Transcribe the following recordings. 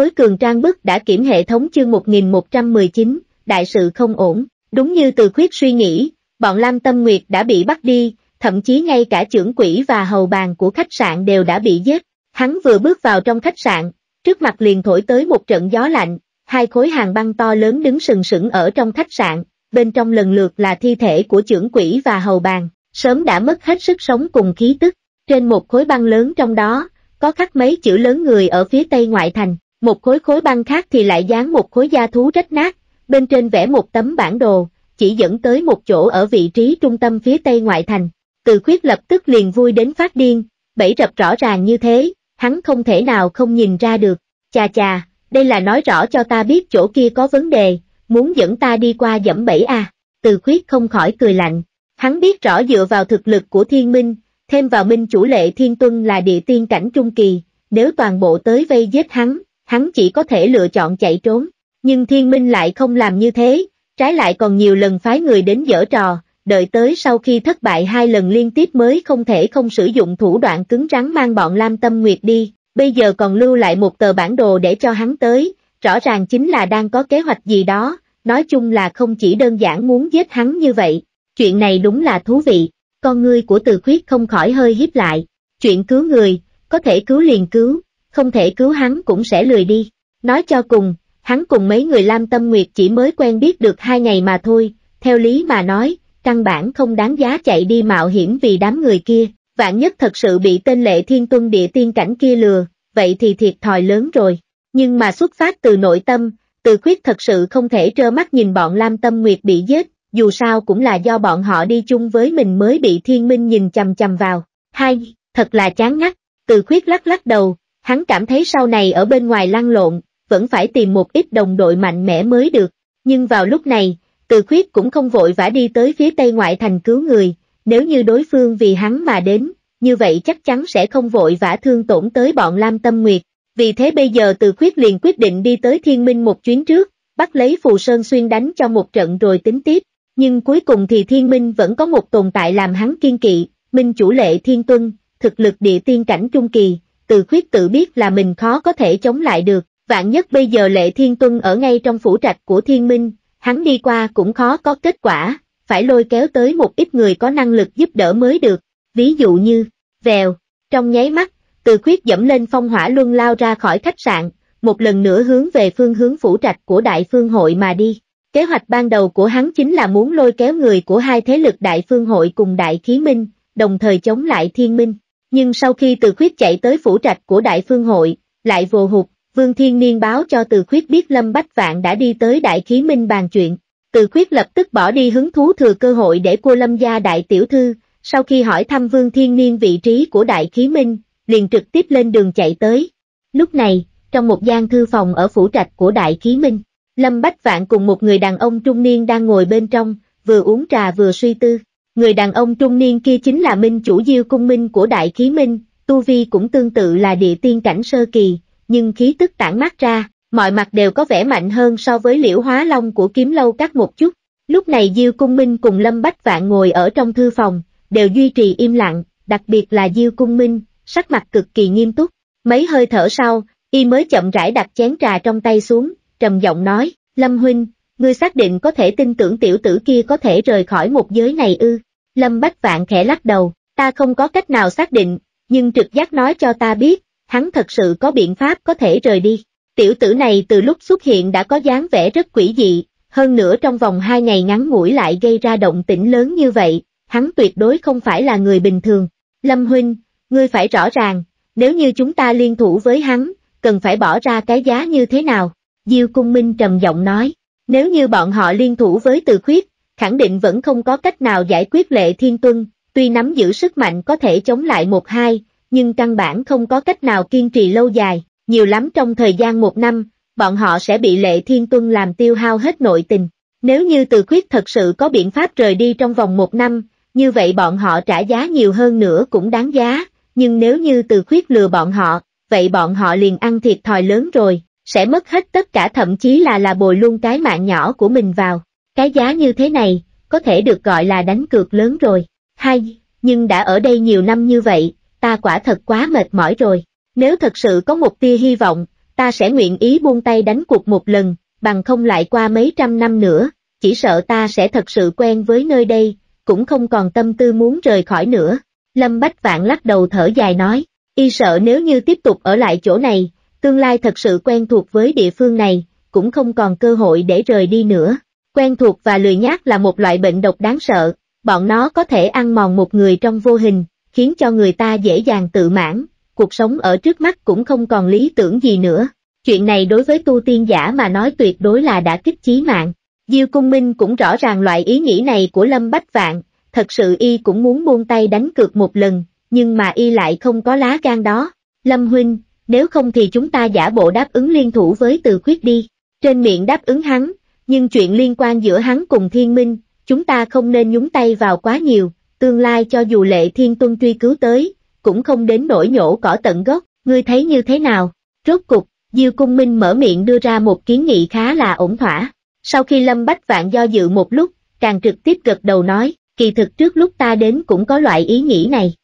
tối cường trang bức đã kiểm hệ thống chương 1119, đại sự không ổn, đúng như từ khuyết suy nghĩ, bọn Lam Tâm Nguyệt đã bị bắt đi, thậm chí ngay cả trưởng quỹ và hầu bàn của khách sạn đều đã bị giết. Hắn vừa bước vào trong khách sạn, trước mặt liền thổi tới một trận gió lạnh, hai khối hàng băng to lớn đứng sừng sững ở trong khách sạn, bên trong lần lượt là thi thể của trưởng quỹ và hầu bàn, sớm đã mất hết sức sống cùng khí tức. Trên một khối băng lớn trong đó, có khắc mấy chữ lớn người ở phía tây ngoại thành, một khối khối băng khác thì lại dán một khối da thú rách nát, bên trên vẽ một tấm bản đồ, chỉ dẫn tới một chỗ ở vị trí trung tâm phía tây ngoại thành. Từ khuyết lập tức liền vui đến phát điên, bẫy rập rõ ràng như thế, hắn không thể nào không nhìn ra được. Chà chà, đây là nói rõ cho ta biết chỗ kia có vấn đề, muốn dẫn ta đi qua dẫm bẫy à. Từ khuyết không khỏi cười lạnh. Hắn biết rõ dựa vào thực lực của thiên minh, thêm vào minh chủ lệ thiên tuân là địa tiên cảnh trung kỳ, nếu toàn bộ tới vây giết hắn, hắn chỉ có thể lựa chọn chạy trốn. Nhưng thiên minh lại không làm như thế, trái lại còn nhiều lần phái người đến dở trò, đợi tới sau khi thất bại hai lần liên tiếp mới không thể không sử dụng thủ đoạn cứng rắn mang bọn Lam Tâm Nguyệt đi, bây giờ còn lưu lại một tờ bản đồ để cho hắn tới, rõ ràng chính là đang có kế hoạch gì đó, nói chung là không chỉ đơn giản muốn giết hắn như vậy, chuyện này đúng là thú vị, con ngươi của từ khuyết không khỏi hơi hiếp lại, chuyện cứu người, có thể cứu liền cứu, không thể cứu hắn cũng sẽ lười đi, nói cho cùng, hắn cùng mấy người Lam Tâm Nguyệt chỉ mới quen biết được hai ngày mà thôi, theo lý mà nói, căn bản không đáng giá chạy đi mạo hiểm vì đám người kia, vạn nhất thật sự bị tên lệ thiên tuân địa tiên cảnh kia lừa, vậy thì thiệt thòi lớn rồi. Nhưng mà xuất phát từ nội tâm, từ khuyết thật sự không thể trơ mắt nhìn bọn Lam Tâm Nguyệt bị giết, dù sao cũng là do bọn họ đi chung với mình mới bị thiên minh nhìn chầm chầm vào. Hai, thật là chán ngắt, từ khuyết lắc lắc đầu, hắn cảm thấy sau này ở bên ngoài lăn lộn, vẫn phải tìm một ít đồng đội mạnh mẽ mới được. Nhưng vào lúc này, từ khuyết cũng không vội vã đi tới phía tây ngoại thành cứu người, nếu như đối phương vì hắn mà đến, như vậy chắc chắn sẽ không vội vã thương tổn tới bọn Lam Tâm Nguyệt. Vì thế bây giờ từ khuyết liền quyết định đi tới thiên minh một chuyến trước, bắt lấy Phù Sơn Xuyên đánh cho một trận rồi tính tiếp. Nhưng cuối cùng thì thiên minh vẫn có một tồn tại làm hắn kiên kỵ, minh chủ lệ thiên tuân, thực lực địa tiên cảnh trung kỳ, từ khuyết tự biết là mình khó có thể chống lại được, vạn nhất bây giờ lệ thiên tuân ở ngay trong phủ trạch của thiên minh, hắn đi qua cũng khó có kết quả, phải lôi kéo tới một ít người có năng lực giúp đỡ mới được, ví dụ như, vèo, trong nháy mắt, từ khuyết dẫm lên phong hỏa luân lao ra khỏi khách sạn, một lần nữa hướng về phương hướng phủ trạch của đại phương hội mà đi. Kế hoạch ban đầu của hắn chính là muốn lôi kéo người của hai thế lực đại phương hội cùng đại khí minh, đồng thời chống lại thiên minh. Nhưng sau khi từ khuyết chạy tới phủ trạch của đại phương hội, lại vô hụt, Vương Thiên Niên báo cho Từ Khuyết biết Lâm Bách Vạn đã đi tới Đại Khí Minh bàn chuyện. Từ Khuyết lập tức bỏ đi hứng thú thừa cơ hội để cô Lâm gia đại tiểu thư, sau khi hỏi thăm Vương Thiên Niên vị trí của Đại Khí Minh, liền trực tiếp lên đường chạy tới. Lúc này, trong một gian thư phòng ở phủ trạch của Đại Khí Minh, Lâm Bách Vạn cùng một người đàn ông trung niên đang ngồi bên trong, vừa uống trà vừa suy tư. Người đàn ông trung niên kia chính là Minh chủ Diêu Cung Minh của Đại Khí Minh, Tu Vi cũng tương tự là địa tiên cảnh sơ kỳ, nhưng khí tức tản mát ra, mọi mặt đều có vẻ mạnh hơn so với liễu hóa long của kiếm lâu các một chút. Lúc này Diêu Cung Minh cùng Lâm Bách Vạn ngồi ở trong thư phòng, đều duy trì im lặng, đặc biệt là Diêu Cung Minh, sắc mặt cực kỳ nghiêm túc. Mấy hơi thở sau, y mới chậm rãi đặt chén trà trong tay xuống, trầm giọng nói, Lâm Huynh, ngươi xác định có thể tin tưởng tiểu tử kia có thể rời khỏi một giới này ư. Lâm Bách Vạn khẽ lắc đầu, ta không có cách nào xác định, nhưng trực giác nói cho ta biết, hắn thật sự có biện pháp có thể rời đi. Tiểu tử này từ lúc xuất hiện đã có dáng vẻ rất quỷ dị, hơn nữa trong vòng hai ngày ngắn ngủi lại gây ra động tĩnh lớn như vậy, hắn tuyệt đối không phải là người bình thường. Lâm Huynh, ngươi phải rõ ràng, nếu như chúng ta liên thủ với hắn, cần phải bỏ ra cái giá như thế nào? Diêu Cung Minh trầm giọng nói, nếu như bọn họ liên thủ với Từ Khuyết, khẳng định vẫn không có cách nào giải quyết lệ thiên tuân, tuy nắm giữ sức mạnh có thể chống lại một hai, nhưng căn bản không có cách nào kiên trì lâu dài, nhiều lắm trong thời gian một năm, bọn họ sẽ bị lệ thiên tuân làm tiêu hao hết nội tình. Nếu như từ khuyết thật sự có biện pháp rời đi trong vòng một năm, như vậy bọn họ trả giá nhiều hơn nữa cũng đáng giá, nhưng nếu như từ khuyết lừa bọn họ, vậy bọn họ liền ăn thiệt thòi lớn rồi, sẽ mất hết tất cả thậm chí là là bồi luôn cái mạng nhỏ của mình vào. Cái giá như thế này, có thể được gọi là đánh cược lớn rồi. Hai, nhưng đã ở đây nhiều năm như vậy, ta quả thật quá mệt mỏi rồi. Nếu thật sự có một tia hy vọng, ta sẽ nguyện ý buông tay đánh cuộc một lần, bằng không lại qua mấy trăm năm nữa, chỉ sợ ta sẽ thật sự quen với nơi đây, cũng không còn tâm tư muốn rời khỏi nữa. Lâm Bách Vạn lắc đầu thở dài nói, y sợ nếu như tiếp tục ở lại chỗ này, tương lai thật sự quen thuộc với địa phương này, cũng không còn cơ hội để rời đi nữa. Quen thuộc và lười nhác là một loại bệnh độc đáng sợ, bọn nó có thể ăn mòn một người trong vô hình, khiến cho người ta dễ dàng tự mãn, cuộc sống ở trước mắt cũng không còn lý tưởng gì nữa. Chuyện này đối với tu tiên giả mà nói tuyệt đối là đã kích chí mạng. Diêu Cung Minh cũng rõ ràng loại ý nghĩ này của Lâm Bách Vạn, thật sự y cũng muốn buông tay đánh cược một lần, nhưng mà y lại không có lá gan đó. Lâm Huynh, nếu không thì chúng ta giả bộ đáp ứng liên thủ với từ khuyết đi. Trên miệng đáp ứng hắn, nhưng chuyện liên quan giữa hắn cùng thiên minh, chúng ta không nên nhúng tay vào quá nhiều, tương lai cho dù lệ thiên tuân truy cứu tới, cũng không đến nỗi nhổ cỏ tận gốc, ngươi thấy như thế nào? Rốt cục, Diêu Cung Minh mở miệng đưa ra một kiến nghị khá là ổn thỏa. Sau khi Lâm Bách Vạn do dự một lúc, càng trực tiếp gật đầu nói, kỳ thực trước lúc ta đến cũng có loại ý nghĩ này.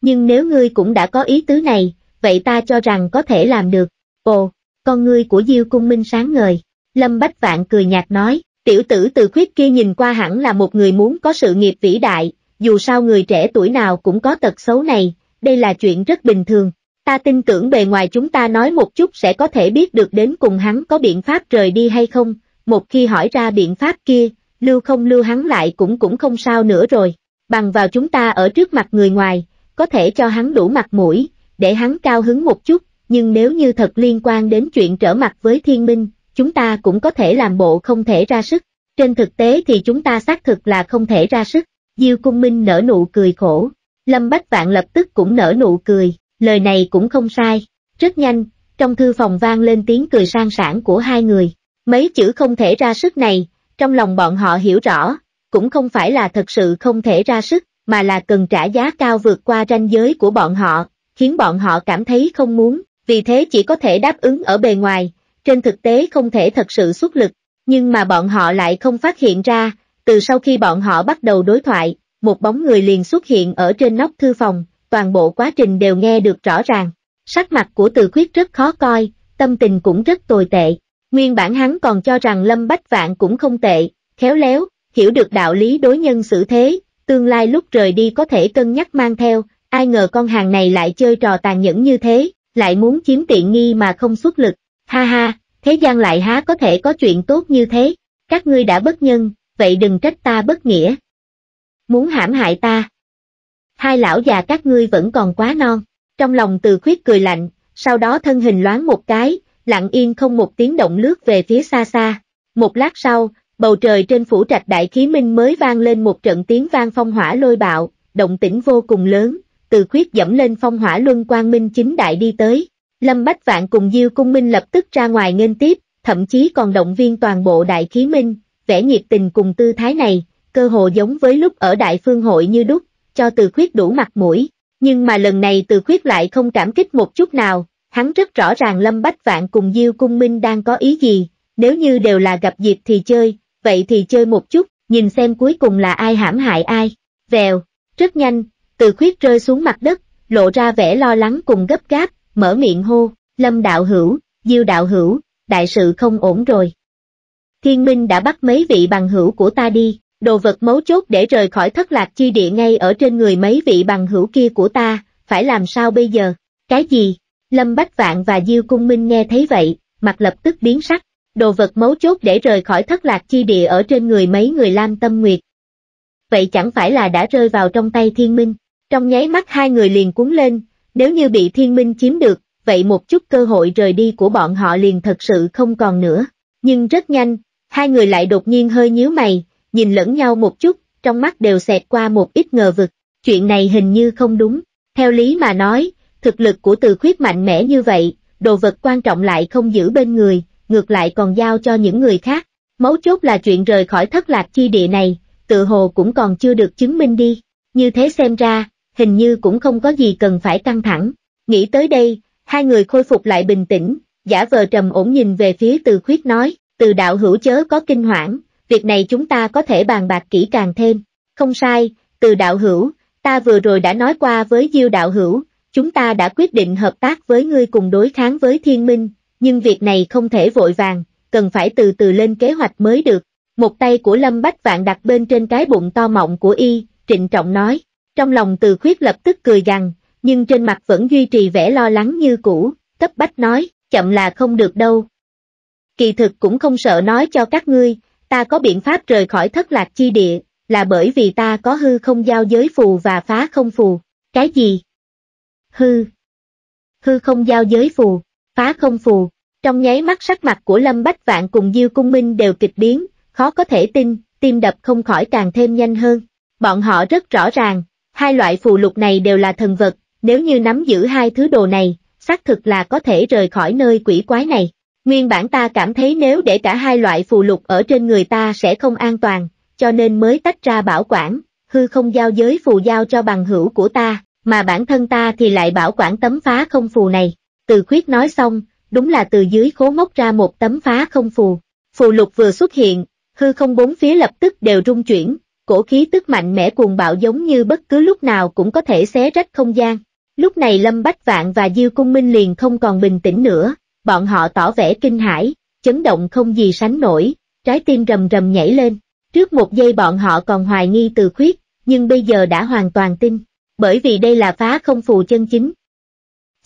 Nhưng nếu ngươi cũng đã có ý tứ này, vậy ta cho rằng có thể làm được. Ồ, con ngươi của Diêu Cung Minh sáng ngời. Lâm Bách Vạn cười nhạt nói, tiểu tử từ khuyết kia nhìn qua hẳn là một người muốn có sự nghiệp vĩ đại, dù sao người trẻ tuổi nào cũng có tật xấu này, đây là chuyện rất bình thường. Ta tin tưởng bề ngoài chúng ta nói một chút sẽ có thể biết được đến cùng hắn có biện pháp rời đi hay không, một khi hỏi ra biện pháp kia, lưu không lưu hắn lại cũng cũng không sao nữa rồi. Bằng vào chúng ta ở trước mặt người ngoài, có thể cho hắn đủ mặt mũi, để hắn cao hứng một chút, nhưng nếu như thật liên quan đến chuyện trở mặt với thiên minh, chúng ta cũng có thể làm bộ không thể ra sức. Trên thực tế thì chúng ta xác thực là không thể ra sức. Diêu Cung Minh nở nụ cười khổ. Lâm Bách Vạn lập tức cũng nở nụ cười, lời này cũng không sai. Rất nhanh, trong thư phòng vang lên tiếng cười sang sảng của hai người. Mấy chữ không thể ra sức này, trong lòng bọn họ hiểu rõ, cũng không phải là thật sự không thể ra sức, mà là cần trả giá cao vượt qua ranh giới của bọn họ, khiến bọn họ cảm thấy không muốn, vì thế chỉ có thể đáp ứng ở bề ngoài, trên thực tế không thể thật sự xuất lực, nhưng mà bọn họ lại không phát hiện ra, từ sau khi bọn họ bắt đầu đối thoại, một bóng người liền xuất hiện ở trên nóc thư phòng, toàn bộ quá trình đều nghe được rõ ràng. Sắc mặt của từ khuyết rất khó coi, tâm tình cũng rất tồi tệ. Nguyên bản hắn còn cho rằng Lâm Bách Vạn cũng không tệ, khéo léo, hiểu được đạo lý đối nhân xử thế, tương lai lúc rời đi có thể cân nhắc mang theo, ai ngờ con hàng này lại chơi trò tàn nhẫn như thế, lại muốn chiếm tiện nghi mà không xuất lực. Ha ha, thế gian lại há có thể có chuyện tốt như thế, các ngươi đã bất nhân, vậy đừng trách ta bất nghĩa. Muốn hãm hại ta. Hai lão già các ngươi vẫn còn quá non, trong lòng từ khuyết cười lạnh, sau đó thân hình loáng một cái, lặng yên không một tiếng động lướt về phía xa xa. Một lát sau, bầu trời trên phủ trạch đại khí minh mới vang lên một trận tiếng vang phong hỏa lôi bạo, động tĩnh vô cùng lớn, từ khuyết dẫm lên phong hỏa luân quang minh chính đại đi tới. Lâm Bách Vạn cùng Diêu Cung Minh lập tức ra ngoài nghênh tiếp, thậm chí còn động viên toàn bộ đại khí minh, vẻ nhiệt tình cùng tư thái này, cơ hồ giống với lúc ở đại phương hội như đúc, cho từ khuyết đủ mặt mũi. Nhưng mà lần này từ khuyết lại không cảm kích một chút nào, hắn rất rõ ràng Lâm Bách Vạn cùng Diêu Cung Minh đang có ý gì, nếu như đều là gặp dịp thì chơi, vậy thì chơi một chút, nhìn xem cuối cùng là ai hãm hại ai. Vèo, rất nhanh, từ khuyết rơi xuống mặt đất, lộ ra vẻ lo lắng cùng gấp gáp, mở miệng hô, Lâm đạo hữu, Diêu đạo hữu, đại sự không ổn rồi. Thiên minh đã bắt mấy vị bằng hữu của ta đi, đồ vật mấu chốt để rời khỏi thất lạc chi địa ngay ở trên người mấy vị bằng hữu kia của ta, phải làm sao bây giờ? Cái gì? Lâm Bách Vạn và Diêu Cung Minh nghe thấy vậy, mặt lập tức biến sắc, đồ vật mấu chốt để rời khỏi thất lạc chi địa ở trên người mấy người Lam Tâm Nguyệt. Vậy chẳng phải là đã rơi vào trong tay thiên minh, trong nháy mắt hai người liền cuốn lên, nếu như bị thiên minh chiếm được, vậy một chút cơ hội rời đi của bọn họ liền thật sự không còn nữa. Nhưng rất nhanh, hai người lại đột nhiên hơi nhíu mày, nhìn lẫn nhau một chút, trong mắt đều xẹt qua một ít ngờ vực, chuyện này hình như không đúng. Theo lý mà nói, thực lực của từ khuyết mạnh mẽ như vậy, đồ vật quan trọng lại không giữ bên người, ngược lại còn giao cho những người khác. Mấu chốt là chuyện rời khỏi thất lạc chi địa này, tự hồ cũng còn chưa được chứng minh đi. Như thế xem ra, hình như cũng không có gì cần phải căng thẳng. Nghĩ tới đây, hai người khôi phục lại bình tĩnh, giả vờ trầm ổn nhìn về phía từ khuyết nói, từ đạo hữu chớ có kinh hoảng, việc này chúng ta có thể bàn bạc kỹ càng thêm. Không sai, từ đạo hữu, ta vừa rồi đã nói qua với Diêu đạo hữu, chúng ta đã quyết định hợp tác với ngươi cùng đối kháng với thiên minh, nhưng việc này không thể vội vàng, cần phải từ từ lên kế hoạch mới được. Một tay của Lâm Bách Vạn đặt bên trên cái bụng to mọng của y, trịnh trọng nói. Trong lòng từ khuyết lập tức cười gằn, nhưng trên mặt vẫn duy trì vẻ lo lắng như cũ, cấp bách nói, chậm là không được đâu. Kỳ thực cũng không sợ nói cho các ngươi, ta có biện pháp rời khỏi thất lạc chi địa, là bởi vì ta có hư không giao giới phù và phá không phù. Cái gì? Hư. Hư không giao giới phù, phá không phù. Trong nháy mắt sắc mặt của Lâm Bách Vạn cùng Diêu Cung Minh đều kịch biến, khó có thể tin, tim đập không khỏi càng thêm nhanh hơn. Bọn họ rất rõ ràng, hai loại phù lục này đều là thần vật, nếu như nắm giữ hai thứ đồ này, xác thực là có thể rời khỏi nơi quỷ quái này. Nguyên bản ta cảm thấy nếu để cả hai loại phù lục ở trên người ta sẽ không an toàn, cho nên mới tách ra bảo quản, hư không giao giới phù giao cho bằng hữu của ta, mà bản thân ta thì lại bảo quản tấm phá không phù này. Từ khuyết nói xong, đúng là từ dưới khố móc ra một tấm phá không phù. Phù lục vừa xuất hiện, hư không bốn phía lập tức đều rung chuyển, cổ khí tức mạnh mẽ cuồng bạo giống như bất cứ lúc nào cũng có thể xé rách không gian. Lúc này Lâm Bách Vạn và Diêu Cung Minh liền không còn bình tĩnh nữa, bọn họ tỏ vẻ kinh hãi, chấn động không gì sánh nổi, trái tim rầm rầm nhảy lên. Trước một giây bọn họ còn hoài nghi từ khuyết, nhưng bây giờ đã hoàn toàn tin, bởi vì đây là phá không phù chân chính.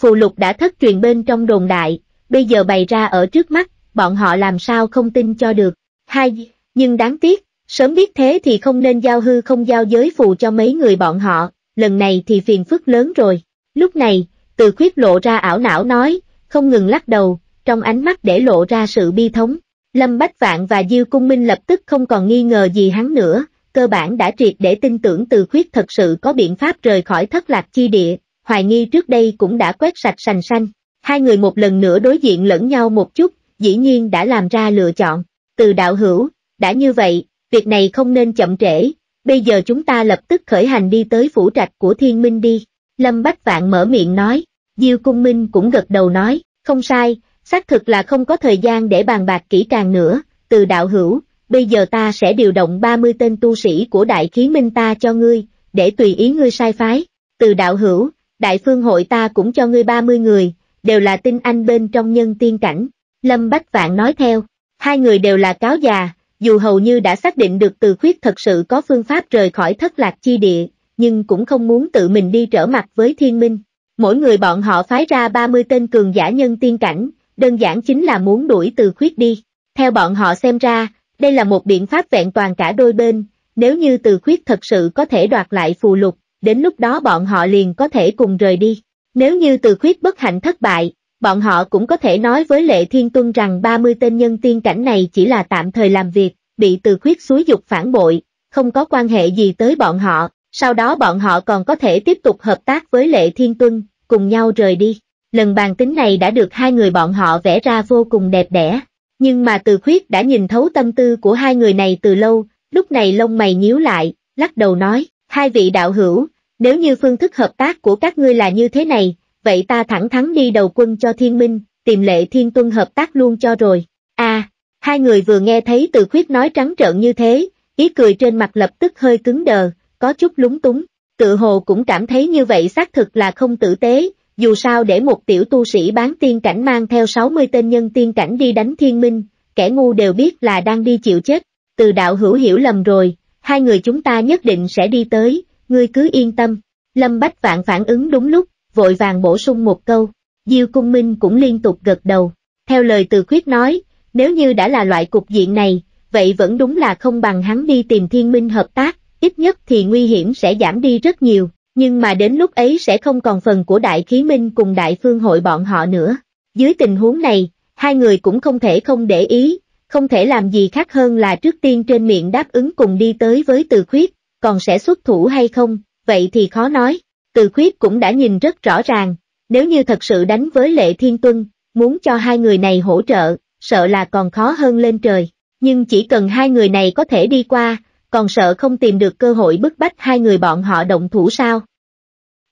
Phù lục đã thất truyền bên trong đồn đại, bây giờ bày ra ở trước mắt, bọn họ làm sao không tin cho được. Hai, nhưng đáng tiếc, sớm biết thế thì không nên giao hư không giao giới phù cho mấy người bọn họ, lần này thì phiền phức lớn rồi. Lúc này, từ khuyết lộ ra ảo não nói, không ngừng lắc đầu, trong ánh mắt để lộ ra sự bi thống. Lâm Bách Vạn và Diêu Cung Minh lập tức không còn nghi ngờ gì hắn nữa, cơ bản đã triệt để tin tưởng từ khuyết thật sự có biện pháp rời khỏi thất lạc chi địa, hoài nghi trước đây cũng đã quét sạch sành xanh. Hai người một lần nữa đối diện lẫn nhau một chút, dĩ nhiên đã làm ra lựa chọn. Từ đạo hữu, đã như vậy, việc này không nên chậm trễ, bây giờ chúng ta lập tức khởi hành đi tới phủ trạch của thiên minh đi. Lâm Bách Vạn mở miệng nói, Diêu Cung Minh cũng gật đầu nói, không sai, xác thực là không có thời gian để bàn bạc kỹ càng nữa, từ đạo hữu, bây giờ ta sẽ điều động 30 tên tu sĩ của đại khí minh ta cho ngươi, để tùy ý ngươi sai phái, từ đạo hữu, đại phương hội ta cũng cho ngươi 30 người, đều là tinh anh bên trong nhân tiên cảnh, Lâm Bách Vạn nói theo, hai người đều là cáo già, dù hầu như đã xác định được từ khuyết thật sự có phương pháp rời khỏi thất lạc chi địa, nhưng cũng không muốn tự mình đi trở mặt với thiên minh. Mỗi người bọn họ phái ra 30 tên cường giả nhân tiên cảnh, đơn giản chính là muốn đuổi từ khuyết đi. Theo bọn họ xem ra, đây là một biện pháp vẹn toàn cả đôi bên, nếu như từ khuyết thật sự có thể đoạt lại phù lục, đến lúc đó bọn họ liền có thể cùng rời đi. Nếu như từ khuyết bất hạnh thất bại, bọn họ cũng có thể nói với Lệ Thiên Tuân rằng 30 tên nhân tiên cảnh này chỉ là tạm thời làm việc, bị từ khuyết suối dục phản bội, không có quan hệ gì tới bọn họ, sau đó bọn họ còn có thể tiếp tục hợp tác với Lệ Thiên Tuân, cùng nhau rời đi. Lần bàn tính này đã được hai người bọn họ vẽ ra vô cùng đẹp đẽ, nhưng mà từ khuyết đã nhìn thấu tâm tư của hai người này từ lâu, lúc này lông mày nhíu lại, lắc đầu nói, hai vị đạo hữu, nếu như phương thức hợp tác của các ngươi là như thế này, vậy ta thẳng thắn đi đầu quân cho thiên minh, tìm lệ thiên tuân hợp tác luôn cho rồi. a à, hai người vừa nghe thấy từ khuyết nói trắng trợn như thế, ý cười trên mặt lập tức hơi cứng đờ, có chút lúng túng, tự hồ cũng cảm thấy như vậy xác thực là không tử tế, dù sao để một tiểu tu sĩ bán tiên cảnh mang theo 60 tên nhân tiên cảnh đi đánh thiên minh, kẻ ngu đều biết là đang đi chịu chết, từ đạo hữu hiểu lầm rồi, hai người chúng ta nhất định sẽ đi tới, ngươi cứ yên tâm. Lâm Bách Vạn phản ứng đúng lúc, vội vàng bổ sung một câu, Diêu Cung Minh cũng liên tục gật đầu. Theo lời từ khuyết nói, nếu như đã là loại cục diện này, vậy vẫn đúng là không bằng hắn đi tìm thiên minh hợp tác, ít nhất thì nguy hiểm sẽ giảm đi rất nhiều, nhưng mà đến lúc ấy sẽ không còn phần của đại khí minh cùng đại phương hội bọn họ nữa. Dưới tình huống này, hai người cũng không thể không để ý, không thể làm gì khác hơn là trước tiên trên miệng đáp ứng cùng đi tới với từ khuyết, còn sẽ xuất thủ hay không, vậy thì khó nói. Từ khuyết cũng đã nhìn rất rõ ràng, nếu như thật sự đánh với lệ thiên tuân, muốn cho hai người này hỗ trợ, sợ là còn khó hơn lên trời. Nhưng chỉ cần hai người này có thể đi qua, còn sợ không tìm được cơ hội bức bách hai người bọn họ động thủ sao?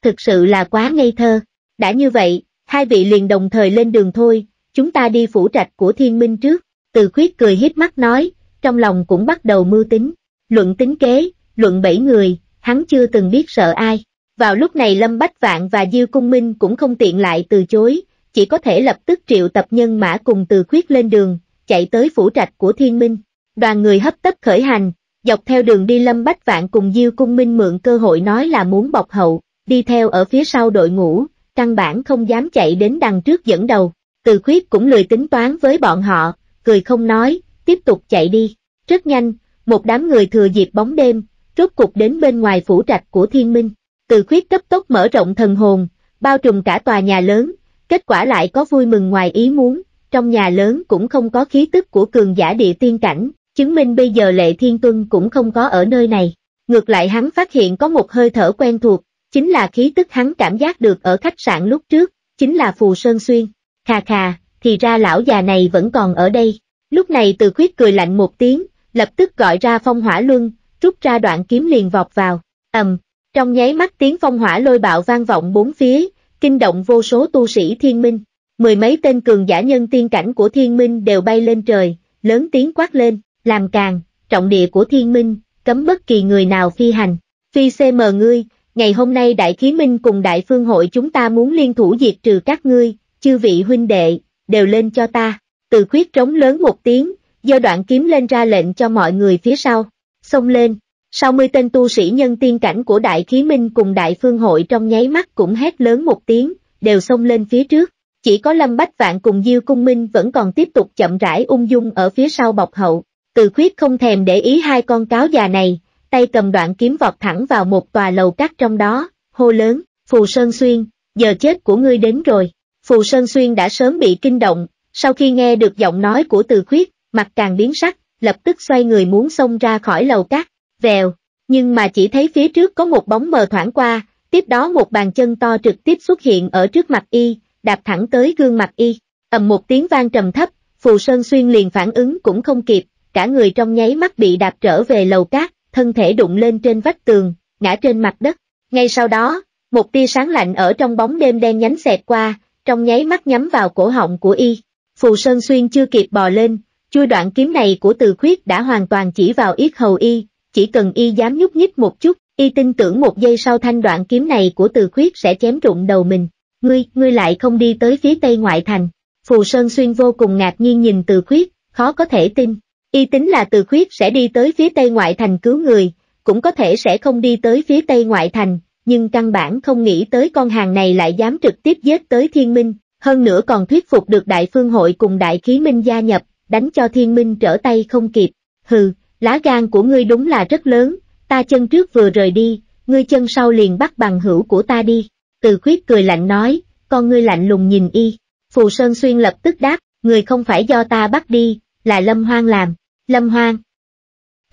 Thực sự là quá ngây thơ. Đã như vậy, hai vị liền đồng thời lên đường thôi, chúng ta đi phủ trạch của thiên minh trước. Từ khuyết cười hiếp mắt nói, trong lòng cũng bắt đầu mưu tính. Luận tính kế, luận bảy người, hắn chưa từng biết sợ ai. Vào lúc này Lâm Bách Vạn và Diêu Cung Minh cũng không tiện lại từ chối, chỉ có thể lập tức triệu tập nhân mã cùng từ khuyết lên đường, chạy tới phủ trạch của thiên minh. Đoàn người hấp tấp khởi hành, dọc theo đường đi lâm bách vạn cùng Diêu Cung Minh mượn cơ hội nói là muốn bọc hậu, đi theo ở phía sau đội ngũ, căn bản không dám chạy đến đằng trước dẫn đầu. Từ khuyết cũng lười tính toán với bọn họ, cười không nói, tiếp tục chạy đi. Rất nhanh, một đám người thừa dịp bóng đêm, rốt cục đến bên ngoài phủ trạch của thiên minh. Từ khuyết cấp tốc mở rộng thần hồn, bao trùm cả tòa nhà lớn, kết quả lại có vui mừng ngoài ý muốn, trong nhà lớn cũng không có khí tức của cường giả địa tiên cảnh, chứng minh bây giờ lệ thiên tuân cũng không có ở nơi này. Ngược lại hắn phát hiện có một hơi thở quen thuộc, chính là khí tức hắn cảm giác được ở khách sạn lúc trước, chính là Phù Sơn Xuyên. Khà khà, thì ra lão già này vẫn còn ở đây. Lúc này từ khuyết cười lạnh một tiếng, lập tức gọi ra phong hỏa luân, rút ra đoạn kiếm liền vọt vào. ầm, trong nháy mắt tiếng phong hỏa lôi bạo vang vọng bốn phía, kinh động vô số tu sĩ thiên minh. Mười mấy tên cường giả nhân tiên cảnh của thiên minh đều bay lên trời, lớn tiếng quát lên, làm càng, trọng địa của thiên minh, cấm bất kỳ người nào phi hành. Phi CM ngươi, ngày hôm nay đại khí minh cùng đại phương hội chúng ta muốn liên thủ diệt trừ các ngươi, chư vị huynh đệ, đều lên cho ta. Từ khuyết trống lớn một tiếng, do đoạn kiếm lên ra lệnh cho mọi người phía sau, xông lên. 60 tên tu sĩ nhân tiên cảnh của Đại Khí Minh cùng Đại Phương Hội trong nháy mắt cũng hét lớn một tiếng, đều xông lên phía trước. Chỉ có Lâm Bách Vạn cùng Diêu Cung Minh vẫn còn tiếp tục chậm rãi ung dung ở phía sau bọc hậu. Từ khuyết không thèm để ý hai con cáo già này, tay cầm đoạn kiếm vọt thẳng vào một tòa lầu cát trong đó, hô lớn, Phù Sơn Xuyên, giờ chết của ngươi đến rồi. Phù Sơn Xuyên đã sớm bị kinh động, sau khi nghe được giọng nói của từ khuyết, mặt càng biến sắc, lập tức xoay người muốn xông ra khỏi lầu cát, vèo, nhưng mà chỉ thấy phía trước có một bóng mờ thoảng qua, tiếp đó một bàn chân to trực tiếp xuất hiện ở trước mặt y, đạp thẳng tới gương mặt y, ầm một tiếng vang trầm thấp, Phù Sơn Xuyên liền phản ứng cũng không kịp, cả người trong nháy mắt bị đạp trở về lầu cát, thân thể đụng lên trên vách tường, ngã trên mặt đất. Ngay sau đó, một tia sáng lạnh ở trong bóng đêm đen nhánh xẹt qua, trong nháy mắt nhắm vào cổ họng của y. Phù Sơn Xuyên chưa kịp bò lên, chui đoạn kiếm này của từ khuyết đã hoàn toàn chỉ vào yết hầu y, chỉ cần y dám nhúc nhích một chút, y tin tưởng một giây sau thanh đoạn kiếm này của từ khuyết sẽ chém rụng đầu mình. Ngươi, ngươi lại không đi tới phía tây ngoại thành. Phù Sơn Xuyên vô cùng ngạc nhiên nhìn từ khuyết, khó có thể tin. Y tính là từ khuyết sẽ đi tới phía tây ngoại thành cứu người, cũng có thể sẽ không đi tới phía tây ngoại thành, nhưng căn bản không nghĩ tới con hàng này lại dám trực tiếp giết tới thiên minh, hơn nữa còn thuyết phục được đại phương hội cùng đại khí minh gia nhập, đánh cho thiên minh trở tay không kịp. Hừ, lá gan của ngươi đúng là rất lớn, ta chân trước vừa rời đi, ngươi chân sau liền bắt bằng hữu của ta đi. Từ khuyết cười lạnh nói, con ngươi lạnh lùng nhìn y. Phù Sơn Xuyên lập tức đáp, người không phải do ta bắt đi, là Lâm Hoang làm. Lâm Hoang.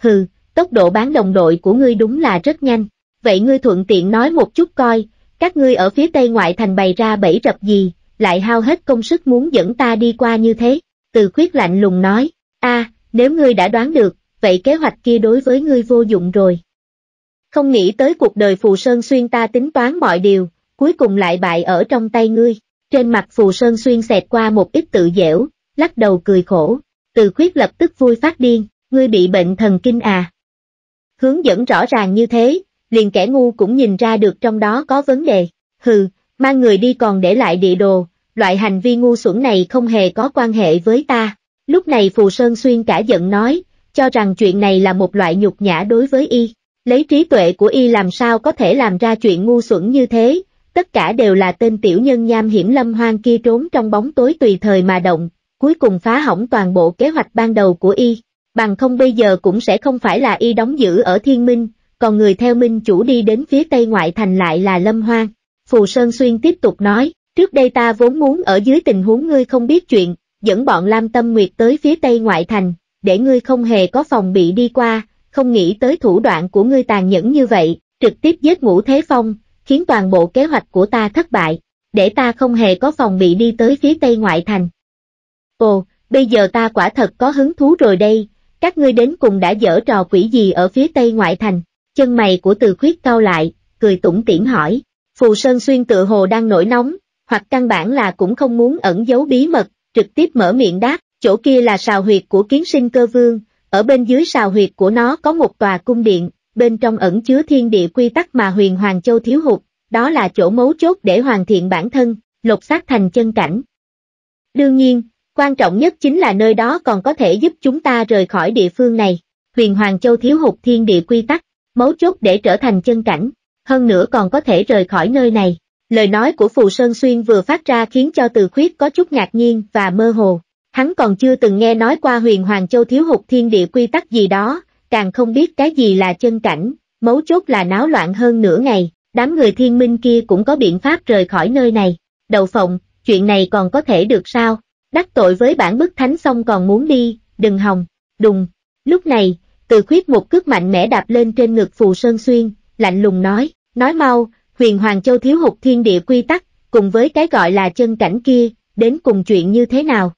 Hừ, tốc độ bán đồng đội của ngươi đúng là rất nhanh. Vậy ngươi thuận tiện nói một chút coi, các ngươi ở phía tây ngoại thành bày ra bẫy rập gì, lại hao hết công sức muốn dẫn ta đi qua như thế. Từ khuyết lạnh lùng nói, a nếu ngươi đã đoán được, vậy kế hoạch kia đối với ngươi vô dụng rồi. Không nghĩ tới cuộc đời Phù Sơn Xuyên ta tính toán mọi điều, cuối cùng lại bại ở trong tay ngươi. Trên mặt Phù Sơn Xuyên xẹt qua một ít tự dẻo, lắc đầu cười khổ. Từ khuyết lập tức vui phát điên, ngươi bị bệnh thần kinh à. Hướng dẫn rõ ràng như thế, liền kẻ ngu cũng nhìn ra được trong đó có vấn đề. Hừ, mang người đi còn để lại địa đồ, loại hành vi ngu xuẩn này không hề có quan hệ với ta. Lúc này Phù Sơn Xuyên cả giận nói, cho rằng chuyện này là một loại nhục nhã đối với y. Lấy trí tuệ của y làm sao có thể làm ra chuyện ngu xuẩn như thế, tất cả đều là tên tiểu nhân nham hiểm lâm hoang kia trốn trong bóng tối tùy thời mà động, cuối cùng phá hỏng toàn bộ kế hoạch ban đầu của y. Bằng không bây giờ cũng sẽ không phải là y đóng giữ ở thiên minh, còn người theo minh chủ đi đến phía tây ngoại thành lại là lâm hoang. Phù Sơn Xuyên tiếp tục nói, trước đây ta vốn muốn ở dưới tình huống ngươi không biết chuyện, dẫn bọn Lam Tâm Nguyệt tới phía tây ngoại thành, để ngươi không hề có phòng bị đi qua, không nghĩ tới thủ đoạn của ngươi tàn nhẫn như vậy, trực tiếp giết ngũ thế phong, khiến toàn bộ kế hoạch của ta thất bại, để ta không hề có phòng bị đi tới phía tây ngoại thành. Ồ, bây giờ ta quả thật có hứng thú rồi đây, các ngươi đến cùng đã dở trò quỷ gì ở phía tây ngoại thành, chân mày của từ khuyết cao lại, cười tủm tỉm hỏi, Phù Sơn Xuyên tự hồ đang nổi nóng, hoặc căn bản là cũng không muốn ẩn giấu bí mật, trực tiếp mở miệng đáp, chỗ kia là sào huyệt của kiến sinh cơ vương, ở bên dưới sào huyệt của nó có một tòa cung điện, bên trong ẩn chứa thiên địa quy tắc mà huyền Hoàng Châu thiếu hụt, đó là chỗ mấu chốt để hoàn thiện bản thân, lột xác thành chân cảnh, Đương nhiên, quan trọng nhất chính là nơi đó còn có thể giúp chúng ta rời khỏi địa phương này. Huyền Hoàng Châu thiếu hụt thiên địa quy tắc, mấu chốt để trở thành chân cảnh, hơn nữa còn có thể rời khỏi nơi này. Lời nói của Phù Sơn Xuyên vừa phát ra khiến cho Từ Khuyết có chút ngạc nhiên và mơ hồ. Hắn còn chưa từng nghe nói qua huyền Hoàng Châu thiếu hụt thiên địa quy tắc gì đó, càng không biết cái gì là chân cảnh, mấu chốt là náo loạn hơn nửa ngày, đám người thiên minh kia cũng có biện pháp rời khỏi nơi này. đầu phộng, chuyện này còn có thể được sao? Đắc tội với bản bức thánh xong còn muốn đi, đừng hòng, đùng. Lúc này, từ khuyết một cước mạnh mẽ đạp lên trên ngực phù sơn xuyên, lạnh lùng nói, nói mau, huyền Hoàng Châu thiếu hụt thiên địa quy tắc, cùng với cái gọi là chân cảnh kia, đến cùng chuyện như thế nào?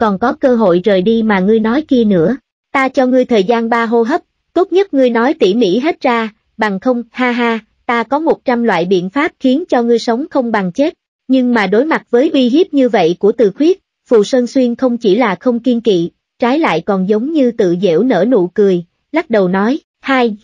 Còn có cơ hội rời đi mà ngươi nói kia nữa, ta cho ngươi thời gian ba hô hấp, tốt nhất ngươi nói tỉ mỉ hết ra, bằng không, ha ha, ta có một trăm loại biện pháp khiến cho ngươi sống không bằng chết, nhưng mà đối mặt với uy hiếp như vậy của từ khuyết, Phù Sơn Xuyên không chỉ là không kiên kỵ, trái lại còn giống như tự dễu nở nụ cười, lắc đầu nói, hai.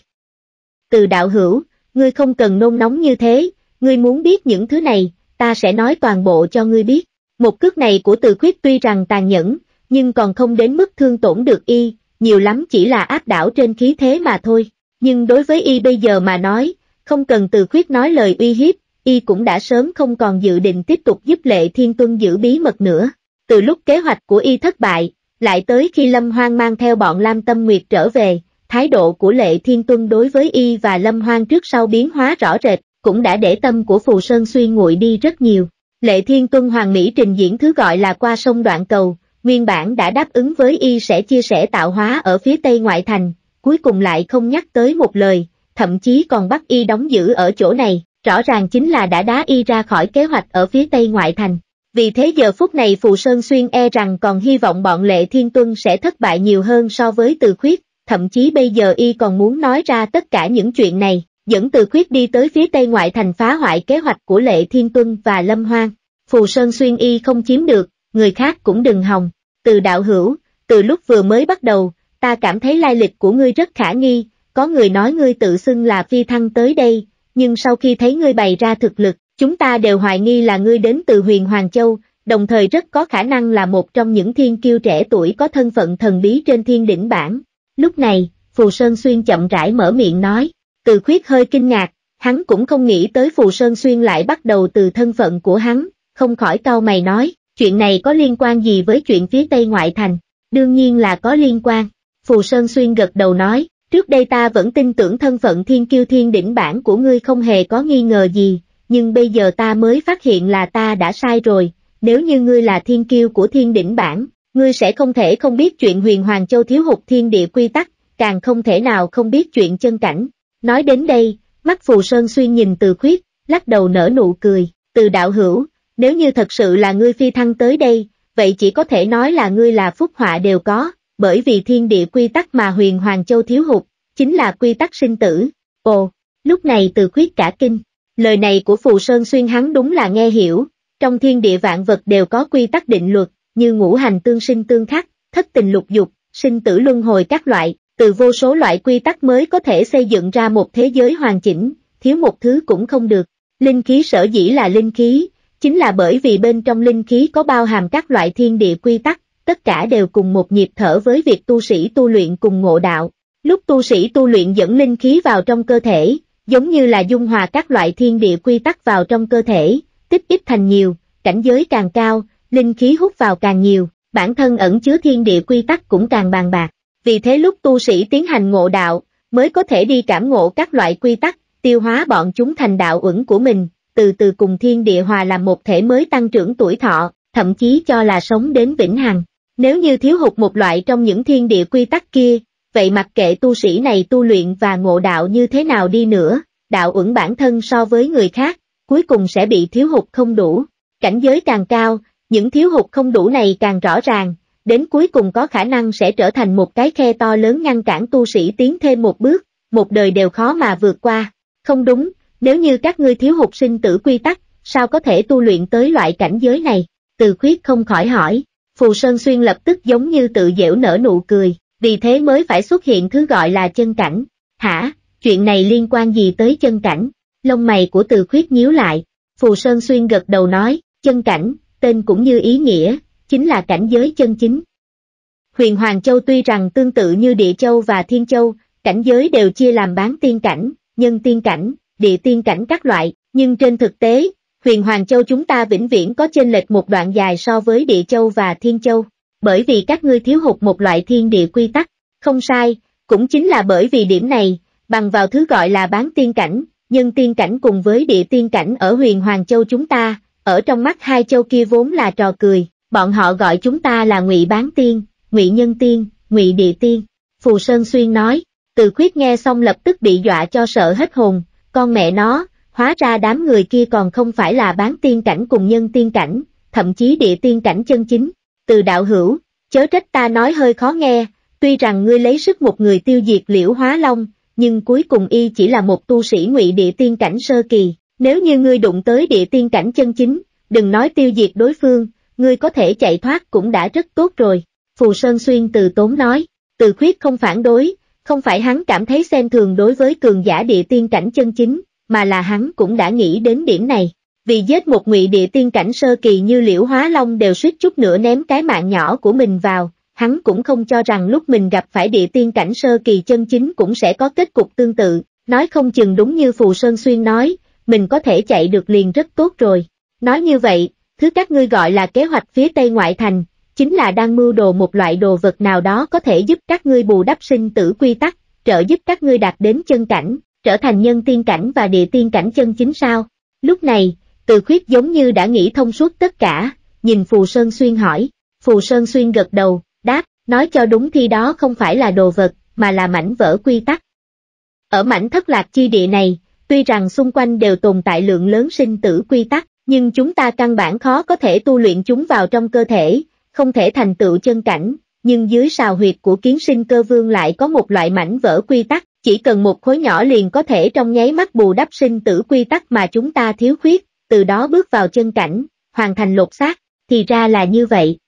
Từ đạo hữu, ngươi không cần nôn nóng như thế, ngươi muốn biết những thứ này, ta sẽ nói toàn bộ cho ngươi biết. Một cước này của từ khuyết tuy rằng tàn nhẫn, nhưng còn không đến mức thương tổn được y, nhiều lắm chỉ là áp đảo trên khí thế mà thôi. Nhưng đối với y bây giờ mà nói, không cần từ khuyết nói lời uy hiếp, y cũng đã sớm không còn dự định tiếp tục giúp lệ thiên tuân giữ bí mật nữa. Từ lúc kế hoạch của y thất bại, lại tới khi Lâm Hoang mang theo bọn Lam Tâm Nguyệt trở về, thái độ của Lệ Thiên Tuân đối với y và Lâm Hoang trước sau biến hóa rõ rệt, cũng đã để tâm của Phù Sơn Xuyên nguội đi rất nhiều. Lệ Thiên Tuân Hoàng Mỹ trình diễn thứ gọi là qua sông đoạn cầu, nguyên bản đã đáp ứng với y sẽ chia sẻ tạo hóa ở phía tây ngoại thành, cuối cùng lại không nhắc tới một lời, thậm chí còn bắt y đóng giữ ở chỗ này, rõ ràng chính là đã đá y ra khỏi kế hoạch ở phía tây ngoại thành. Vì thế giờ phút này Phù Sơn Xuyên e rằng còn hy vọng bọn Lệ Thiên Tuân sẽ thất bại nhiều hơn so với từ khuyết, thậm chí bây giờ y còn muốn nói ra tất cả những chuyện này, dẫn từ khuyết đi tới phía tây ngoại thành phá hoại kế hoạch của Lệ Thiên Tuân và Lâm Hoang. Phù Sơn Xuyên y không chiếm được, người khác cũng đừng hòng. Từ đạo hữu, từ lúc vừa mới bắt đầu, ta cảm thấy lai lịch của ngươi rất khả nghi, có người nói ngươi tự xưng là phi thăng tới đây, nhưng sau khi thấy ngươi bày ra thực lực, chúng ta đều hoài nghi là ngươi đến từ huyền Hoàng Châu, đồng thời rất có khả năng là một trong những thiên kiêu trẻ tuổi có thân phận thần bí trên thiên đỉnh bản. Lúc này, Phù Sơn Xuyên chậm rãi mở miệng nói, từ khuyết hơi kinh ngạc, hắn cũng không nghĩ tới Phù Sơn Xuyên lại bắt đầu từ thân phận của hắn, không khỏi cau mày nói, chuyện này có liên quan gì với chuyện phía Tây ngoại thành, đương nhiên là có liên quan. Phù Sơn Xuyên gật đầu nói, trước đây ta vẫn tin tưởng thân phận thiên kiêu thiên đỉnh bản của ngươi không hề có nghi ngờ gì, nhưng bây giờ ta mới phát hiện là ta đã sai rồi, nếu như ngươi là thiên kiêu của thiên đỉnh bản, ngươi sẽ không thể không biết chuyện huyền Hoàng Châu thiếu hụt thiên địa quy tắc, càng không thể nào không biết chuyện chân cảnh. Nói đến đây, mắt Phù Sơn Xuyên nhìn từ khuyết, lắc đầu nở nụ cười, từ đạo hữu, nếu như thật sự là ngươi phi thăng tới đây, vậy chỉ có thể nói là ngươi là phúc họa đều có, bởi vì thiên địa quy tắc mà huyền Hoàng Châu thiếu hụt, chính là quy tắc sinh tử. Ồ, lúc này từ khuyết cả kinh, lời này của Phù Sơn Xuyên hắn đúng là nghe hiểu, trong thiên địa vạn vật đều có quy tắc định luật, như ngũ hành tương sinh tương khắc, thất tình lục dục, sinh tử luân hồi các loại, từ vô số loại quy tắc mới có thể xây dựng ra một thế giới hoàn chỉnh, thiếu một thứ cũng không được. Linh khí sở dĩ là linh khí, chính là bởi vì bên trong linh khí có bao hàm các loại thiên địa quy tắc, tất cả đều cùng một nhịp thở với việc tu sĩ tu luyện cùng ngộ đạo. Lúc tu sĩ tu luyện dẫn linh khí vào trong cơ thể, giống như là dung hòa các loại thiên địa quy tắc vào trong cơ thể, tích ít thành nhiều, cảnh giới càng cao, linh khí hút vào càng nhiều, bản thân ẩn chứa thiên địa quy tắc cũng càng bàn bạc. Vì thế lúc tu sĩ tiến hành ngộ đạo, mới có thể đi cảm ngộ các loại quy tắc, tiêu hóa bọn chúng thành đạo uẩn của mình, từ từ cùng thiên địa hòa làm một thể mới tăng trưởng tuổi thọ, thậm chí cho là sống đến vĩnh hằng. Nếu như thiếu hụt một loại trong những thiên địa quy tắc kia, vậy mặc kệ tu sĩ này tu luyện và ngộ đạo như thế nào đi nữa, đạo uẩn bản thân so với người khác, cuối cùng sẽ bị thiếu hụt không đủ. Cảnh giới càng cao, những thiếu hụt không đủ này càng rõ ràng, đến cuối cùng có khả năng sẽ trở thành một cái khe to lớn ngăn cản tu sĩ tiến thêm một bước, một đời đều khó mà vượt qua. Không đúng, nếu như các ngươi thiếu hụt sinh tử quy tắc, sao có thể tu luyện tới loại cảnh giới này? Từ khuyết không khỏi hỏi, Phù Sơn Xuyên lập tức giống như tự dễu nở nụ cười, vì thế mới phải xuất hiện thứ gọi là chân cảnh. Hả, chuyện này liên quan gì tới chân cảnh? Lông mày của từ khuyết nhíu lại, Phù Sơn Xuyên gật đầu nói, chân cảnh, tên cũng như ý nghĩa, chính là cảnh giới chân chính. Huyền Hoàng Châu tuy rằng tương tự như Địa Châu và Thiên Châu, cảnh giới đều chia làm bán tiên cảnh, nhân tiên cảnh, địa tiên cảnh các loại, nhưng trên thực tế, huyền Hoàng Châu chúng ta vĩnh viễn có chênh lệch một đoạn dài so với Địa Châu và Thiên Châu, bởi vì các ngươi thiếu hụt một loại thiên địa quy tắc, không sai, cũng chính là bởi vì điểm này, bằng vào thứ gọi là bán tiên cảnh, nhân tiên cảnh cùng với địa tiên cảnh ở huyền Hoàng Châu chúng ta, ở trong mắt hai châu kia vốn là trò cười, bọn họ gọi chúng ta là ngụy bán tiên, ngụy nhân tiên, ngụy địa tiên. Phù Sơn Xuyên nói, từ khuyết nghe xong lập tức bị dọa cho sợ hết hồn, con mẹ nó, hóa ra đám người kia còn không phải là bán tiên cảnh cùng nhân tiên cảnh, thậm chí địa tiên cảnh chân chính. Từ đạo hữu, chớ trách ta nói hơi khó nghe, tuy rằng ngươi lấy sức một người tiêu diệt liễu hóa long, nhưng cuối cùng y chỉ là một tu sĩ ngụy địa tiên cảnh sơ kỳ, nếu như ngươi đụng tới địa tiên cảnh chân chính, đừng nói tiêu diệt đối phương, ngươi có thể chạy thoát cũng đã rất tốt rồi. Phù Sơn Xuyên từ tốn nói, từ khuyết không phản đối, không phải hắn cảm thấy xem thường đối với cường giả địa tiên cảnh chân chính, mà là hắn cũng đã nghĩ đến điểm này. Vì giết một ngụy địa tiên cảnh sơ kỳ như liễu hóa long đều suýt chút nữa ném cái mạng nhỏ của mình vào, hắn cũng không cho rằng lúc mình gặp phải địa tiên cảnh sơ kỳ chân chính cũng sẽ có kết cục tương tự, nói không chừng đúng như Phù Sơn Xuyên nói, mình có thể chạy được liền rất tốt rồi. Nói như vậy, thứ các ngươi gọi là kế hoạch phía Tây ngoại thành, chính là đang mưu đồ một loại đồ vật nào đó có thể giúp các ngươi bù đắp sinh tử quy tắc, trợ giúp các ngươi đạt đến chân cảnh, trở thành nhân tiên cảnh và địa tiên cảnh chân chính sao. Lúc này, từ khuyết giống như đã nghĩ thông suốt tất cả, nhìn Phù Sơn Xuyên hỏi, Phù Sơn Xuyên gật đầu, đáp, nói cho đúng khi đó không phải là đồ vật, mà là mảnh vỡ quy tắc. Ở mảnh thất lạc chi địa này, tuy rằng xung quanh đều tồn tại lượng lớn sinh tử quy tắc, nhưng chúng ta căn bản khó có thể tu luyện chúng vào trong cơ thể, không thể thành tựu chân cảnh, nhưng dưới sào huyệt của kiến sinh cơ vương lại có một loại mảnh vỡ quy tắc, chỉ cần một khối nhỏ liền có thể trong nháy mắt bù đắp sinh tử quy tắc mà chúng ta thiếu khuyết, từ đó bước vào chân cảnh, hoàn thành lột xác, thì ra là như vậy.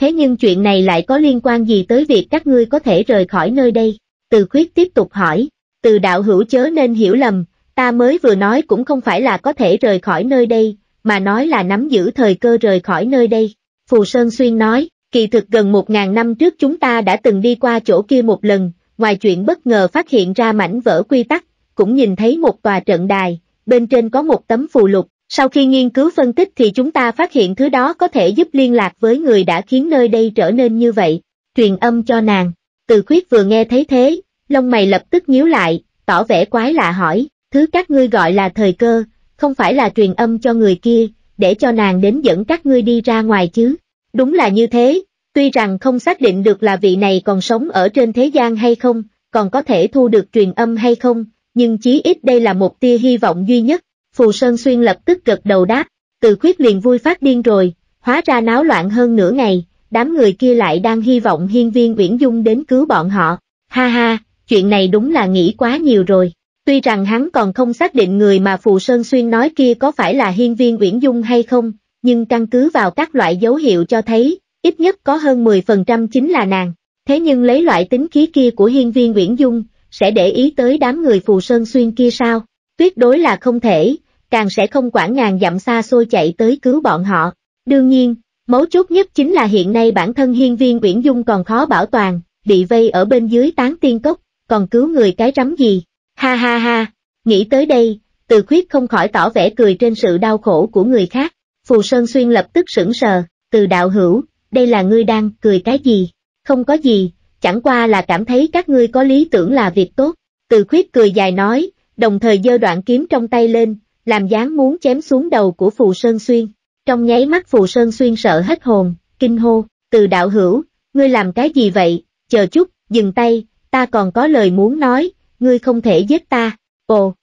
Thế nhưng chuyện này lại có liên quan gì tới việc các ngươi có thể rời khỏi nơi đây? Từ khuyết tiếp tục hỏi, từ đạo hữu chớ nên hiểu lầm, ta mới vừa nói cũng không phải là có thể rời khỏi nơi đây, mà nói là nắm giữ thời cơ rời khỏi nơi đây. Phù Sơn Xuyên nói, kỳ thực gần một ngàn năm trước chúng ta đã từng đi qua chỗ kia một lần, ngoài chuyện bất ngờ phát hiện ra mảnh vỡ quy tắc, cũng nhìn thấy một tòa trận đài, bên trên có một tấm phù lục, sau khi nghiên cứu phân tích thì chúng ta phát hiện thứ đó có thể giúp liên lạc với người đã khiến nơi đây trở nên như vậy, truyền âm cho nàng. Từ khuyết vừa nghe thấy thế, lông mày lập tức nhíu lại, tỏ vẻ quái lạ hỏi, thứ các ngươi gọi là thời cơ, không phải là truyền âm cho người kia, để cho nàng đến dẫn các ngươi đi ra ngoài chứ. Đúng là như thế, tuy rằng không xác định được là vị này còn sống ở trên thế gian hay không, còn có thể thu được truyền âm hay không, nhưng chí ít đây là một tia hy vọng duy nhất. Phù Sơn Xuyên lập tức gật đầu đáp, từ khuyết liền vui phát điên rồi, hóa ra náo loạn hơn nửa ngày, đám người kia lại đang hy vọng hiên viên Uyển Dung đến cứu bọn họ. Ha ha, chuyện này đúng là nghĩ quá nhiều rồi. Tuy rằng hắn còn không xác định người mà Phù Sơn Xuyên nói kia có phải là hiên viên Uyển Dung hay không, nhưng căn cứ vào các loại dấu hiệu cho thấy, ít nhất có hơn 10% chính là nàng. Thế nhưng lấy loại tính khí kia của hiên viên Uyển Dung, sẽ để ý tới đám người Phù Sơn Xuyên kia sao? Tuyệt đối là không thể, càng sẽ không quản ngàn dặm xa xôi chạy tới cứu bọn họ. Đương nhiên, mấu chốt nhất chính là hiện nay bản thân hiên viên Uyển Dung còn khó bảo toàn, bị vây ở bên dưới tán tiên cốc, còn cứu người cái rắm gì. Ha ha ha, nghĩ tới đây, từ khuyết không khỏi tỏ vẻ cười trên sự đau khổ của người khác. Phù Sơn Xuyên lập tức sững sờ, từ đạo hữu, đây là ngươi đang cười cái gì? Không có gì, chẳng qua là cảm thấy các ngươi có lý tưởng là việc tốt. Từ khuyết cười dài nói, đồng thời giơ đoạn kiếm trong tay lên, làm dáng muốn chém xuống đầu của Phù Sơn Xuyên. Trong nháy mắt Phù Sơn Xuyên sợ hết hồn, kinh hô, từ đạo hữu, ngươi làm cái gì vậy, chờ chút, dừng tay, ta còn có lời muốn nói, ngươi không thể giết ta, ồ.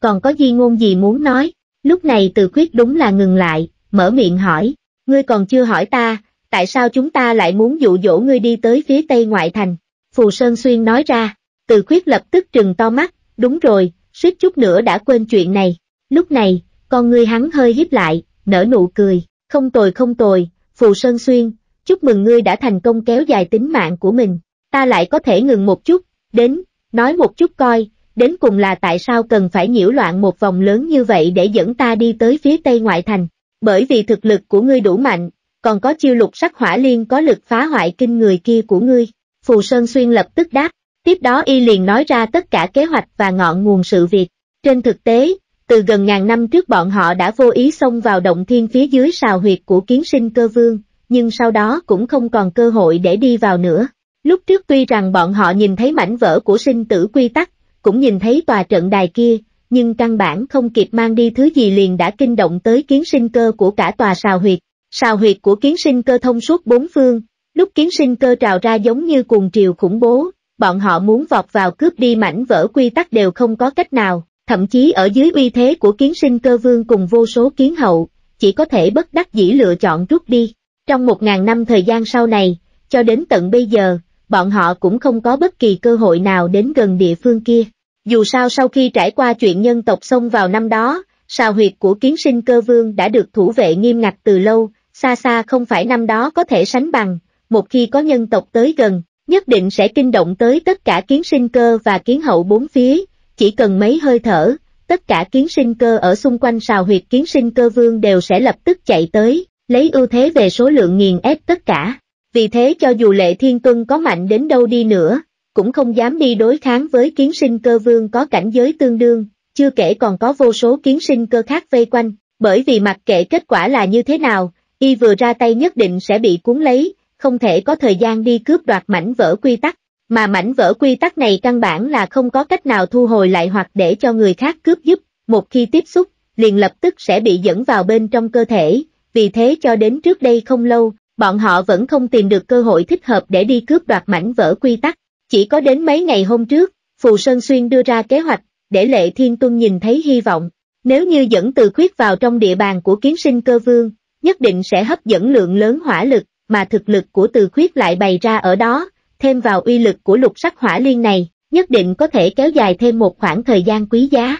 Còn có di ngôn gì muốn nói, lúc này từ khuyết đúng là ngừng lại, mở miệng hỏi, ngươi còn chưa hỏi ta, tại sao chúng ta lại muốn dụ dỗ ngươi đi tới phía tây ngoại thành, Phù Sơn Xuyên nói ra, từ khuyết lập tức trừng to mắt, đúng rồi, suýt chút nữa đã quên chuyện này, lúc này, con ngươi hắn hơi hiếp lại, nở nụ cười, không tồi không tồi, Phù Sơn Xuyên, chúc mừng ngươi đã thành công kéo dài tính mạng của mình, ta lại có thể ngừng một chút, đến, nói một chút coi, đến cùng là tại sao cần phải nhiễu loạn một vòng lớn như vậy để dẫn ta đi tới phía tây ngoại thành. bởi vì thực lực của ngươi đủ mạnh, còn có chiêu lục sắc hỏa liên có lực phá hoại kinh người kia của ngươi. Phù Sơn Xuyên lập tức đáp, tiếp đó y liền nói ra tất cả kế hoạch và ngọn nguồn sự việc. Trên thực tế, từ gần ngàn năm trước bọn họ đã vô ý xông vào động thiên phía dưới sào huyệt của kiến sinh cơ vương, nhưng sau đó cũng không còn cơ hội để đi vào nữa. Lúc trước tuy rằng bọn họ nhìn thấy mảnh vỡ của sinh tử quy tắc, cũng nhìn thấy tòa trận đài kia, nhưng căn bản không kịp mang đi thứ gì liền đã kinh động tới kiến sinh cơ của cả tòa sào huyệt. Sào huyệt của kiến sinh cơ thông suốt bốn phương, lúc kiến sinh cơ trào ra giống như cuồng triều khủng bố, bọn họ muốn vọt vào cướp đi mảnh vỡ quy tắc đều không có cách nào, thậm chí ở dưới uy thế của kiến sinh cơ vương cùng vô số kiến hậu, chỉ có thể bất đắc dĩ lựa chọn rút đi. Trong một ngàn năm thời gian sau này, cho đến tận bây giờ, bọn họ cũng không có bất kỳ cơ hội nào đến gần địa phương kia. Dù sao sau khi trải qua chuyện nhân tộc xông vào năm đó, sào huyệt của kiến sinh cơ vương đã được thủ vệ nghiêm ngặt từ lâu, xa xa không phải năm đó có thể sánh bằng, một khi có nhân tộc tới gần, nhất định sẽ kinh động tới tất cả kiến sinh cơ và kiến hậu bốn phía, chỉ cần mấy hơi thở, tất cả kiến sinh cơ ở xung quanh sào huyệt kiến sinh cơ vương đều sẽ lập tức chạy tới, lấy ưu thế về số lượng nghiền ép tất cả. Vì thế cho dù lệ thiên tuân có mạnh đến đâu đi nữa, cũng không dám đi đối kháng với kiến sinh cơ vương có cảnh giới tương đương, chưa kể còn có vô số kiến sinh cơ khác vây quanh, bởi vì mặc kệ kết quả là như thế nào, y vừa ra tay nhất định sẽ bị cuốn lấy, không thể có thời gian đi cướp đoạt mảnh vỡ quy tắc, mà mảnh vỡ quy tắc này căn bản là không có cách nào thu hồi lại hoặc để cho người khác cướp giúp, một khi tiếp xúc, liền lập tức sẽ bị dẫn vào bên trong cơ thể, vì thế cho đến trước đây không lâu, bọn họ vẫn không tìm được cơ hội thích hợp để đi cướp đoạt mảnh vỡ quy tắc. Chỉ có đến mấy ngày hôm trước, Phù Sơn Xuyên đưa ra kế hoạch, để Lệ Thiên Tuân nhìn thấy hy vọng. Nếu như dẫn từ khuyết vào trong địa bàn của kiến sinh cơ vương, nhất định sẽ hấp dẫn lượng lớn hỏa lực, mà thực lực của từ khuyết lại bày ra ở đó, thêm vào uy lực của lục sắc hỏa liên này, nhất định có thể kéo dài thêm một khoảng thời gian quý giá.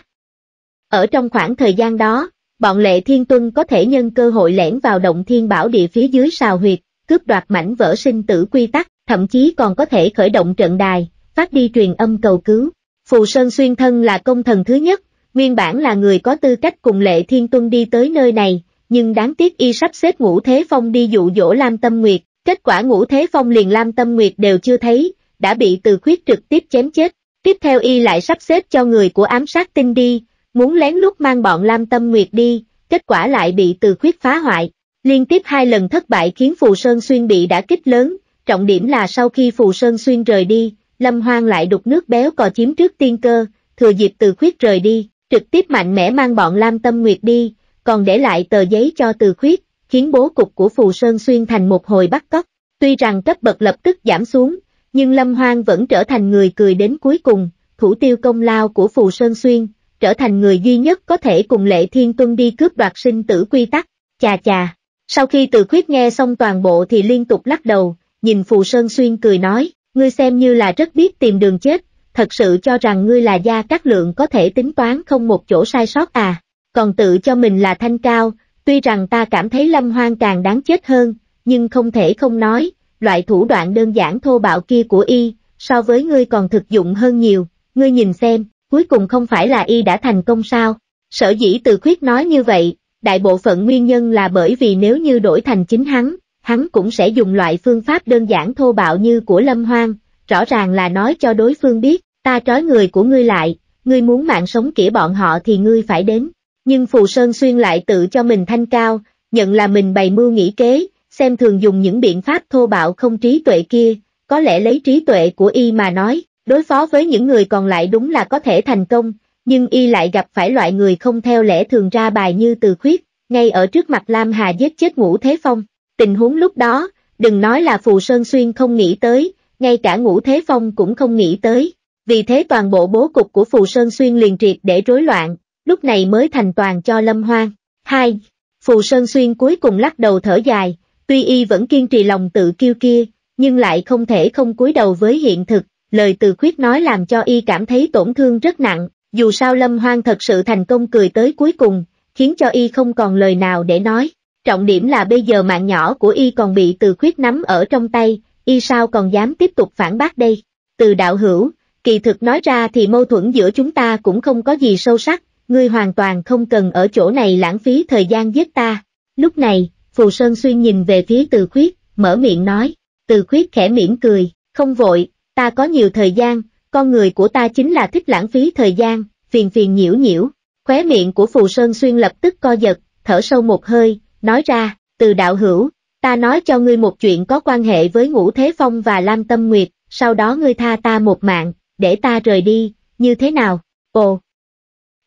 Ở trong khoảng thời gian đó, bọn lệ thiên tuân có thể nhân cơ hội lẻn vào động thiên bảo địa phía dưới sào huyệt, cướp đoạt mảnh vỡ sinh tử quy tắc, thậm chí còn có thể khởi động trận đài, phát đi truyền âm cầu cứu. Phù Sơn Xuyên Thân là công thần thứ nhất, nguyên bản là người có tư cách cùng lệ thiên tuân đi tới nơi này, nhưng đáng tiếc y sắp xếp ngũ thế phong đi dụ dỗ Lam Tâm Nguyệt, kết quả ngũ thế phong liền Lam Tâm Nguyệt đều chưa thấy, đã bị từ khuyết trực tiếp chém chết. Tiếp theo y lại sắp xếp cho người của ám sát tinh đi, muốn lén lút mang bọn Lam Tâm Nguyệt đi, kết quả lại bị từ khuyết phá hoại. Liên tiếp hai lần thất bại khiến Phù Sơn Xuyên bị đã kích lớn, trọng điểm là sau khi Phù Sơn Xuyên rời đi, Lâm Hoang lại đục nước béo cò chiếm trước tiên cơ, thừa dịp từ khuyết rời đi, trực tiếp mạnh mẽ mang bọn Lam Tâm Nguyệt đi, còn để lại tờ giấy cho từ khuyết, khiến bố cục của Phù Sơn Xuyên thành một hồi bắt cóc. Tuy rằng cấp bậc lập tức giảm xuống, nhưng Lâm Hoang vẫn trở thành người cười đến cuối cùng, thủ tiêu công lao của Phù Sơn Xuyên, trở thành người duy nhất có thể cùng Lệ Thiên Tuân đi cướp đoạt sinh tử quy tắc, chà chà. Sau khi từ khuyết nghe xong toàn bộ thì liên tục lắc đầu, nhìn Phù Sơn Xuyên cười nói, ngươi xem như là rất biết tìm đường chết, thật sự cho rằng ngươi là gia các lượng có thể tính toán không một chỗ sai sót à, còn tự cho mình là thanh cao, tuy rằng ta cảm thấy lâm hoang càng đáng chết hơn, nhưng không thể không nói, loại thủ đoạn đơn giản thô bạo kia của y, so với ngươi còn thực dụng hơn nhiều, ngươi nhìn xem, cuối cùng không phải là y đã thành công sao, sở dĩ từ khuyết nói như vậy, đại bộ phận nguyên nhân là bởi vì nếu như đổi thành chính hắn, hắn cũng sẽ dùng loại phương pháp đơn giản thô bạo như của Lâm Hoang, rõ ràng là nói cho đối phương biết, ta trói người của ngươi lại, ngươi muốn mạng sống kỹ bọn họ thì ngươi phải đến. Nhưng Phù Sơn Xuyên lại tự cho mình thanh cao, nhận là mình bày mưu nghĩ kế, xem thường dùng những biện pháp thô bạo không trí tuệ kia, có lẽ lấy trí tuệ của y mà nói, đối phó với những người còn lại đúng là có thể thành công, nhưng y lại gặp phải loại người không theo lẽ thường ra bài như từ khuyết, ngay ở trước mặt Lam Hà giết chết ngũ thế phong. Tình huống lúc đó, đừng nói là Phù Sơn Xuyên không nghĩ tới, ngay cả ngũ thế phong cũng không nghĩ tới. Vì thế toàn bộ bố cục của Phù Sơn Xuyên liền triệt để rối loạn, lúc này mới thành toàn cho Lâm Hoang. 2. Phù Sơn Xuyên cuối cùng lắc đầu thở dài, tuy y vẫn kiên trì lòng tự kiêu kia, nhưng lại không thể không cúi đầu với hiện thực, lời từ khuyết nói làm cho y cảm thấy tổn thương rất nặng, dù sao Lâm Hoang thật sự thành công cười tới cuối cùng, khiến cho y không còn lời nào để nói. Trọng điểm là bây giờ mạng nhỏ của y còn bị từ khuyết nắm ở trong tay, y sao còn dám tiếp tục phản bác đây. Từ đạo hữu, kỳ thực nói ra thì mâu thuẫn giữa chúng ta cũng không có gì sâu sắc, ngươi hoàn toàn không cần ở chỗ này lãng phí thời gian giết ta. Lúc này, Phù Sơn Xuyên nhìn về phía từ khuyết, mở miệng nói, từ khuyết khẽ mỉm cười, không vội, ta có nhiều thời gian, con người của ta chính là thích lãng phí thời gian, phiền phiền nhiễu nhiễu. Khóe miệng của Phù Sơn Xuyên lập tức co giật, thở sâu một hơi, nói ra, từ đạo hữu, ta nói cho ngươi một chuyện có quan hệ với Ngũ Thế Phong và Lam Tâm Nguyệt, sau đó ngươi tha ta một mạng, để ta rời đi, như thế nào? Ồ!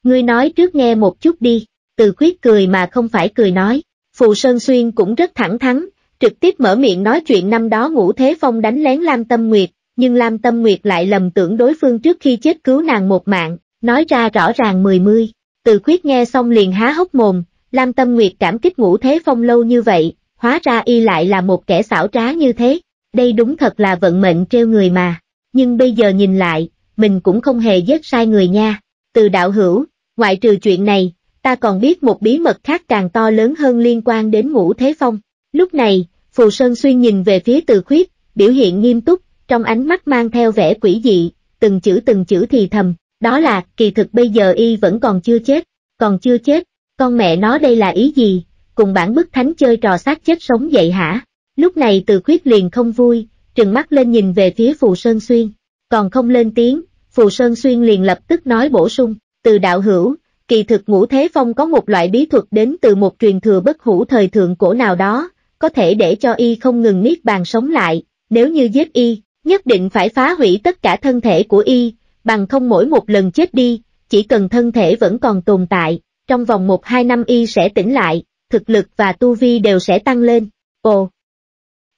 Ngươi nói trước nghe một chút đi, từ khuyết cười mà không phải cười nói. Phù Sơn Xuyên cũng rất thẳng thắn, trực tiếp mở miệng nói chuyện năm đó Ngũ Thế Phong đánh lén Lam Tâm Nguyệt, nhưng Lam Tâm Nguyệt lại lầm tưởng đối phương trước khi chết cứu nàng một mạng, nói ra rõ ràng mười mươi. Từ khuyết nghe xong liền há hốc mồm, Lam Tâm Nguyệt cảm kích Ngũ Thế Phong lâu như vậy, hóa ra y lại là một kẻ xảo trá như thế, đây đúng thật là vận mệnh treo người mà, nhưng bây giờ nhìn lại, mình cũng không hề giết sai người nha, từ đạo hữu, ngoại trừ chuyện này, ta còn biết một bí mật khác càng to lớn hơn liên quan đến ngũ thế phong. Lúc này, Phù Sơn Xuyên nhìn về phía từ khuyết, biểu hiện nghiêm túc, trong ánh mắt mang theo vẻ quỷ dị, từng chữ từng chữ thì thầm, đó là, kỳ thực bây giờ y vẫn còn chưa chết, còn chưa chết, con mẹ nó đây là ý gì, cùng bản bức thánh chơi trò sát chết sống vậy hả? Lúc này từ khuyết liền không vui, trừng mắt lên nhìn về phía Phù Sơn Xuyên, còn không lên tiếng, Phù Sơn Xuyên liền lập tức nói bổ sung, từ đạo hữu, kỳ thực ngũ thế phong có một loại bí thuật đến từ một truyền thừa bất hủ thời thượng cổ nào đó, có thể để cho y không ngừng niết bàn sống lại, nếu như giết y, nhất định phải phá hủy tất cả thân thể của y, bằng không mỗi một lần chết đi, chỉ cần thân thể vẫn còn tồn tại, trong vòng một hai năm y sẽ tỉnh lại, thực lực và tu vi đều sẽ tăng lên. Ồ!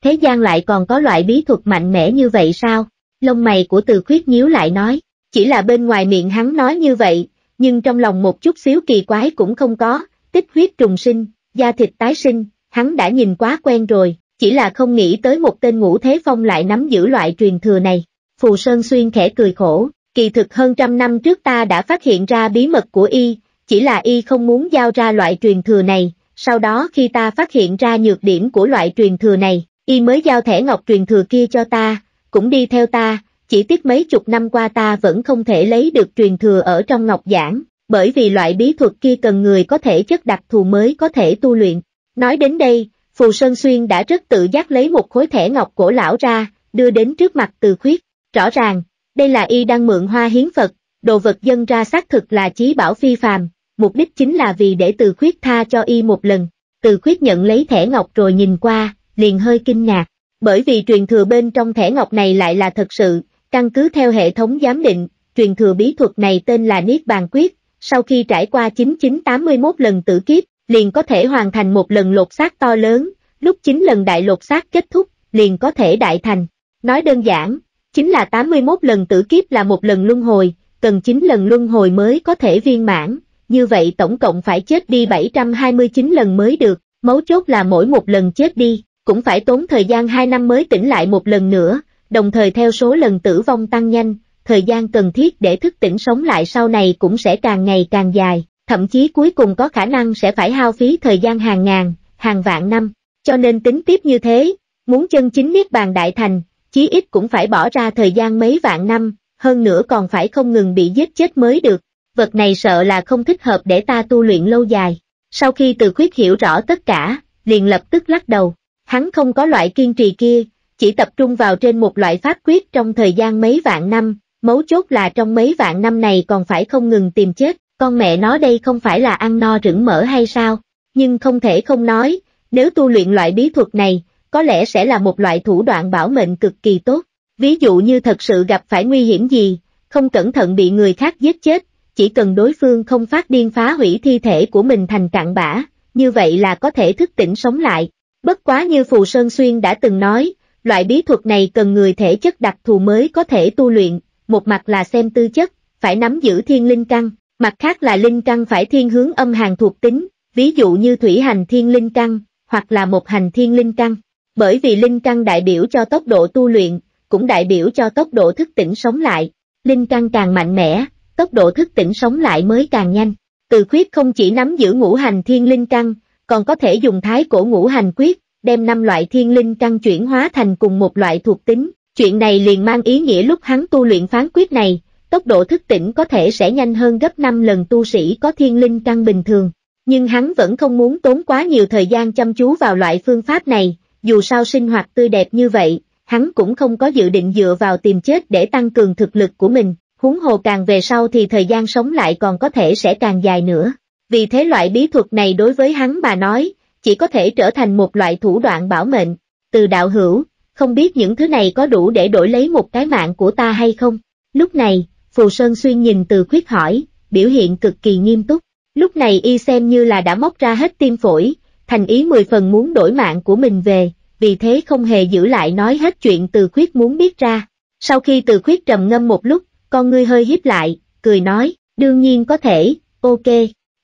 Thế gian lại còn có loại bí thuật mạnh mẽ như vậy sao? Lông mày của từ khuyết nhíu lại nói, chỉ là bên ngoài miệng hắn nói như vậy, nhưng trong lòng một chút xíu kỳ quái cũng không có, tích huyết trùng sinh, da thịt tái sinh, hắn đã nhìn quá quen rồi, chỉ là không nghĩ tới một tên ngũ thế phong lại nắm giữ loại truyền thừa này. Phù Sơn Xuyên khẽ cười khổ, kỳ thực hơn trăm năm trước ta đã phát hiện ra bí mật của y, chỉ là y không muốn giao ra loại truyền thừa này, sau đó khi ta phát hiện ra nhược điểm của loại truyền thừa này, y mới giao thẻ ngọc truyền thừa kia cho ta, cũng đi theo ta, chỉ tiếc mấy chục năm qua ta vẫn không thể lấy được truyền thừa ở trong ngọc giảng, bởi vì loại bí thuật kia cần người có thể chất đặc thù mới có thể tu luyện. Nói đến đây, Phù Sơn Xuyên đã rất tự giác lấy một khối thẻ ngọc cổ lão ra, đưa đến trước mặt từ khuyết. Rõ ràng, đây là y đang mượn hoa hiến Phật, đồ vật dân ra xác thực là chí bảo phi phàm, mục đích chính là vì để từ khuyết tha cho y một lần. Từ khuyết nhận lấy thẻ ngọc rồi nhìn qua, liền hơi kinh ngạc, bởi vì truyền thừa bên trong thẻ ngọc này lại là thật sự, căn cứ theo hệ thống giám định, truyền thừa bí thuật này tên là Niết Bàn Quyết, sau khi trải qua 9981 lần tử kiếp, liền có thể hoàn thành một lần lột xác to lớn, lúc 9 lần đại lột xác kết thúc, liền có thể đại thành. Nói đơn giản, chính là 81 lần tử kiếp là một lần luân hồi, cần 9 lần luân hồi mới có thể viên mãn, như vậy tổng cộng phải chết đi 729 lần mới được, mấu chốt là mỗi một lần chết đi, cũng phải tốn thời gian 2 năm mới tỉnh lại một lần nữa, đồng thời theo số lần tử vong tăng nhanh, thời gian cần thiết để thức tỉnh sống lại sau này cũng sẽ càng ngày càng dài, thậm chí cuối cùng có khả năng sẽ phải hao phí thời gian hàng ngàn, hàng vạn năm, cho nên tính tiếp như thế, muốn chân chính niết bàn đại thành, chí ít cũng phải bỏ ra thời gian mấy vạn năm, hơn nữa còn phải không ngừng bị giết chết mới được, vật này sợ là không thích hợp để ta tu luyện lâu dài. Sau khi từ khuyết hiểu rõ tất cả, liền lập tức lắc đầu, hắn không có loại kiên trì kia, chỉ tập trung vào trên một loại pháp quyết trong thời gian mấy vạn năm, mấu chốt là trong mấy vạn năm này còn phải không ngừng tìm chết, con mẹ nó đây không phải là ăn no rửng mỡ hay sao, nhưng không thể không nói, nếu tu luyện loại bí thuật này, có lẽ sẽ là một loại thủ đoạn bảo mệnh cực kỳ tốt, ví dụ như thật sự gặp phải nguy hiểm gì, không cẩn thận bị người khác giết chết, chỉ cần đối phương không phát điên phá hủy thi thể của mình thành cạn bã, như vậy là có thể thức tỉnh sống lại. Bất quá như Phù Sơn Xuyên đã từng nói, loại bí thuật này cần người thể chất đặc thù mới có thể tu luyện, một mặt là xem tư chất, phải nắm giữ thiên linh căn, mặt khác là linh căn phải thiên hướng âm hàng thuộc tính, ví dụ như thủy hành thiên linh căn, hoặc là một hành thiên linh căn. Bởi vì linh căn đại biểu cho tốc độ tu luyện, cũng đại biểu cho tốc độ thức tỉnh sống lại. Linh căn càng mạnh mẽ, tốc độ thức tỉnh sống lại mới càng nhanh. Từ khuyết không chỉ nắm giữ ngũ hành thiên linh căn, còn có thể dùng thái cổ ngũ hành quyết, đem năm loại thiên linh căn chuyển hóa thành cùng một loại thuộc tính. Chuyện này liền mang ý nghĩa lúc hắn tu luyện phán quyết này, tốc độ thức tỉnh có thể sẽ nhanh hơn gấp 5 lần tu sĩ có thiên linh căn bình thường. nhưng hắn vẫn không muốn tốn quá nhiều thời gian chăm chú vào loại phương pháp này, dù sao sinh hoạt tươi đẹp như vậy, hắn cũng không có dự định dựa vào tìm chết để tăng cường thực lực của mình, huống hồ càng về sau thì thời gian sống lại còn có thể sẽ càng dài nữa. Vì thế loại bí thuật này đối với hắn bà nói, chỉ có thể trở thành một loại thủ đoạn bảo mệnh. Từ đạo hữu, không biết những thứ này có đủ để đổi lấy một cái mạng của ta hay không? Lúc này, Phù Sơn Xuyên nhìn từ khuyết hỏi, biểu hiện cực kỳ nghiêm túc. Lúc này y xem như là đã móc ra hết tim phổi, thành ý mười phần muốn đổi mạng của mình về, vì thế không hề giữ lại nói hết chuyện từ khuyết muốn biết ra. Sau khi từ khuyết trầm ngâm một lúc, con ngươi hơi hiếp lại, cười nói, đương nhiên có thể, ok.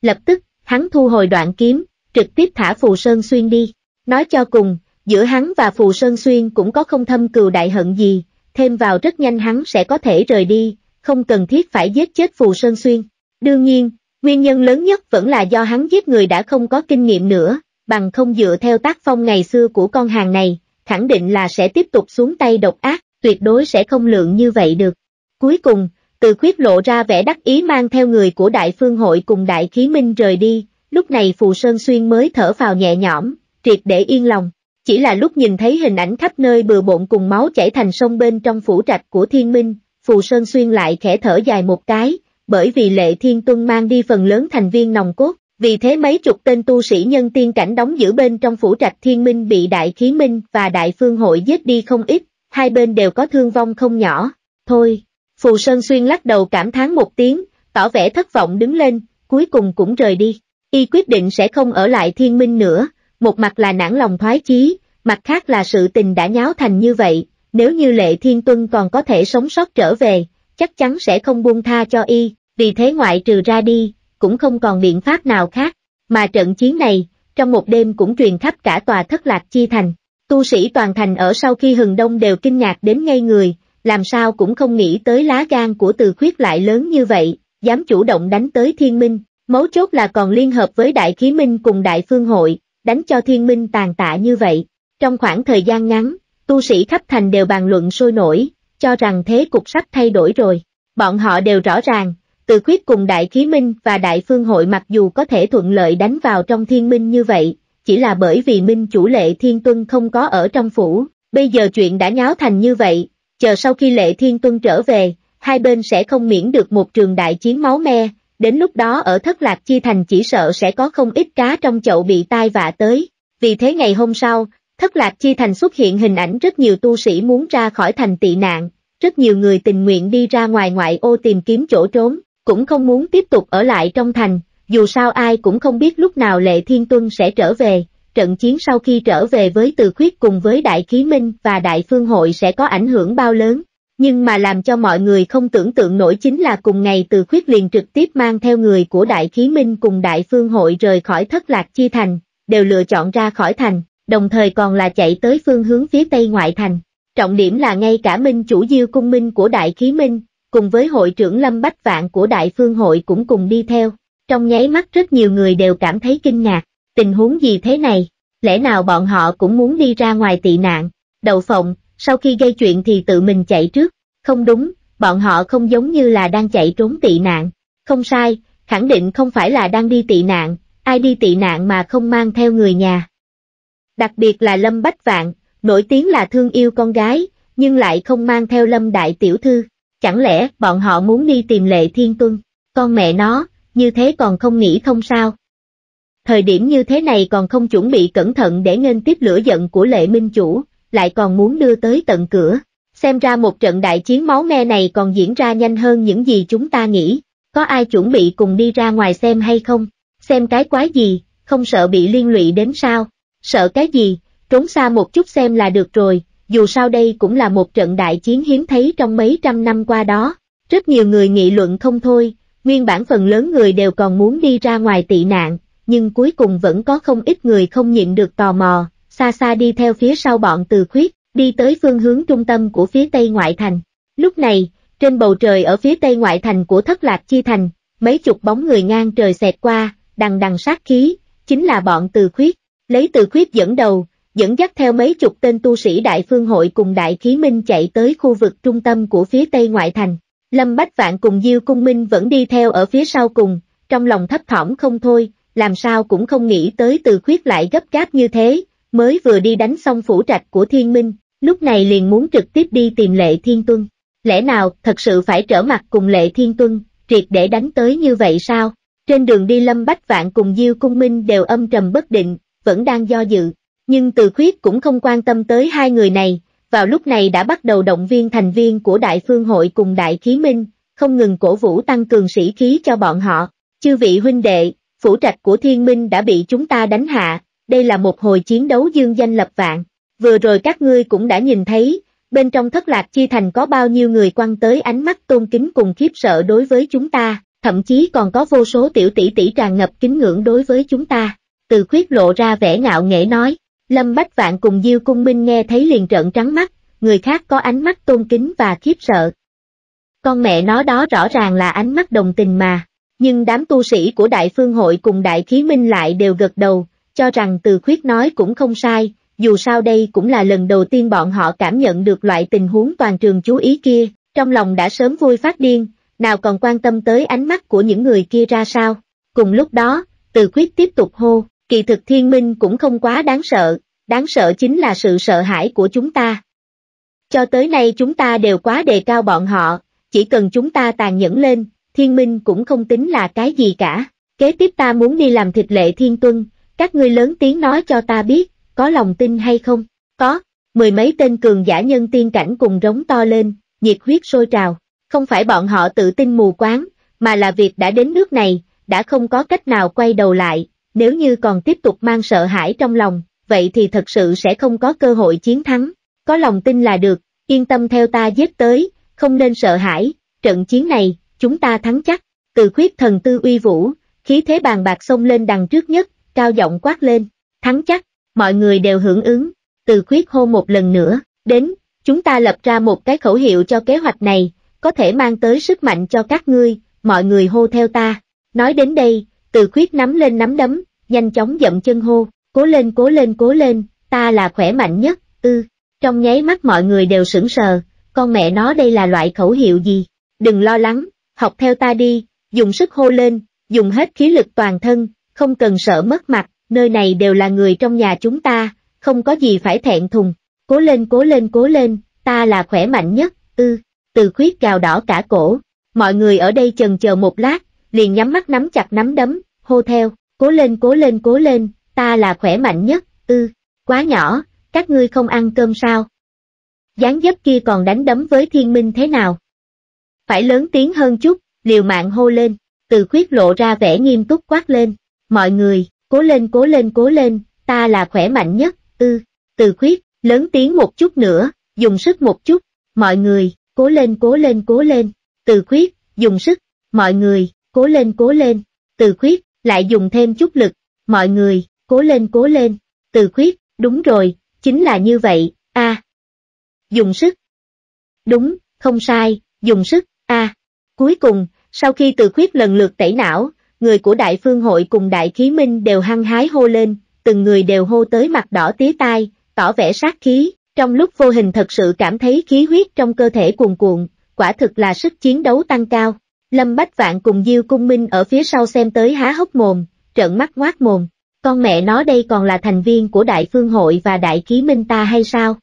Lập tức, hắn thu hồi đoạn kiếm, trực tiếp thả Phù Sơn Xuyên đi. Nói cho cùng, giữa hắn và Phù Sơn Xuyên cũng có không thâm cừu đại hận gì, thêm vào rất nhanh hắn sẽ có thể rời đi, không cần thiết phải giết chết Phù Sơn Xuyên. Đương nhiên, nguyên nhân lớn nhất vẫn là do hắn giết người đã không có kinh nghiệm nữa, bằng không dựa theo tác phong ngày xưa của con hàng này, khẳng định là sẽ tiếp tục xuống tay độc ác, tuyệt đối sẽ không lượng như vậy được. Cuối cùng, từ khuyết lộ ra vẻ đắc ý mang theo người của đại phương hội cùng đại khí minh rời đi, lúc này Phù Sơn Xuyên mới thở vào nhẹ nhõm, triệt để yên lòng. Chỉ là lúc nhìn thấy hình ảnh khắp nơi bừa bộn cùng máu chảy thành sông bên trong phủ trạch của thiên minh, Phù Sơn Xuyên lại khẽ thở dài một cái, bởi vì lệ thiên tuân mang đi phần lớn thành viên nòng cốt, vì thế mấy chục tên tu sĩ nhân tiên cảnh đóng giữ bên trong phủ trạch thiên minh bị đại khí minh và đại phương hội giết đi không ít, hai bên đều có thương vong không nhỏ, thôi. Phù Sơn Xuyên lắc đầu cảm thán một tiếng, tỏ vẻ thất vọng đứng lên, cuối cùng cũng rời đi. Y quyết định sẽ không ở lại thiên minh nữa, một mặt là nản lòng thoái chí, mặt khác là sự tình đã nháo thành như vậy, nếu như lệ thiên tuân còn có thể sống sót trở về, chắc chắn sẽ không buông tha cho y, vì thế ngoại trừ ra đi, cũng không còn biện pháp nào khác, mà trận chiến này, trong một đêm cũng truyền khắp cả tòa thất lạc chi thành. Tu sĩ toàn thành ở sau khi hừng đông đều kinh ngạc đến ngay người, làm sao cũng không nghĩ tới lá gan của từ khuyết lại lớn như vậy, dám chủ động đánh tới thiên minh, mấu chốt là còn liên hợp với đại khí minh cùng đại phương hội, đánh cho thiên minh tàn tạ như vậy. Trong khoảng thời gian ngắn, tu sĩ khắp thành đều bàn luận sôi nổi, cho rằng thế cục sắp thay đổi rồi. Bọn họ đều rõ ràng, từ khuyết cùng Đại Khí Minh và Đại Phương Hội mặc dù có thể thuận lợi đánh vào trong thiên minh như vậy, chỉ là bởi vì Minh chủ lệ thiên tuân không có ở trong phủ, bây giờ chuyện đã nháo thành như vậy, chờ sau khi lệ thiên tuân trở về, hai bên sẽ không miễn được một trường đại chiến máu me, đến lúc đó ở thất lạc chi thành chỉ sợ sẽ có không ít cá trong chậu bị tai vạ tới. Vì thế ngày hôm sau, thất lạc chi thành xuất hiện hình ảnh rất nhiều tu sĩ muốn ra khỏi thành tị nạn, rất nhiều người tình nguyện đi ra ngoài ngoại ô tìm kiếm chỗ trốn, cũng không muốn tiếp tục ở lại trong thành, dù sao ai cũng không biết lúc nào Lệ Thiên Tuân sẽ trở về, trận chiến sau khi trở về với Từ Khuyết cùng với Đại Khí Minh và Đại Phương Hội sẽ có ảnh hưởng bao lớn. Nhưng mà làm cho mọi người không tưởng tượng nổi chính là cùng ngày Từ Khuyết liền trực tiếp mang theo người của Đại Khí Minh cùng Đại Phương Hội rời khỏi thất lạc chi thành, đều lựa chọn ra khỏi thành, đồng thời còn là chạy tới phương hướng phía tây ngoại thành. Trọng điểm là ngay cả Minh chủ Diêu Cung Minh của Đại Khí Minh, cùng với hội trưởng Lâm Bách Vạn của Đại Phương Hội cũng cùng đi theo. Trong nháy mắt rất nhiều người đều cảm thấy kinh ngạc, tình huống gì thế này, lẽ nào bọn họ cũng muốn đi ra ngoài tị nạn, đầu phòng sau khi gây chuyện thì tự mình chạy trước, không đúng, bọn họ không giống như là đang chạy trốn tị nạn, không sai, khẳng định không phải là đang đi tị nạn, ai đi tị nạn mà không mang theo người nhà. Đặc biệt là Lâm Bách Vạn, nổi tiếng là thương yêu con gái, nhưng lại không mang theo Lâm Đại Tiểu Thư. Chẳng lẽ bọn họ muốn đi tìm lệ thiên tuân, con mẹ nó, như thế còn không nghĩ không sao. Thời điểm như thế này còn không chuẩn bị cẩn thận để nghênh tiếp lửa giận của lệ minh chủ, lại còn muốn đưa tới tận cửa. Xem ra một trận đại chiến máu me này còn diễn ra nhanh hơn những gì chúng ta nghĩ. Có ai chuẩn bị cùng đi ra ngoài xem hay không? Xem cái quái gì, không sợ bị liên lụy đến sao? Sợ cái gì, trốn xa một chút xem là được rồi, dù sao đây cũng là một trận đại chiến hiếm thấy trong mấy trăm năm qua đó. Rất nhiều người nghị luận không thôi, nguyên bản phần lớn người đều còn muốn đi ra ngoài tị nạn, nhưng cuối cùng vẫn có không ít người không nhịn được tò mò, xa xa đi theo phía sau bọn từ khuyết, đi tới phương hướng trung tâm của phía tây ngoại thành. Lúc này, trên bầu trời ở phía tây ngoại thành của thất lạc chi thành, mấy chục bóng người ngang trời xẹt qua, đằng đằng sát khí, chính là bọn từ khuyết, lấy từ khuyết dẫn đầu, dẫn dắt theo mấy chục tên tu sĩ đại phương hội cùng đại khí minh chạy tới khu vực trung tâm của phía tây ngoại thành. Lâm Bách Vạn cùng Diêu Cung Minh vẫn đi theo ở phía sau cùng, trong lòng thấp thỏm không thôi, làm sao cũng không nghĩ tới từ khuyết lại gấp gáp như thế, mới vừa đi đánh xong phủ trạch của thiên minh, lúc này liền muốn trực tiếp đi tìm lệ thiên tuân. Lẽ nào thật sự phải trở mặt cùng lệ thiên tuân, triệt để đánh tới như vậy sao? Trên đường đi Lâm Bách Vạn cùng Diêu Cung Minh đều âm trầm bất định, vẫn đang do dự. Nhưng từ khuyết cũng không quan tâm tới hai người này, vào lúc này đã bắt đầu động viên thành viên của Đại Phương Hội cùng Đại Khí Minh, không ngừng cổ vũ tăng cường sĩ khí cho bọn họ. Chư vị huynh đệ, phủ trạch của thiên minh đã bị chúng ta đánh hạ, đây là một hồi chiến đấu dương danh lập vạn. Vừa rồi các ngươi cũng đã nhìn thấy, bên trong thất lạc chi thành có bao nhiêu người quăng tới ánh mắt tôn kính cùng khiếp sợ đối với chúng ta, thậm chí còn có vô số tiểu tỷ tỷ tràn ngập kính ngưỡng đối với chúng ta. Từ khuyết lộ ra vẻ ngạo nghễ nói, Lâm Bách Vạn cùng Diêu Cung Minh nghe thấy liền trợn trắng mắt, người khác có ánh mắt tôn kính và khiếp sợ. Con mẹ nó đó rõ ràng là ánh mắt đồng tình mà, nhưng đám tu sĩ của Đại Phương Hội cùng Đại Khí Minh lại đều gật đầu, cho rằng từ khuyết nói cũng không sai, dù sao đây cũng là lần đầu tiên bọn họ cảm nhận được loại tình huống toàn trường chú ý kia, trong lòng đã sớm vui phát điên, nào còn quan tâm tới ánh mắt của những người kia ra sao. Cùng lúc đó, từ khuyết tiếp tục hô, kỳ thực thiên minh cũng không quá đáng sợ, đáng sợ chính là sự sợ hãi của chúng ta. Cho tới nay chúng ta đều quá đề cao bọn họ, chỉ cần chúng ta tàn nhẫn lên, thiên minh cũng không tính là cái gì cả. Kế tiếp ta muốn đi làm thịt lệ thiên tuân, các ngươi lớn tiếng nói cho ta biết, có lòng tin hay không? Có, mười mấy tên cường giả nhân tiên cảnh cùng rống to lên, nhiệt huyết sôi trào. Không phải bọn họ tự tin mù quáng, mà là việc đã đến nước này, đã không có cách nào quay đầu lại, nếu như còn tiếp tục mang sợ hãi trong lòng, vậy thì thật sự sẽ không có cơ hội chiến thắng. Có lòng tin là được, yên tâm theo ta giết tới, không nên sợ hãi, trận chiến này, chúng ta thắng chắc. Từ khuyết thần tư uy vũ, khí thế bàn bạc xông lên đằng trước nhất, cao giọng quát lên, thắng chắc, mọi người đều hưởng ứng, từ khuyết hô một lần nữa, đến, chúng ta lập ra một cái khẩu hiệu cho kế hoạch này, có thể mang tới sức mạnh cho các ngươi, mọi người hô theo ta. Nói đến đây, từ khuyết nắm lên nắm đấm, nhanh chóng dậm chân hô, cố lên cố lên cố lên, ta là khỏe mạnh nhất, ư. Trong nháy mắt mọi người đều sững sờ, con mẹ nó đây là loại khẩu hiệu gì? Đừng lo lắng, học theo ta đi, dùng sức hô lên, dùng hết khí lực toàn thân, không cần sợ mất mặt, nơi này đều là người trong nhà chúng ta, không có gì phải thẹn thùng. Cố lên cố lên cố lên, ta là khỏe mạnh nhất, ư, từ khuyết gào đỏ cả cổ. Mọi người ở đây chần chờ một lát, liền nhắm mắt nắm chặt nắm đấm, hô theo, cố lên cố lên cố lên, ta là khỏe mạnh nhất, ư, quá nhỏ, các ngươi không ăn cơm sao? gián dấp kia còn đánh đấm với thiên minh thế nào? Phải lớn tiếng hơn chút, liều mạng hô lên, từ khuyết lộ ra vẻ nghiêm túc quát lên, mọi người, cố lên cố lên cố lên, ta là khỏe mạnh nhất, ư, từ khuyết, lớn tiếng một chút nữa, dùng sức một chút, mọi người, cố lên cố lên cố lên, từ khuyết, dùng sức, mọi người, cố lên cố lên, từ khuyết, lại dùng thêm chút lực, mọi người, cố lên cố lên, từ khuyết, đúng rồi, chính là như vậy, a. Dùng sức. Đúng, không sai, dùng sức, a. Cuối cùng, sau khi từ khuyết lần lượt tẩy não, người của Đại Phương Hội cùng Đại Khí Minh đều hăng hái hô lên, từng người đều hô tới mặt đỏ tía tai, tỏ vẻ sát khí, trong lúc vô hình thật sự cảm thấy khí huyết trong cơ thể cuồn cuộn, quả thực là sức chiến đấu tăng cao. Lâm Bách Vạn cùng Diêu Cung Minh ở phía sau xem tới há hốc mồm, trợn mắt ngoác mồm, con mẹ nó đây còn là thành viên của Đại Phương Hội và Đại Khí Minh ta hay sao?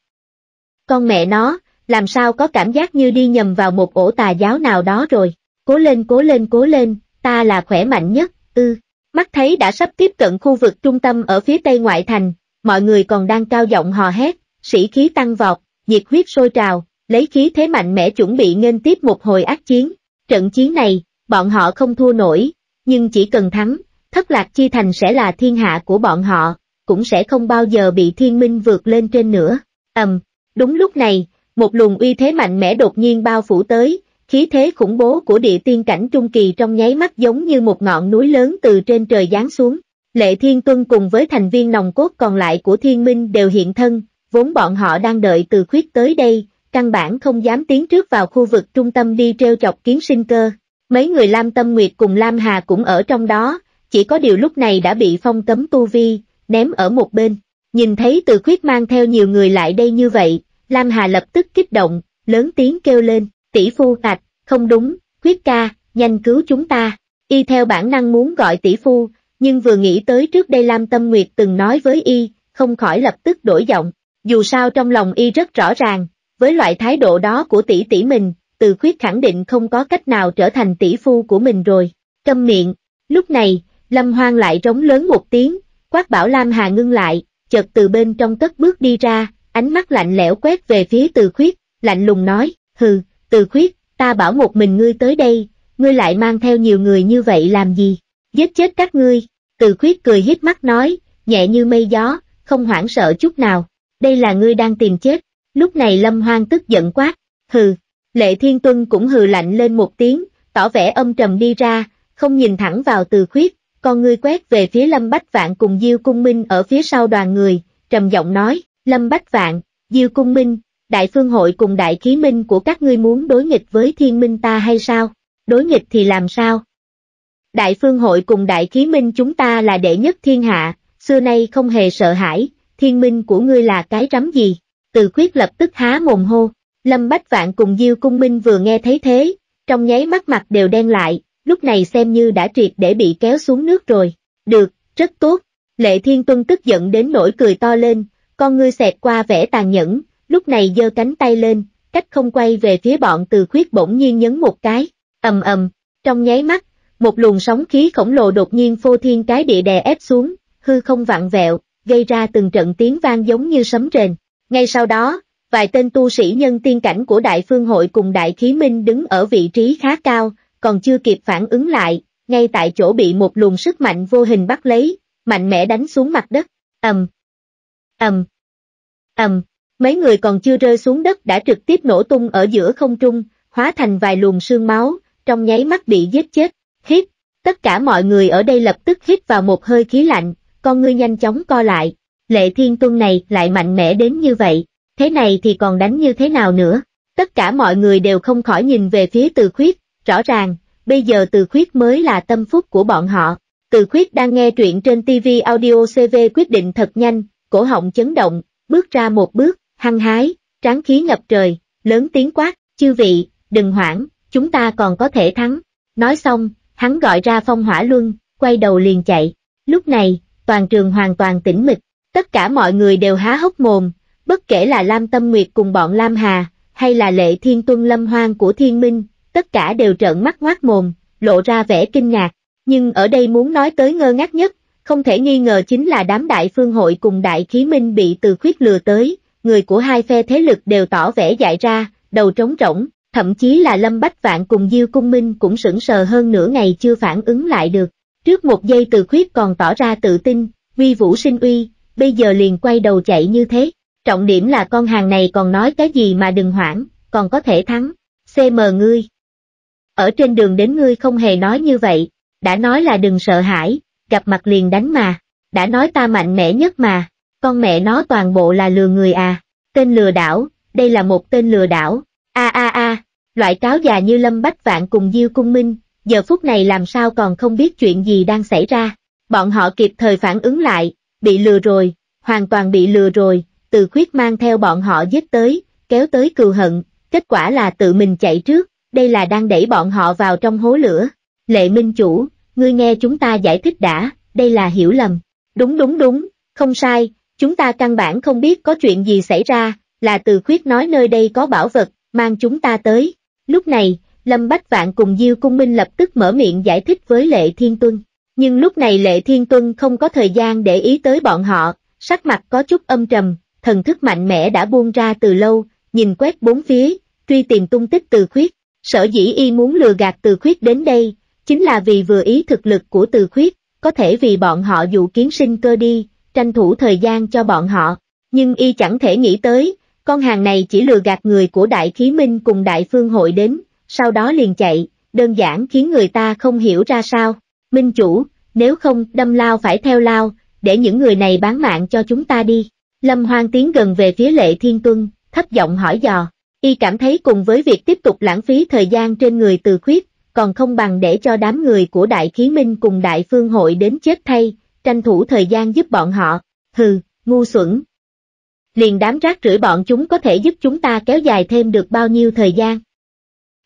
Con mẹ nó, làm sao có cảm giác như đi nhầm vào một ổ tà giáo nào đó rồi, cố lên cố lên cố lên, ta là khỏe mạnh nhất, ư. Mắt thấy đã sắp tiếp cận khu vực trung tâm ở phía tây ngoại thành, mọi người còn đang cao giọng hò hét, sĩ khí tăng vọt, nhiệt huyết sôi trào, lấy khí thế mạnh mẽ chuẩn bị nghênh tiếp một hồi ác chiến. Trận chiến này, bọn họ không thua nổi, nhưng chỉ cần thắng, thất lạc chi thành sẽ là thiên hạ của bọn họ, cũng sẽ không bao giờ bị thiên minh vượt lên trên nữa. Ầm, đúng lúc này, một luồng uy thế mạnh mẽ đột nhiên bao phủ tới, khí thế khủng bố của địa tiên cảnh trung kỳ trong nháy mắt giống như một ngọn núi lớn từ trên trời giáng xuống. Lệ Thiên Tuân cùng với thành viên nòng cốt còn lại của Thiên Minh đều hiện thân, vốn bọn họ đang đợi từ khuyết tới đây, căn bản không dám tiến trước vào khu vực trung tâm đi treo chọc kiến sinh cơ. Mấy người Lam Tâm Nguyệt cùng Lam Hà cũng ở trong đó, chỉ có điều lúc này đã bị phong cấm tu vi, ném ở một bên. Nhìn thấy từ khuyết mang theo nhiều người lại đây như vậy, Lam Hà lập tức kích động, lớn tiếng kêu lên, tỷ phu ạch, không đúng, khuyết ca, nhanh cứu chúng ta. Y theo bản năng muốn gọi tỷ phu, nhưng vừa nghĩ tới trước đây Lam Tâm Nguyệt từng nói với y, không khỏi lập tức đổi giọng. Dù sao trong lòng y rất rõ ràng, với loại thái độ đó của tỷ tỷ mình, từ khuyết khẳng định không có cách nào trở thành tỷ phu của mình rồi. Câm miệng, lúc này, Lâm Hoang lại trống lớn một tiếng, quát bảo Lam Hà ngưng lại, chợt từ bên trong tất bước đi ra, ánh mắt lạnh lẽo quét về phía từ khuyết, lạnh lùng nói, hừ, từ khuyết, ta bảo một mình ngươi tới đây, ngươi lại mang theo nhiều người như vậy làm gì, giết chết các ngươi, từ khuyết cười hiếp mắt nói, nhẹ như mây gió, không hoảng sợ chút nào, đây là ngươi đang tìm chết, lúc này lâm hoang tức giận quát, hừ, lệ thiên tuân cũng hừ lạnh lên một tiếng, tỏ vẻ âm trầm đi ra, không nhìn thẳng vào từ khuyết, con ngươi quét về phía lâm bách vạn cùng diêu cung minh ở phía sau đoàn người, trầm giọng nói, lâm bách vạn, diêu cung minh, đại phương hội cùng đại khí minh của các ngươi muốn đối nghịch với thiên minh ta hay sao? Đối nghịch thì làm sao? Đại phương hội cùng đại khí minh chúng ta là đệ nhất thiên hạ, xưa nay không hề sợ hãi, thiên minh của ngươi là cái rắm gì? Từ khuyết lập tức há mồm hô, Lâm Bách Vạn cùng Diêu Cung Minh vừa nghe thấy thế, trong nháy mắt mặt đều đen lại, lúc này xem như đã triệt để bị kéo xuống nước rồi. Được, rất tốt. Lệ Thiên Tuân tức giận đến nỗi cười to lên, con ngươi xẹt qua vẻ tàn nhẫn, lúc này giơ cánh tay lên, cách không quay về phía bọn từ khuyết bỗng nhiên nhấn một cái, ầm ầm, trong nháy mắt, một luồng sóng khí khổng lồ đột nhiên phô thiên cái địa đè ép xuống, hư không vặn vẹo, gây ra từng trận tiếng vang giống như sấm rền. Ngay sau đó, vài tên tu sĩ nhân tiên cảnh của Đại Phương Hội cùng Đại Khí Minh đứng ở vị trí khá cao, còn chưa kịp phản ứng lại, ngay tại chỗ bị một luồng sức mạnh vô hình bắt lấy, mạnh mẽ đánh xuống mặt đất, ầm, ầm, ầm, mấy người còn chưa rơi xuống đất đã trực tiếp nổ tung ở giữa không trung, hóa thành vài luồng sương máu, trong nháy mắt bị giết chết, hít, tất cả mọi người ở đây lập tức hít vào một hơi khí lạnh, con ngươi nhanh chóng co lại, lệ thiên tuân này lại mạnh mẽ đến như vậy, thế này thì còn đánh như thế nào nữa, tất cả mọi người đều không khỏi nhìn về phía từ khuyết, rõ ràng, bây giờ từ khuyết mới là tâm phúc của bọn họ, từ khuyết đang nghe truyện trên TV audio CV quyết định thật nhanh, cổ họng chấn động, bước ra một bước, hăng hái, tráng khí ngập trời, lớn tiếng quát, chư vị, đừng hoảng, chúng ta còn có thể thắng. Nói xong, hắn gọi ra phong hỏa luân, quay đầu liền chạy. Lúc này, toàn trường hoàn toàn tĩnh mịch, tất cả mọi người đều há hốc mồm, bất kể là Lam Tâm Nguyệt cùng bọn Lam Hà, hay là lệ thiên tuân lâm hoang của thiên minh, tất cả đều trợn mắt ngoác mồm, lộ ra vẻ kinh ngạc. Nhưng ở đây muốn nói tới ngơ ngác nhất, không thể nghi ngờ chính là đám đại phương hội cùng đại khí minh bị từ khuyết lừa tới, người của hai phe thế lực đều tỏ vẻ dại ra, đầu trống rỗng, thậm chí là Lâm Bách Vạn cùng Diêu Cung Minh cũng sững sờ hơn nửa ngày chưa phản ứng lại được. Trước một giây từ khuyết còn tỏ ra tự tin, uy vũ sinh uy, bây giờ liền quay đầu chạy như thế. Trọng điểm là con hàng này còn nói cái gì mà đừng hoảng, còn có thể thắng. CM ngươi. Ở trên đường đến ngươi không hề nói như vậy, đã nói là đừng sợ hãi, gặp mặt liền đánh mà, đã nói ta mạnh mẽ nhất mà, con mẹ nó toàn bộ là lừa người à, tên lừa đảo, đây là một tên lừa đảo, a a a, loại cáo già như Lâm Bách Vạn cùng Diêu Cung Minh, giờ phút này làm sao còn không biết chuyện gì đang xảy ra, bọn họ kịp thời phản ứng lại, bị lừa rồi, hoàn toàn bị lừa rồi, từ khuyết mang theo bọn họ giết tới, kéo tới cừu hận, kết quả là tự mình chạy trước, đây là đang đẩy bọn họ vào trong hố lửa. Lệ Minh Chủ, ngươi nghe chúng ta giải thích đã, đây là hiểu lầm. Đúng đúng đúng, không sai, chúng ta căn bản không biết có chuyện gì xảy ra, là từ khuyết nói nơi đây có bảo vật, mang chúng ta tới. Lúc này, Lâm Bách Vạn cùng Diêu Cung Minh lập tức mở miệng giải thích với Lệ Thiên Tuân. Nhưng lúc này Lệ Thiên Tuân không có thời gian để ý tới bọn họ, sắc mặt có chút âm trầm, thần thức mạnh mẽ đã buông ra từ lâu, nhìn quét bốn phía, truy tìm tung tích từ khuyết. Sở dĩ y muốn lừa gạt từ khuyết đến đây, chính là vì vừa ý thực lực của từ khuyết, có thể vì bọn họ dụ kiến sinh cơ đi, tranh thủ thời gian cho bọn họ. Nhưng y chẳng thể nghĩ tới, con hàng này chỉ lừa gạt người của Đại Khí Minh cùng Đại Phương Hội đến, sau đó liền chạy, đơn giản khiến người ta không hiểu ra sao. Minh chủ, nếu không đâm lao phải theo lao, để những người này bán mạng cho chúng ta đi. Lâm Hoang tiến gần về phía Lệ Thiên Tuân, thấp giọng hỏi dò. Y cảm thấy cùng với việc tiếp tục lãng phí thời gian trên người từ khuyết, còn không bằng để cho đám người của Đại Khí Minh cùng Đại Phương Hội đến chết thay, tranh thủ thời gian giúp bọn họ. Hừ, ngu xuẩn. Liền đám rác rưởi bọn chúng có thể giúp chúng ta kéo dài thêm được bao nhiêu thời gian.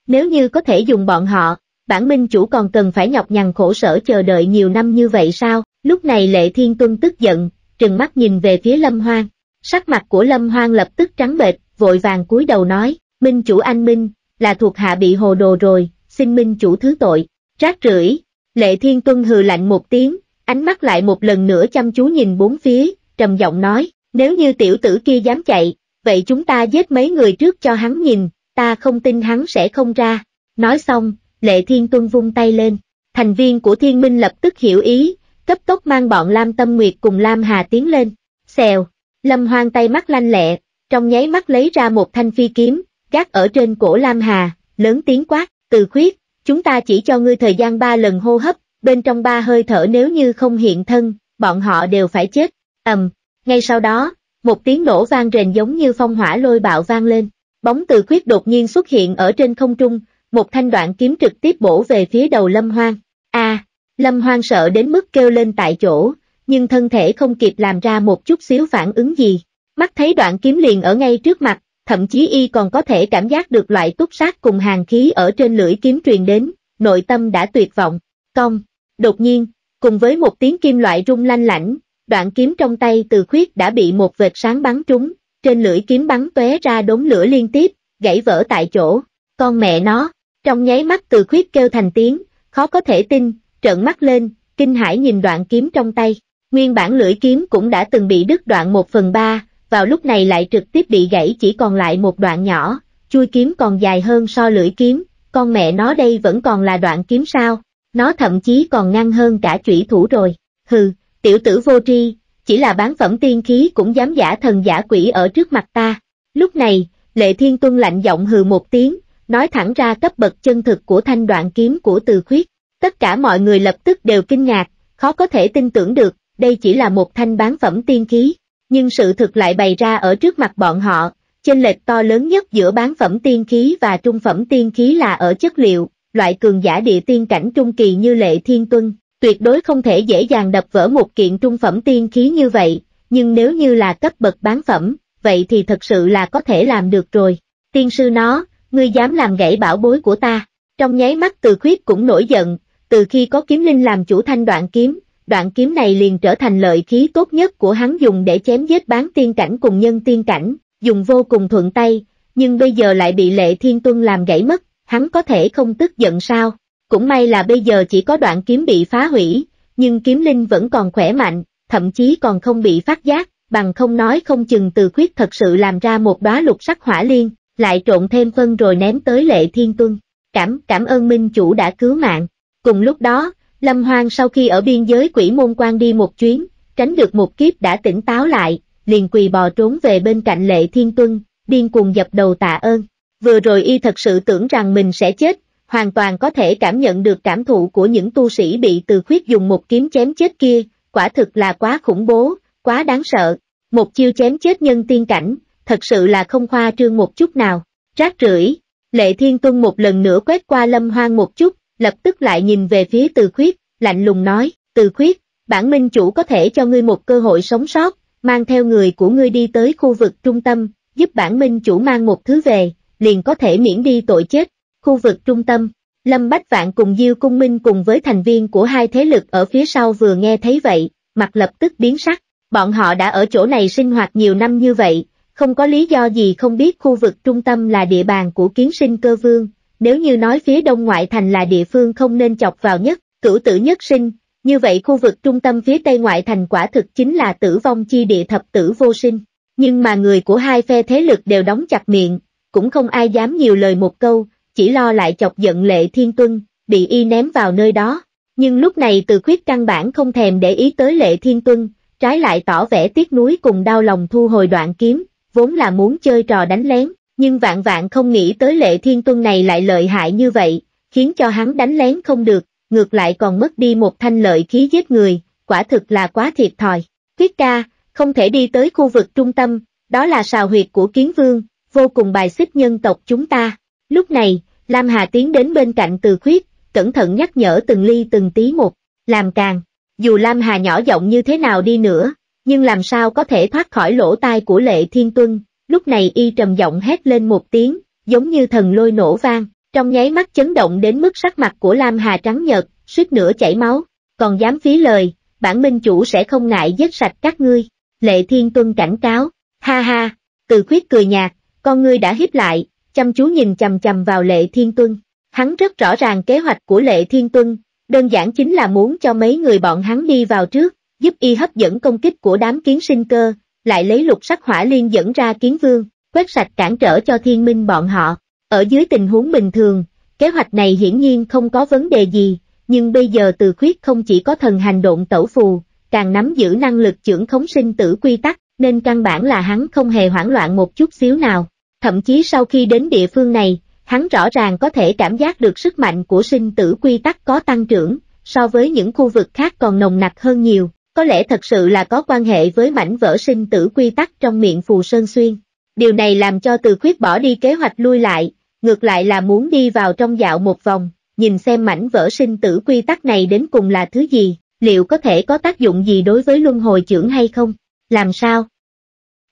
Nếu như có thể dùng bọn họ, bản minh chủ còn cần phải nhọc nhằn khổ sở chờ đợi nhiều năm như vậy sao? Lúc này Lệ Thiên Tuân tức giận, trừng mắt nhìn về phía Lâm Hoang. Sắc mặt của Lâm Hoang lập tức trắng bệch, vội vàng cúi đầu nói, Minh chủ anh Minh, là thuộc hạ bị hồ đồ rồi, xin Minh chủ thứ tội. Rác rưởi, Lệ Thiên Tuân hừ lạnh một tiếng, ánh mắt lại một lần nữa chăm chú nhìn bốn phía, trầm giọng nói, nếu như tiểu tử kia dám chạy, vậy chúng ta giết mấy người trước cho hắn nhìn, ta không tin hắn sẽ không ra. Nói xong, Lệ Thiên Tuân vung tay lên, thành viên của Thiên Minh lập tức hiểu ý, cấp tốc mang bọn Lam Tâm Nguyệt cùng Lam Hà tiến lên. Xèo, Lâm Hoang tay mắt lanh lẹ, trong nháy mắt lấy ra một thanh phi kiếm, gác ở trên cổ Lam Hà, lớn tiếng quát, từ khuyết, chúng ta chỉ cho ngươi thời gian ba lần hô hấp, bên trong ba hơi thở nếu như không hiện thân, bọn họ đều phải chết, ầm, ngay sau đó, một tiếng nổ vang rền giống như phong hỏa lôi bạo vang lên, bóng từ khuyết đột nhiên xuất hiện ở trên không trung, một thanh đoạn kiếm trực tiếp bổ về phía đầu Lâm Hoang, a Lâm Hoang sợ đến mức kêu lên tại chỗ, nhưng thân thể không kịp làm ra một chút xíu phản ứng gì, mắt thấy đoạn kiếm liền ở ngay trước mặt, thậm chí y còn có thể cảm giác được loại túc sát cùng hàng khí ở trên lưỡi kiếm truyền đến, nội tâm đã tuyệt vọng, cong, đột nhiên, cùng với một tiếng kim loại rung lanh lảnh, đoạn kiếm trong tay từ khuyết đã bị một vệt sáng bắn trúng, trên lưỡi kiếm bắn tóe ra đốm lửa liên tiếp, gãy vỡ tại chỗ, con mẹ nó, trong nháy mắt từ khuyết kêu thành tiếng, khó có thể tin, trợn mắt lên, kinh hãi nhìn đoạn kiếm trong tay, nguyên bản lưỡi kiếm cũng đã từng bị đứt đoạn một phần ba, vào lúc này lại trực tiếp bị gãy chỉ còn lại một đoạn nhỏ, chui kiếm còn dài hơn so lưỡi kiếm, con mẹ nó đây vẫn còn là đoạn kiếm sao, nó thậm chí còn ngăn hơn cả chủy thủ rồi, hừ, tiểu tử vô tri, chỉ là bán phẩm tiên khí cũng dám giả thần giả quỷ ở trước mặt ta. Lúc này, Lệ Thiên Tuân lạnh giọng hừ một tiếng, nói thẳng ra cấp bậc chân thực của thanh đoạn kiếm của từ khuyết. Tất cả mọi người lập tức đều kinh ngạc, khó có thể tin tưởng được, đây chỉ là một thanh bán phẩm tiên khí. Nhưng sự thực lại bày ra ở trước mặt bọn họ, chênh lệch to lớn nhất giữa bán phẩm tiên khí và trung phẩm tiên khí là ở chất liệu, loại cường giả địa tiên cảnh trung kỳ như Lệ Thiên Tuân, tuyệt đối không thể dễ dàng đập vỡ một kiện trung phẩm tiên khí như vậy, nhưng nếu như là cấp bậc bán phẩm, vậy thì thật sự là có thể làm được rồi. Tiên sư nó, ngươi dám làm gãy bảo bối của ta. Trong nháy mắt từ khuyết cũng nổi giận, từ khi có kiếm linh làm chủ thanh đoạn kiếm, đoạn kiếm này liền trở thành lợi khí tốt nhất của hắn dùng để chém giết bán tiên cảnh cùng nhân tiên cảnh, dùng vô cùng thuận tay, nhưng bây giờ lại bị lệ thiên tuân làm gãy mất, hắn có thể không tức giận sao? Cũng may là bây giờ chỉ có đoạn kiếm bị phá hủy, nhưng kiếm linh vẫn còn khỏe mạnh, thậm chí còn không bị phát giác, bằng không nói không chừng từ khuyết thật sự làm ra một đóa lục sắc hỏa liên, lại trộn thêm phân rồi ném tới lệ thiên tuân. Cảm, cảm ơn minh chủ đã cứu mạng. Cùng lúc đó, Lâm Hoang sau khi ở biên giới quỷ môn quan đi một chuyến, tránh được một kiếp đã tỉnh táo lại, liền quỳ bò trốn về bên cạnh lệ thiên tuân, điên cuồng dập đầu tạ ơn. Vừa rồi y thật sự tưởng rằng mình sẽ chết, hoàn toàn có thể cảm nhận được cảm thụ của những tu sĩ bị từ khuyết dùng một kiếm chém chết kia, quả thực là quá khủng bố, quá đáng sợ. Một chiêu chém chết nhân tiên cảnh, thật sự là không khoa trương một chút nào. Rác rưởi, lệ thiên tuân một lần nữa quét qua lâm hoang một chút, lập tức lại nhìn về phía từ khuyết, lạnh lùng nói, từ khuyết, bản minh chủ có thể cho ngươi một cơ hội sống sót, mang theo người của ngươi đi tới khu vực trung tâm, giúp bản minh chủ mang một thứ về, liền có thể miễn đi tội chết. Khu vực trung tâm, Lâm Bách Vạn cùng Diêu Cung Minh cùng với thành viên của hai thế lực ở phía sau vừa nghe thấy vậy, mặt lập tức biến sắc, bọn họ đã ở chỗ này sinh hoạt nhiều năm như vậy, không có lý do gì không biết khu vực trung tâm là địa bàn của kiến sinh cơ vương, nếu như nói phía đông ngoại thành là địa phương không nên chọc vào nhất, cửu tử nhất sinh, như vậy khu vực trung tâm phía tây ngoại thành quả thực chính là tử vong chi địa thập tử vô sinh. Nhưng mà người của hai phe thế lực đều đóng chặt miệng, cũng không ai dám nhiều lời một câu, chỉ lo lại chọc giận lệ thiên tuân, bị y ném vào nơi đó. Nhưng lúc này từ khuyết căn bản không thèm để ý tới lệ thiên tuân, trái lại tỏ vẻ tiếc nuối cùng đau lòng thu hồi đoạn kiếm, vốn là muốn chơi trò đánh lén, nhưng vạn vạn không nghĩ tới lệ thiên tuân này lại lợi hại như vậy, khiến cho hắn đánh lén không được, ngược lại còn mất đi một thanh lợi khí giết người, quả thực là quá thiệt thòi. Tuyết ca, không thể đi tới khu vực trung tâm, đó là sào huyệt của kiến vương, vô cùng bài xích nhân tộc chúng ta. Lúc này, Lam Hà tiến đến bên cạnh từ khuyết, cẩn thận nhắc nhở từng ly từng tí một, làm càng. Dù Lam Hà nhỏ giọng như thế nào đi nữa, nhưng làm sao có thể thoát khỏi lỗ tai của lệ thiên tuân, lúc này y trầm giọng hét lên một tiếng, giống như thần lôi nổ vang, trong nháy mắt chấn động đến mức sắc mặt của Lam Hà trắng nhợt, suýt nữa chảy máu, còn dám phí lời, bản minh chủ sẽ không ngại giết sạch các ngươi. Lệ Thiên Tuân cảnh cáo, ha ha, từ khuyết cười nhạt, con ngươi đã hiếp lại, chăm chú nhìn chầm chầm vào Lệ Thiên Tuân. Hắn rất rõ ràng kế hoạch của Lệ Thiên Tuân, đơn giản chính là muốn cho mấy người bọn hắn đi vào trước, giúp y hấp dẫn công kích của đám kiến sinh cơ, lại lấy lục sắc hỏa liên dẫn ra kiến vương, quét sạch cản trở cho thiên minh bọn họ. Ở dưới tình huống bình thường, kế hoạch này hiển nhiên không có vấn đề gì, nhưng bây giờ từ khuyết không chỉ có thần hành động tẩu phù, càng nắm giữ năng lực trưởng khống sinh tử quy tắc, nên căn bản là hắn không hề hoảng loạn một chút xíu nào. Thậm chí sau khi đến địa phương này, hắn rõ ràng có thể cảm giác được sức mạnh của sinh tử quy tắc có tăng trưởng, so với những khu vực khác còn nồng nặc hơn nhiều, có lẽ thật sự là có quan hệ với mảnh vỡ sinh tử quy tắc trong miệng Phù Sơn Xuyên. Điều này làm cho từ khuyết bỏ đi kế hoạch lui lại, ngược lại là muốn đi vào trong dạo một vòng, nhìn xem mảnh vỡ sinh tử quy tắc này đến cùng là thứ gì, liệu có thể có tác dụng gì đối với luân hồi trưởng hay không? Làm sao?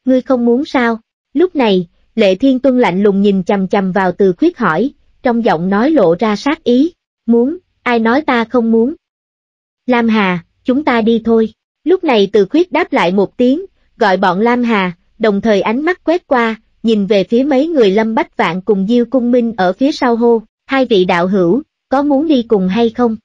Ngươi không muốn sao? Lúc này, Lệ Thiên Tuân lạnh lùng nhìn chầm chầm vào từ khuyết hỏi, trong giọng nói lộ ra sát ý, muốn, ai nói ta không muốn? Lam Hà, chúng ta đi thôi. Lúc này từ khuyết đáp lại một tiếng, gọi bọn Lam Hà, đồng thời ánh mắt quét qua, nhìn về phía mấy người lâm bách vạn cùng Diêu Cung Minh ở phía sau hô, hai vị đạo hữu, có muốn đi cùng hay không?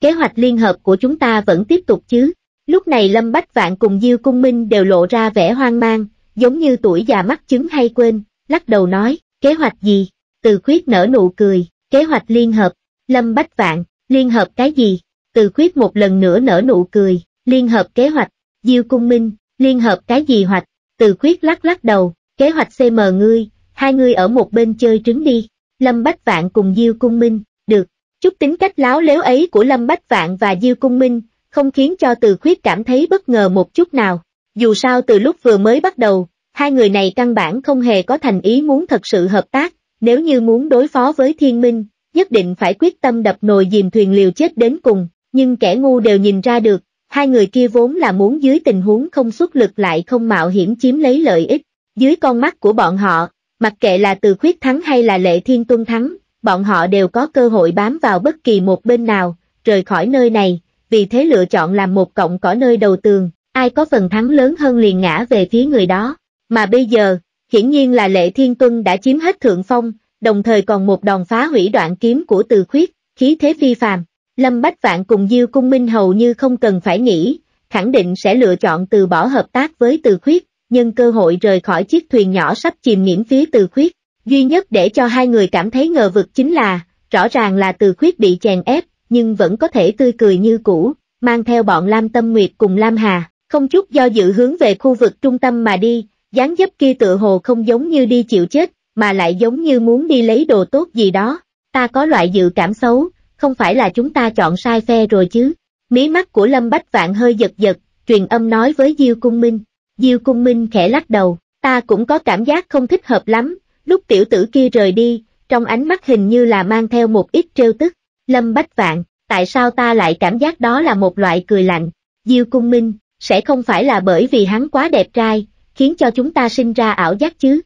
Kế hoạch liên hợp của chúng ta vẫn tiếp tục chứ? Lúc này Lâm Bách Vạn cùng Diêu Cung Minh đều lộ ra vẻ hoang mang, giống như tuổi già mắc chứng hay quên, lắc đầu nói, kế hoạch gì? Từ khuyết nở nụ cười, kế hoạch liên hợp, Lâm Bách Vạn, liên hợp cái gì? Từ khuyết một lần nữa nở nụ cười, liên hợp kế hoạch, Diêu Cung Minh, liên hợp cái gì hoạch? Từ khuyết lắc lắc đầu, kế hoạch CM ngươi, hai ngươi ở một bên chơi trứng đi. Lâm Bách Vạn cùng Diêu Cung Minh, được, chút tính cách láo léo ấy của Lâm Bách Vạn và Diêu Cung Minh, không khiến cho Từ Khuyết cảm thấy bất ngờ một chút nào. Dù sao từ lúc vừa mới bắt đầu, hai người này căn bản không hề có thành ý muốn thật sự hợp tác, nếu như muốn đối phó với thiên minh, nhất định phải quyết tâm đập nồi dìm thuyền liều chết đến cùng, nhưng kẻ ngu đều nhìn ra được, hai người kia vốn là muốn dưới tình huống không xuất lực lại không mạo hiểm chiếm lấy lợi ích, dưới con mắt của bọn họ, mặc kệ là từ khuyết thắng hay là lệ thiên tuân thắng, bọn họ đều có cơ hội bám vào bất kỳ một bên nào, rời khỏi nơi này, vì thế lựa chọn làm một cộng cỏ nơi đầu tường, ai có phần thắng lớn hơn liền ngã về phía người đó. Mà bây giờ, hiển nhiên là lệ thiên tuân đã chiếm hết thượng phong, đồng thời còn một đòn phá hủy đoạn kiếm của từ khuyết, khí thế phi phàm. Lâm Bách Vạn cùng Diêu Cung Minh hầu như không cần phải nghĩ, khẳng định sẽ lựa chọn từ bỏ hợp tác với từ khuyết, nhân cơ hội rời khỏi chiếc thuyền nhỏ sắp chìm nghiễm phía từ khuyết. Duy nhất để cho hai người cảm thấy ngờ vực chính là, rõ ràng là từ khuyết bị chèn ép, nhưng vẫn có thể tươi cười như cũ, mang theo bọn Lam Tâm Nguyệt cùng Lam Hà, không chút do dự hướng về khu vực trung tâm mà đi, dáng dấp kia tựa hồ không giống như đi chịu chết, mà lại giống như muốn đi lấy đồ tốt gì đó. Ta có loại dự cảm xấu, không phải là chúng ta chọn sai phe rồi chứ. Mí mắt của Lâm Bách Vạn hơi giật giật, truyền âm nói với Diêu Cung Minh. Diêu Cung Minh khẽ lắc đầu, ta cũng có cảm giác không thích hợp lắm, lúc tiểu tử kia rời đi, trong ánh mắt hình như là mang theo một ít trêu tức. Lâm Bách Vạn, tại sao ta lại cảm giác đó là một loại cười lạnh? Diêu Cung Minh, sẽ không phải là bởi vì hắn quá đẹp trai, khiến cho chúng ta sinh ra ảo giác chứ?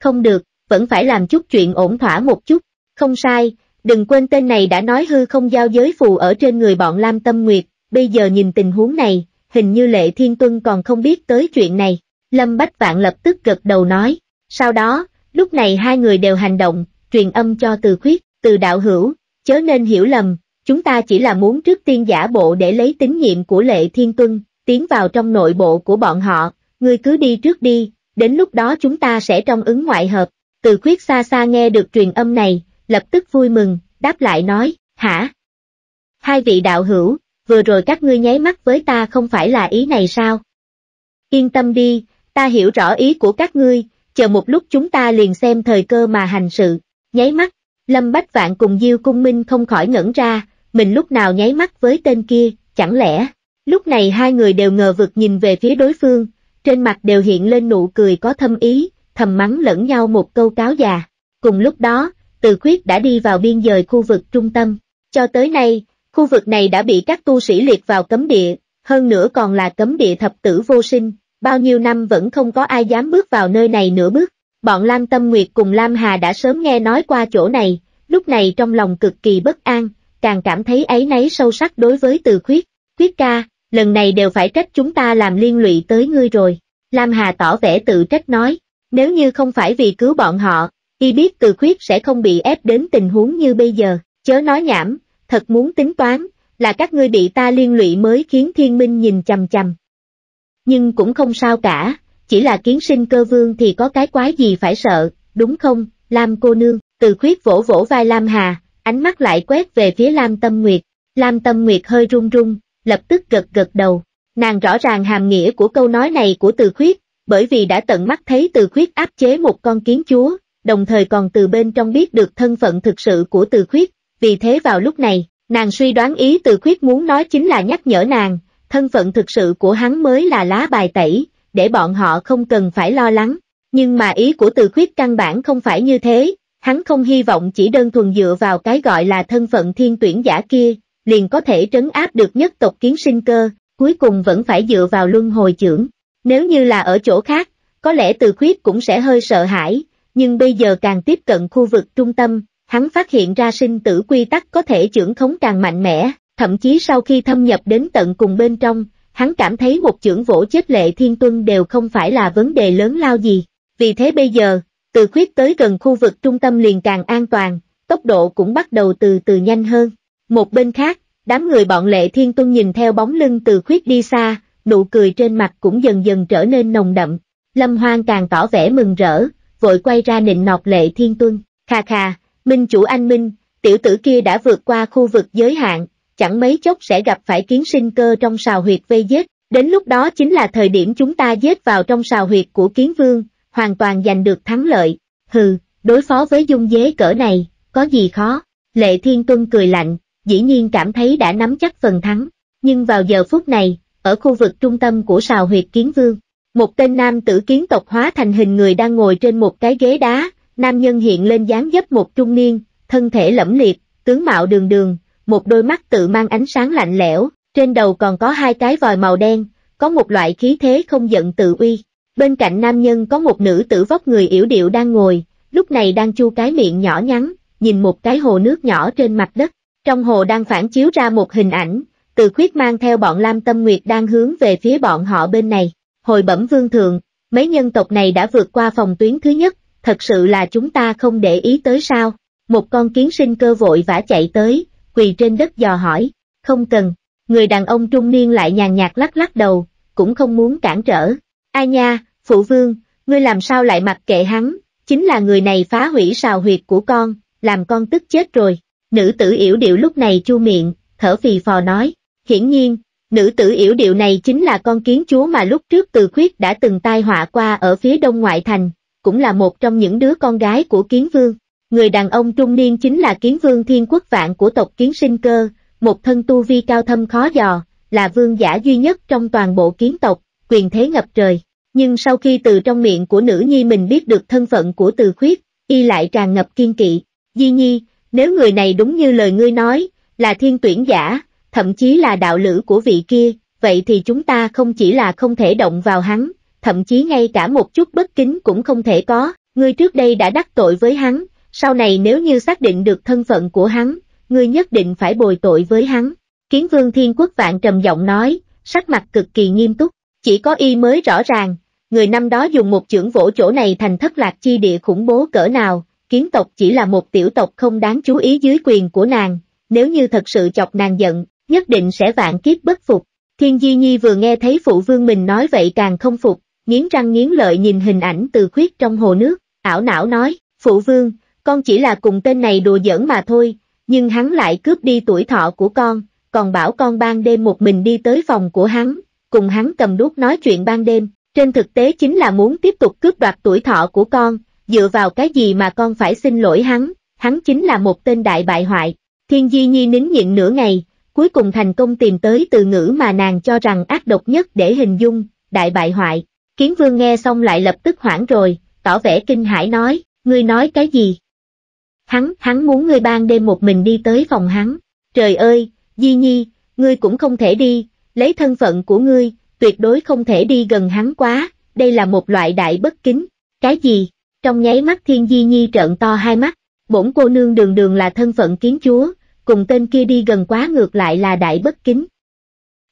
Không được, vẫn phải làm chút chuyện ổn thỏa một chút. Không sai, đừng quên tên này đã nói hư không giao giới phù ở trên người bọn Lam Tâm Nguyệt, bây giờ nhìn tình huống này, hình như Lệ Thiên Tuân còn không biết tới chuyện này. Lâm Bách Vạn lập tức gật đầu nói, sau đó, lúc này hai người đều hành động, truyền âm cho từ khuyết, từ đạo hữu, chớ nên hiểu lầm, chúng ta chỉ là muốn trước tiên giả bộ để lấy tín nhiệm của Lệ Thiên Tuân, tiến vào trong nội bộ của bọn họ, ngươi cứ đi trước đi, đến lúc đó chúng ta sẽ trong ứng ngoại hợp. Từ khuyết xa xa nghe được truyền âm này, lập tức vui mừng, đáp lại nói, hả? Hai vị đạo hữu, vừa rồi các ngươi nháy mắt với ta không phải là ý này sao? Yên tâm đi, ta hiểu rõ ý của các ngươi, chờ một lúc chúng ta liền xem thời cơ mà hành sự, nháy mắt, Lâm Bách Vạn cùng Diêu Cung Minh không khỏi ngẩn ra, mình lúc nào nháy mắt với tên kia, chẳng lẽ, lúc này hai người đều ngờ vực nhìn về phía đối phương, trên mặt đều hiện lên nụ cười có thâm ý, thầm mắng lẫn nhau một câu cáo già. Cùng lúc đó, từ khuyết đã đi vào biên giới khu vực trung tâm. Cho tới nay, khu vực này đã bị các tu sĩ liệt vào cấm địa, hơn nữa còn là cấm địa thập tử vô sinh, bao nhiêu năm vẫn không có ai dám bước vào nơi này nửa bước. Bọn Lam Tâm Nguyệt cùng Lam Hà đã sớm nghe nói qua chỗ này, lúc này trong lòng cực kỳ bất an, càng cảm thấy ấy nấy sâu sắc đối với từ khuyết. Khuyết ca, lần này đều phải trách chúng ta làm liên lụy tới ngươi rồi. Lam Hà tỏ vẻ tự trách nói, nếu như không phải vì cứu bọn họ, y biết từ khuyết sẽ không bị ép đến tình huống như bây giờ, chớ nói nhảm, thật muốn tính toán, là các ngươi bị ta liên lụy mới khiến thiên minh nhìn chầm chầm. Nhưng cũng không sao cả, chỉ là kiến sinh cơ vương thì có cái quái gì phải sợ, đúng không, Lam cô nương, từ khuyết vỗ vỗ vai Lam Hà, ánh mắt lại quét về phía Lam Tâm Nguyệt, Lam Tâm Nguyệt hơi run run, lập tức gật gật đầu, nàng rõ ràng hàm nghĩa của câu nói này của từ khuyết, bởi vì đã tận mắt thấy từ khuyết áp chế một con kiến chúa, đồng thời còn từ bên trong biết được thân phận thực sự của từ khuyết, vì thế vào lúc này, nàng suy đoán ý từ khuyết muốn nói chính là nhắc nhở nàng, thân phận thực sự của hắn mới là lá bài tẩy, để bọn họ không cần phải lo lắng. Nhưng mà ý của từ khuyết căn bản không phải như thế, hắn không hy vọng chỉ đơn thuần dựa vào cái gọi là thân phận thiên tuyển giả kia, liền có thể trấn áp được nhất tộc kiến sinh cơ, cuối cùng vẫn phải dựa vào luân hồi trưởng. Nếu như là ở chỗ khác, có lẽ từ khuyết cũng sẽ hơi sợ hãi, nhưng bây giờ càng tiếp cận khu vực trung tâm, hắn phát hiện ra sinh tử quy tắc có thể trưởng khống càng mạnh mẽ, thậm chí sau khi thâm nhập đến tận cùng bên trong, hắn cảm thấy một chưởng vỗ chết lệ thiên tuân đều không phải là vấn đề lớn lao gì. Vì thế bây giờ, từ khuyết tới gần khu vực trung tâm liền càng an toàn, tốc độ cũng bắt đầu từ từ nhanh hơn. Một bên khác, đám người bọn lệ thiên tuân nhìn theo bóng lưng từ khuyết đi xa, nụ cười trên mặt cũng dần dần trở nên nồng đậm. Lâm Hoang càng tỏ vẻ mừng rỡ, vội quay ra nịnh nọt lệ thiên tuân, kha kha, minh chủ anh minh, tiểu tử kia đã vượt qua khu vực giới hạn, chẳng mấy chốc sẽ gặp phải kiến sinh cơ trong sào huyệt vây giết, đến lúc đó chính là thời điểm chúng ta giết vào trong sào huyệt của kiến vương, hoàn toàn giành được thắng lợi, hừ, đối phó với dung dế cỡ này, có gì khó, lệ thiên tuân cười lạnh, dĩ nhiên cảm thấy đã nắm chắc phần thắng, nhưng vào giờ phút này, ở khu vực trung tâm của sào huyệt kiến vương, một tên nam tử kiến tộc hóa thành hình người đang ngồi trên một cái ghế đá, nam nhân hiện lên dáng dấp một trung niên, thân thể lẫm liệt, tướng mạo đường đường, một đôi mắt tự mang ánh sáng lạnh lẽo, trên đầu còn có hai cái vòi màu đen, có một loại khí thế không giận tự uy. Bên cạnh nam nhân có một nữ tử vóc người yểu điệu đang ngồi, lúc này đang chu cái miệng nhỏ nhắn, nhìn một cái hồ nước nhỏ trên mặt đất. Trong hồ đang phản chiếu ra một hình ảnh, từ khuyết mang theo bọn Lam Tâm Nguyệt đang hướng về phía bọn họ bên này. Hồi bẩm vương thượng, mấy nhân tộc này đã vượt qua phòng tuyến thứ nhất, thật sự là chúng ta không để ý tới sao. Một con kiến sinh cơ vội vã chạy tới, quỳ trên đất dò hỏi, không cần, người đàn ông trung niên lại nhàn nhạt lắc lắc đầu, cũng không muốn cản trở. Ai nha, phụ vương, ngươi làm sao lại mặc kệ hắn, chính là người này phá hủy sào huyệt của con, làm con tức chết rồi. Nữ tử yểu điệu lúc này chu miệng, thở phì phò nói, hiển nhiên, nữ tử yểu điệu này chính là con kiến chúa mà lúc trước từ khuyết đã từng tai họa qua ở phía đông ngoại thành, cũng là một trong những đứa con gái của kiến vương. Người đàn ông trung niên chính là kiến vương thiên quốc vạn của tộc kiến sinh cơ, một thân tu vi cao thâm khó dò, là vương giả duy nhất trong toàn bộ kiến tộc, quyền thế ngập trời. Nhưng sau khi từ trong miệng của nữ nhi mình biết được thân phận của từ khuyết, y lại tràn ngập kiên kỵ. Di nhi, nếu người này đúng như lời ngươi nói, là thiên tuyển giả, thậm chí là đạo lữ của vị kia, vậy thì chúng ta không chỉ là không thể động vào hắn, thậm chí ngay cả một chút bất kính cũng không thể có, ngươi trước đây đã đắc tội với hắn, sau này nếu như xác định được thân phận của hắn, ngươi nhất định phải bồi tội với hắn. Kiến vương thiên quốc vạn trầm giọng nói, sắc mặt cực kỳ nghiêm túc, chỉ có y mới rõ ràng, người năm đó dùng một chưởng vỗ chỗ này thành thất lạc chi địa khủng bố cỡ nào, kiến tộc chỉ là một tiểu tộc không đáng chú ý dưới quyền của nàng, nếu như thật sự chọc nàng giận, nhất định sẽ vạn kiếp bất phục. Thiên Di Nhi vừa nghe thấy phụ vương mình nói vậy càng không phục, nghiến răng nghiến lợi nhìn hình ảnh từ khuyết trong hồ nước, ảo não nói, phụ vương, con chỉ là cùng tên này đùa giỡn mà thôi, nhưng hắn lại cướp đi tuổi thọ của con, còn bảo con ban đêm một mình đi tới phòng của hắn, cùng hắn cầm đuốc nói chuyện ban đêm, trên thực tế chính là muốn tiếp tục cướp đoạt tuổi thọ của con, dựa vào cái gì mà con phải xin lỗi hắn, hắn chính là một tên đại bại hoại. Thiên Di Nhi nín nhịn nửa ngày, cuối cùng thành công tìm tới từ ngữ mà nàng cho rằng ác độc nhất để hình dung, đại bại hoại. Kiến Vương nghe xong lại lập tức hoảng rồi, tỏ vẻ kinh hãi nói, ngươi nói cái gì? Hắn, hắn muốn ngươi ban đêm một mình đi tới phòng hắn. Trời ơi, Di Nhi, ngươi cũng không thể đi, lấy thân phận của ngươi, tuyệt đối không thể đi gần hắn quá, đây là một loại đại bất kính. Cái gì? trong nháy mắt thiên di nhi trợn to hai mắt, bổn cô nương đường đường là thân phận kiến chúa, cùng tên kia đi gần quá ngược lại là đại bất kính.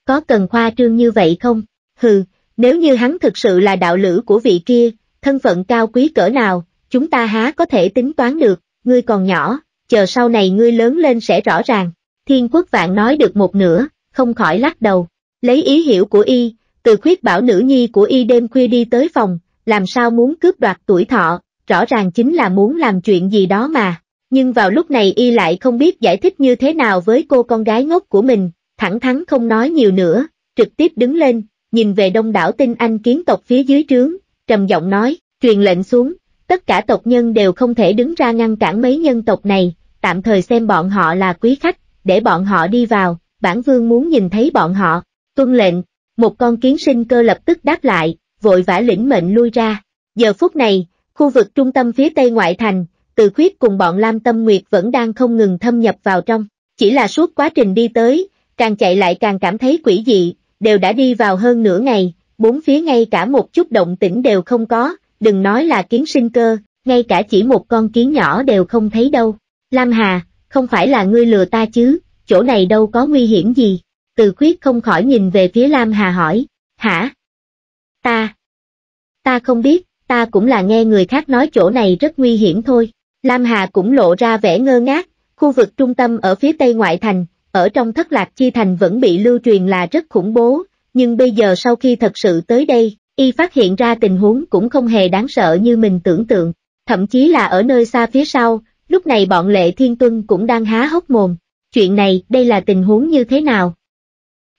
Có cần khoa trương như vậy không? Hừ, nếu như hắn thực sự là đạo lữ của vị kia, thân phận cao quý cỡ nào, chúng ta há có thể tính toán được, ngươi còn nhỏ, chờ sau này ngươi lớn lên sẽ rõ ràng. Thiên quốc vạn nói được một nửa, không khỏi lắc đầu, lấy ý hiểu của y, từ khuyết bảo nữ nhi của y đêm khuya đi tới phòng, làm sao muốn cướp đoạt tuổi thọ, rõ ràng chính là muốn làm chuyện gì đó mà. Nhưng vào lúc này y lại không biết giải thích như thế nào với cô con gái ngốc của mình, thẳng thắn không nói nhiều nữa, trực tiếp đứng lên, nhìn về đông đảo tinh anh kiến tộc phía dưới trướng, trầm giọng nói, truyền lệnh xuống, tất cả tộc nhân đều không thể đứng ra ngăn cản mấy nhân tộc này, tạm thời xem bọn họ là quý khách, để bọn họ đi vào, bản vương muốn nhìn thấy bọn họ, tuân lệnh, một con kiến sinh cơ lập tức đáp lại, vội vã lĩnh mệnh lui ra. Giờ phút này, khu vực trung tâm phía tây ngoại thành, từ khuyết cùng bọn Lam Tâm Nguyệt vẫn đang không ngừng thâm nhập vào trong, chỉ là suốt quá trình đi tới, càng chạy lại càng cảm thấy quỷ dị, đều đã đi vào hơn nửa ngày, bốn phía ngay cả một chút động tĩnh đều không có, đừng nói là kiến sinh cơ, ngay cả chỉ một con kiến nhỏ đều không thấy đâu. Lam Hà, không phải là ngươi lừa ta chứ, chỗ này đâu có nguy hiểm gì. Từ khuyết không khỏi nhìn về phía Lam Hà hỏi, hả? Ta? Ta không biết, ta cũng là nghe người khác nói chỗ này rất nguy hiểm thôi. Lam Hà cũng lộ ra vẻ ngơ ngác, khu vực trung tâm ở phía tây ngoại thành, ở trong thất lạc chi thành vẫn bị lưu truyền là rất khủng bố, nhưng bây giờ sau khi thật sự tới đây, y phát hiện ra tình huống cũng không hề đáng sợ như mình tưởng tượng, thậm chí là ở nơi xa phía sau, lúc này bọn lệ thiên tuân cũng đang há hốc mồm, chuyện này, đây là tình huống như thế nào?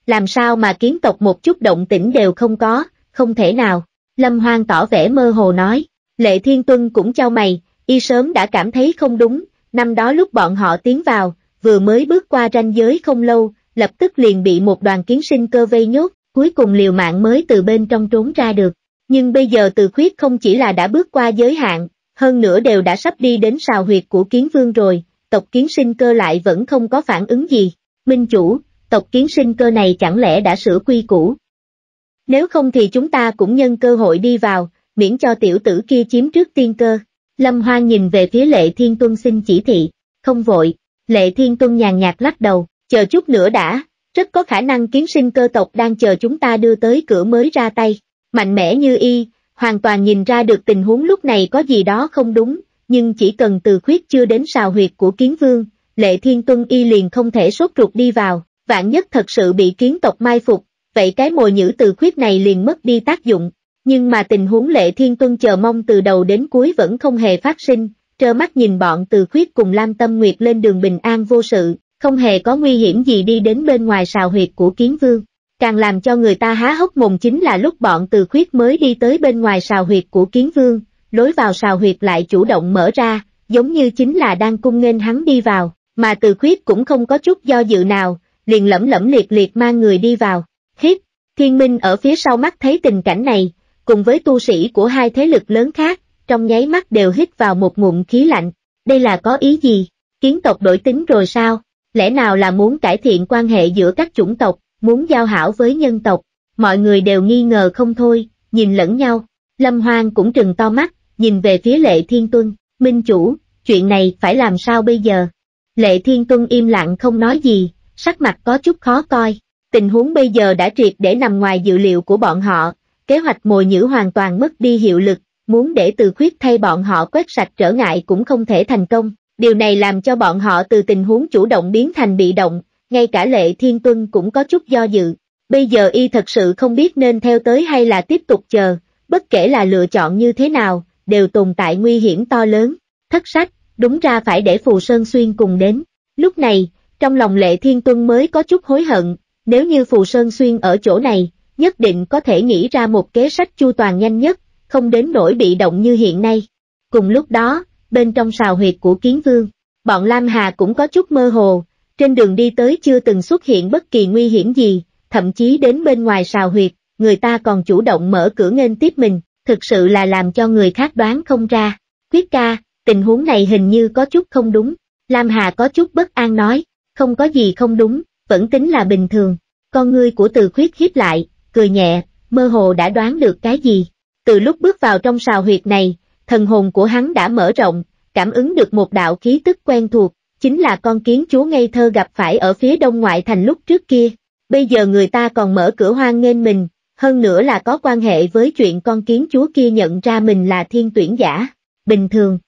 Làm sao mà kiến tộc một chút động tĩnh đều không có, không thể nào, Lâm Hoang tỏ vẻ mơ hồ nói, lệ thiên tuân cũng trao mày, y sớm đã cảm thấy không đúng, năm đó lúc bọn họ tiến vào, vừa mới bước qua ranh giới không lâu, lập tức liền bị một đoàn kiến sinh cơ vây nhốt, cuối cùng liều mạng mới từ bên trong trốn ra được. Nhưng bây giờ từ khuyết không chỉ là đã bước qua giới hạn, hơn nữa đều đã sắp đi đến sào huyệt của kiến vương rồi, tộc kiến sinh cơ lại vẫn không có phản ứng gì. Minh chủ, tộc kiến sinh cơ này chẳng lẽ đã sửa quy củ? Nếu không thì chúng ta cũng nhân cơ hội đi vào, miễn cho tiểu tử kia chiếm trước tiên cơ. Lâm Hoang nhìn về phía lệ thiên tuân xin chỉ thị, không vội, lệ thiên tuân nhàn nhạt lắc đầu, chờ chút nữa đã, rất có khả năng kiến sinh cơ tộc đang chờ chúng ta đưa tới cửa mới ra tay, mạnh mẽ như y, hoàn toàn nhìn ra được tình huống lúc này có gì đó không đúng, nhưng chỉ cần từ khuyết chưa đến sào huyệt của kiến vương, lệ thiên tuân y liền không thể sốt ruột đi vào, vạn nhất thật sự bị kiến tộc mai phục, vậy cái mồi nhữ từ khuyết này liền mất đi tác dụng, nhưng mà tình huống lệ thiên tuân chờ mong từ đầu đến cuối vẫn không hề phát sinh, trơ mắt nhìn bọn từ khuyết cùng Lam Tâm Nguyệt lên đường bình an vô sự, không hề có nguy hiểm gì đi đến bên ngoài sào huyệt của kiến vương. Càng làm cho người ta há hốc mồm chính là lúc bọn từ khuyết mới đi tới bên ngoài sào huyệt của kiến vương, lối vào sào huyệt lại chủ động mở ra, giống như chính là đang cung nghênh hắn đi vào, mà từ khuyết cũng không có chút do dự nào, liền lẫm lẫm liệt liệt mang người đi vào. Hít, thiên minh ở phía sau mắt thấy tình cảnh này, cùng với tu sĩ của hai thế lực lớn khác, trong nháy mắt đều hít vào một ngụm khí lạnh. Đây là có ý gì? Kiến tộc đổi tính rồi sao? Lẽ nào là muốn cải thiện quan hệ giữa các chủng tộc, muốn giao hảo với nhân tộc? Mọi người đều nghi ngờ không thôi, nhìn lẫn nhau. Lâm Hoang cũng trừng to mắt, nhìn về phía Lệ Thiên Tuân, Minh Chủ, chuyện này phải làm sao bây giờ? Lệ Thiên Tuân im lặng không nói gì, sắc mặt có chút khó coi. Tình huống bây giờ đã triệt để nằm ngoài dự liệu của bọn họ, kế hoạch mồi nhữ hoàn toàn mất đi hiệu lực, muốn để từ khuyết thay bọn họ quét sạch trở ngại cũng không thể thành công. Điều này làm cho bọn họ từ tình huống chủ động biến thành bị động, ngay cả lệ thiên tuân cũng có chút do dự. Bây giờ y thật sự không biết nên theo tới hay là tiếp tục chờ, bất kể là lựa chọn như thế nào, đều tồn tại nguy hiểm to lớn. Thất sách, đúng ra phải để Phù Sơn Xuyên cùng đến. Lúc này, trong lòng lệ thiên tuân mới có chút hối hận, nếu như Phù Sơn Xuyên ở chỗ này, nhất định có thể nghĩ ra một kế sách chu toàn nhanh nhất, không đến nỗi bị động như hiện nay. Cùng lúc đó, bên trong sào huyệt của kiến vương, bọn Lam Hà cũng có chút mơ hồ, trên đường đi tới chưa từng xuất hiện bất kỳ nguy hiểm gì, thậm chí đến bên ngoài sào huyệt, người ta còn chủ động mở cửa nghênh tiếp mình, thực sự là làm cho người khác đoán không ra. Quyết ca, tình huống này hình như có chút không đúng, Lam Hà có chút bất an nói, không có gì không đúng, vẫn tính là bình thường. Con ngươi của từ khuyết hiếp lại, cười nhẹ, mơ hồ đã đoán được cái gì. Từ lúc bước vào trong sào huyệt này, thần hồn của hắn đã mở rộng, cảm ứng được một đạo khí tức quen thuộc, chính là con kiến chúa ngây thơ gặp phải ở phía đông ngoại thành lúc trước kia. Bây giờ người ta còn mở cửa hoang nghênh mình, hơn nữa là có quan hệ với chuyện con kiến chúa kia nhận ra mình là thiên tuyển giả. Bình thường.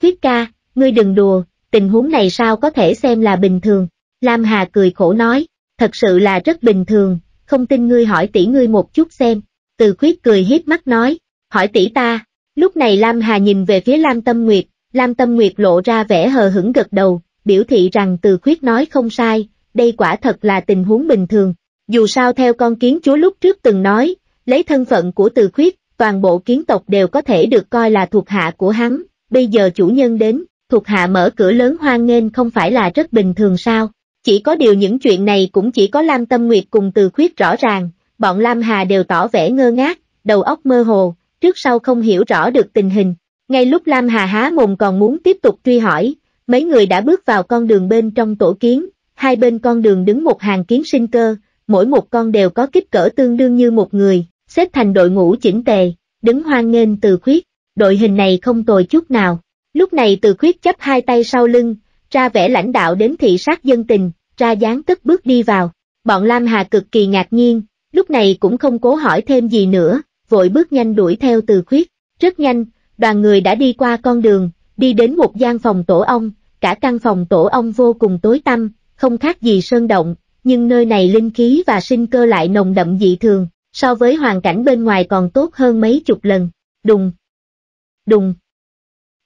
Tuyết ca, ngươi đừng đùa, tình huống này sao có thể xem là bình thường. Lam Hà cười khổ nói, thật sự là rất bình thường, không tin ngươi hỏi tỷ ngươi một chút xem. Từ khuyết cười hiếp mắt nói, hỏi tỷ ta. Lúc này Lam Hà nhìn về phía Lam Tâm Nguyệt, Lam Tâm Nguyệt lộ ra vẻ hờ hững gật đầu, biểu thị rằng từ khuyết nói không sai, đây quả thật là tình huống bình thường. Dù sao theo con kiến chúa lúc trước từng nói, lấy thân phận của từ khuyết, toàn bộ kiến tộc đều có thể được coi là thuộc hạ của hắn, bây giờ chủ nhân đến, thuộc hạ mở cửa lớn hoan nghênh không phải là rất bình thường sao. Chỉ có điều những chuyện này cũng chỉ có Lam Tâm Nguyệt cùng từ khuyết rõ ràng, bọn Lam Hà đều tỏ vẻ ngơ ngác, đầu óc mơ hồ, trước sau không hiểu rõ được tình hình. Ngay lúc Lam Hà há mồm còn muốn tiếp tục truy hỏi, mấy người đã bước vào con đường bên trong tổ kiến, hai bên con đường đứng một hàng kiến sinh cơ, mỗi một con đều có kích cỡ tương đương như một người, xếp thành đội ngũ chỉnh tề, đứng hoan nghênh từ khuyết, đội hình này không tồi chút nào. Lúc này từ khuyết chấp hai tay sau lưng, ra vẻ lãnh đạo đến thị sát dân tình, ra dáng tức bước đi vào. Bọn Lam Hà cực kỳ ngạc nhiên, lúc này cũng không cố hỏi thêm gì nữa, vội bước nhanh đuổi theo từ khuyết. Rất nhanh, đoàn người đã đi qua con đường, đi đến một gian phòng tổ ong, cả căn phòng tổ ong vô cùng tối tăm, không khác gì sơn động, nhưng nơi này linh khí và sinh cơ lại nồng đậm dị thường, so với hoàn cảnh bên ngoài còn tốt hơn mấy chục lần. Đùng, đùng,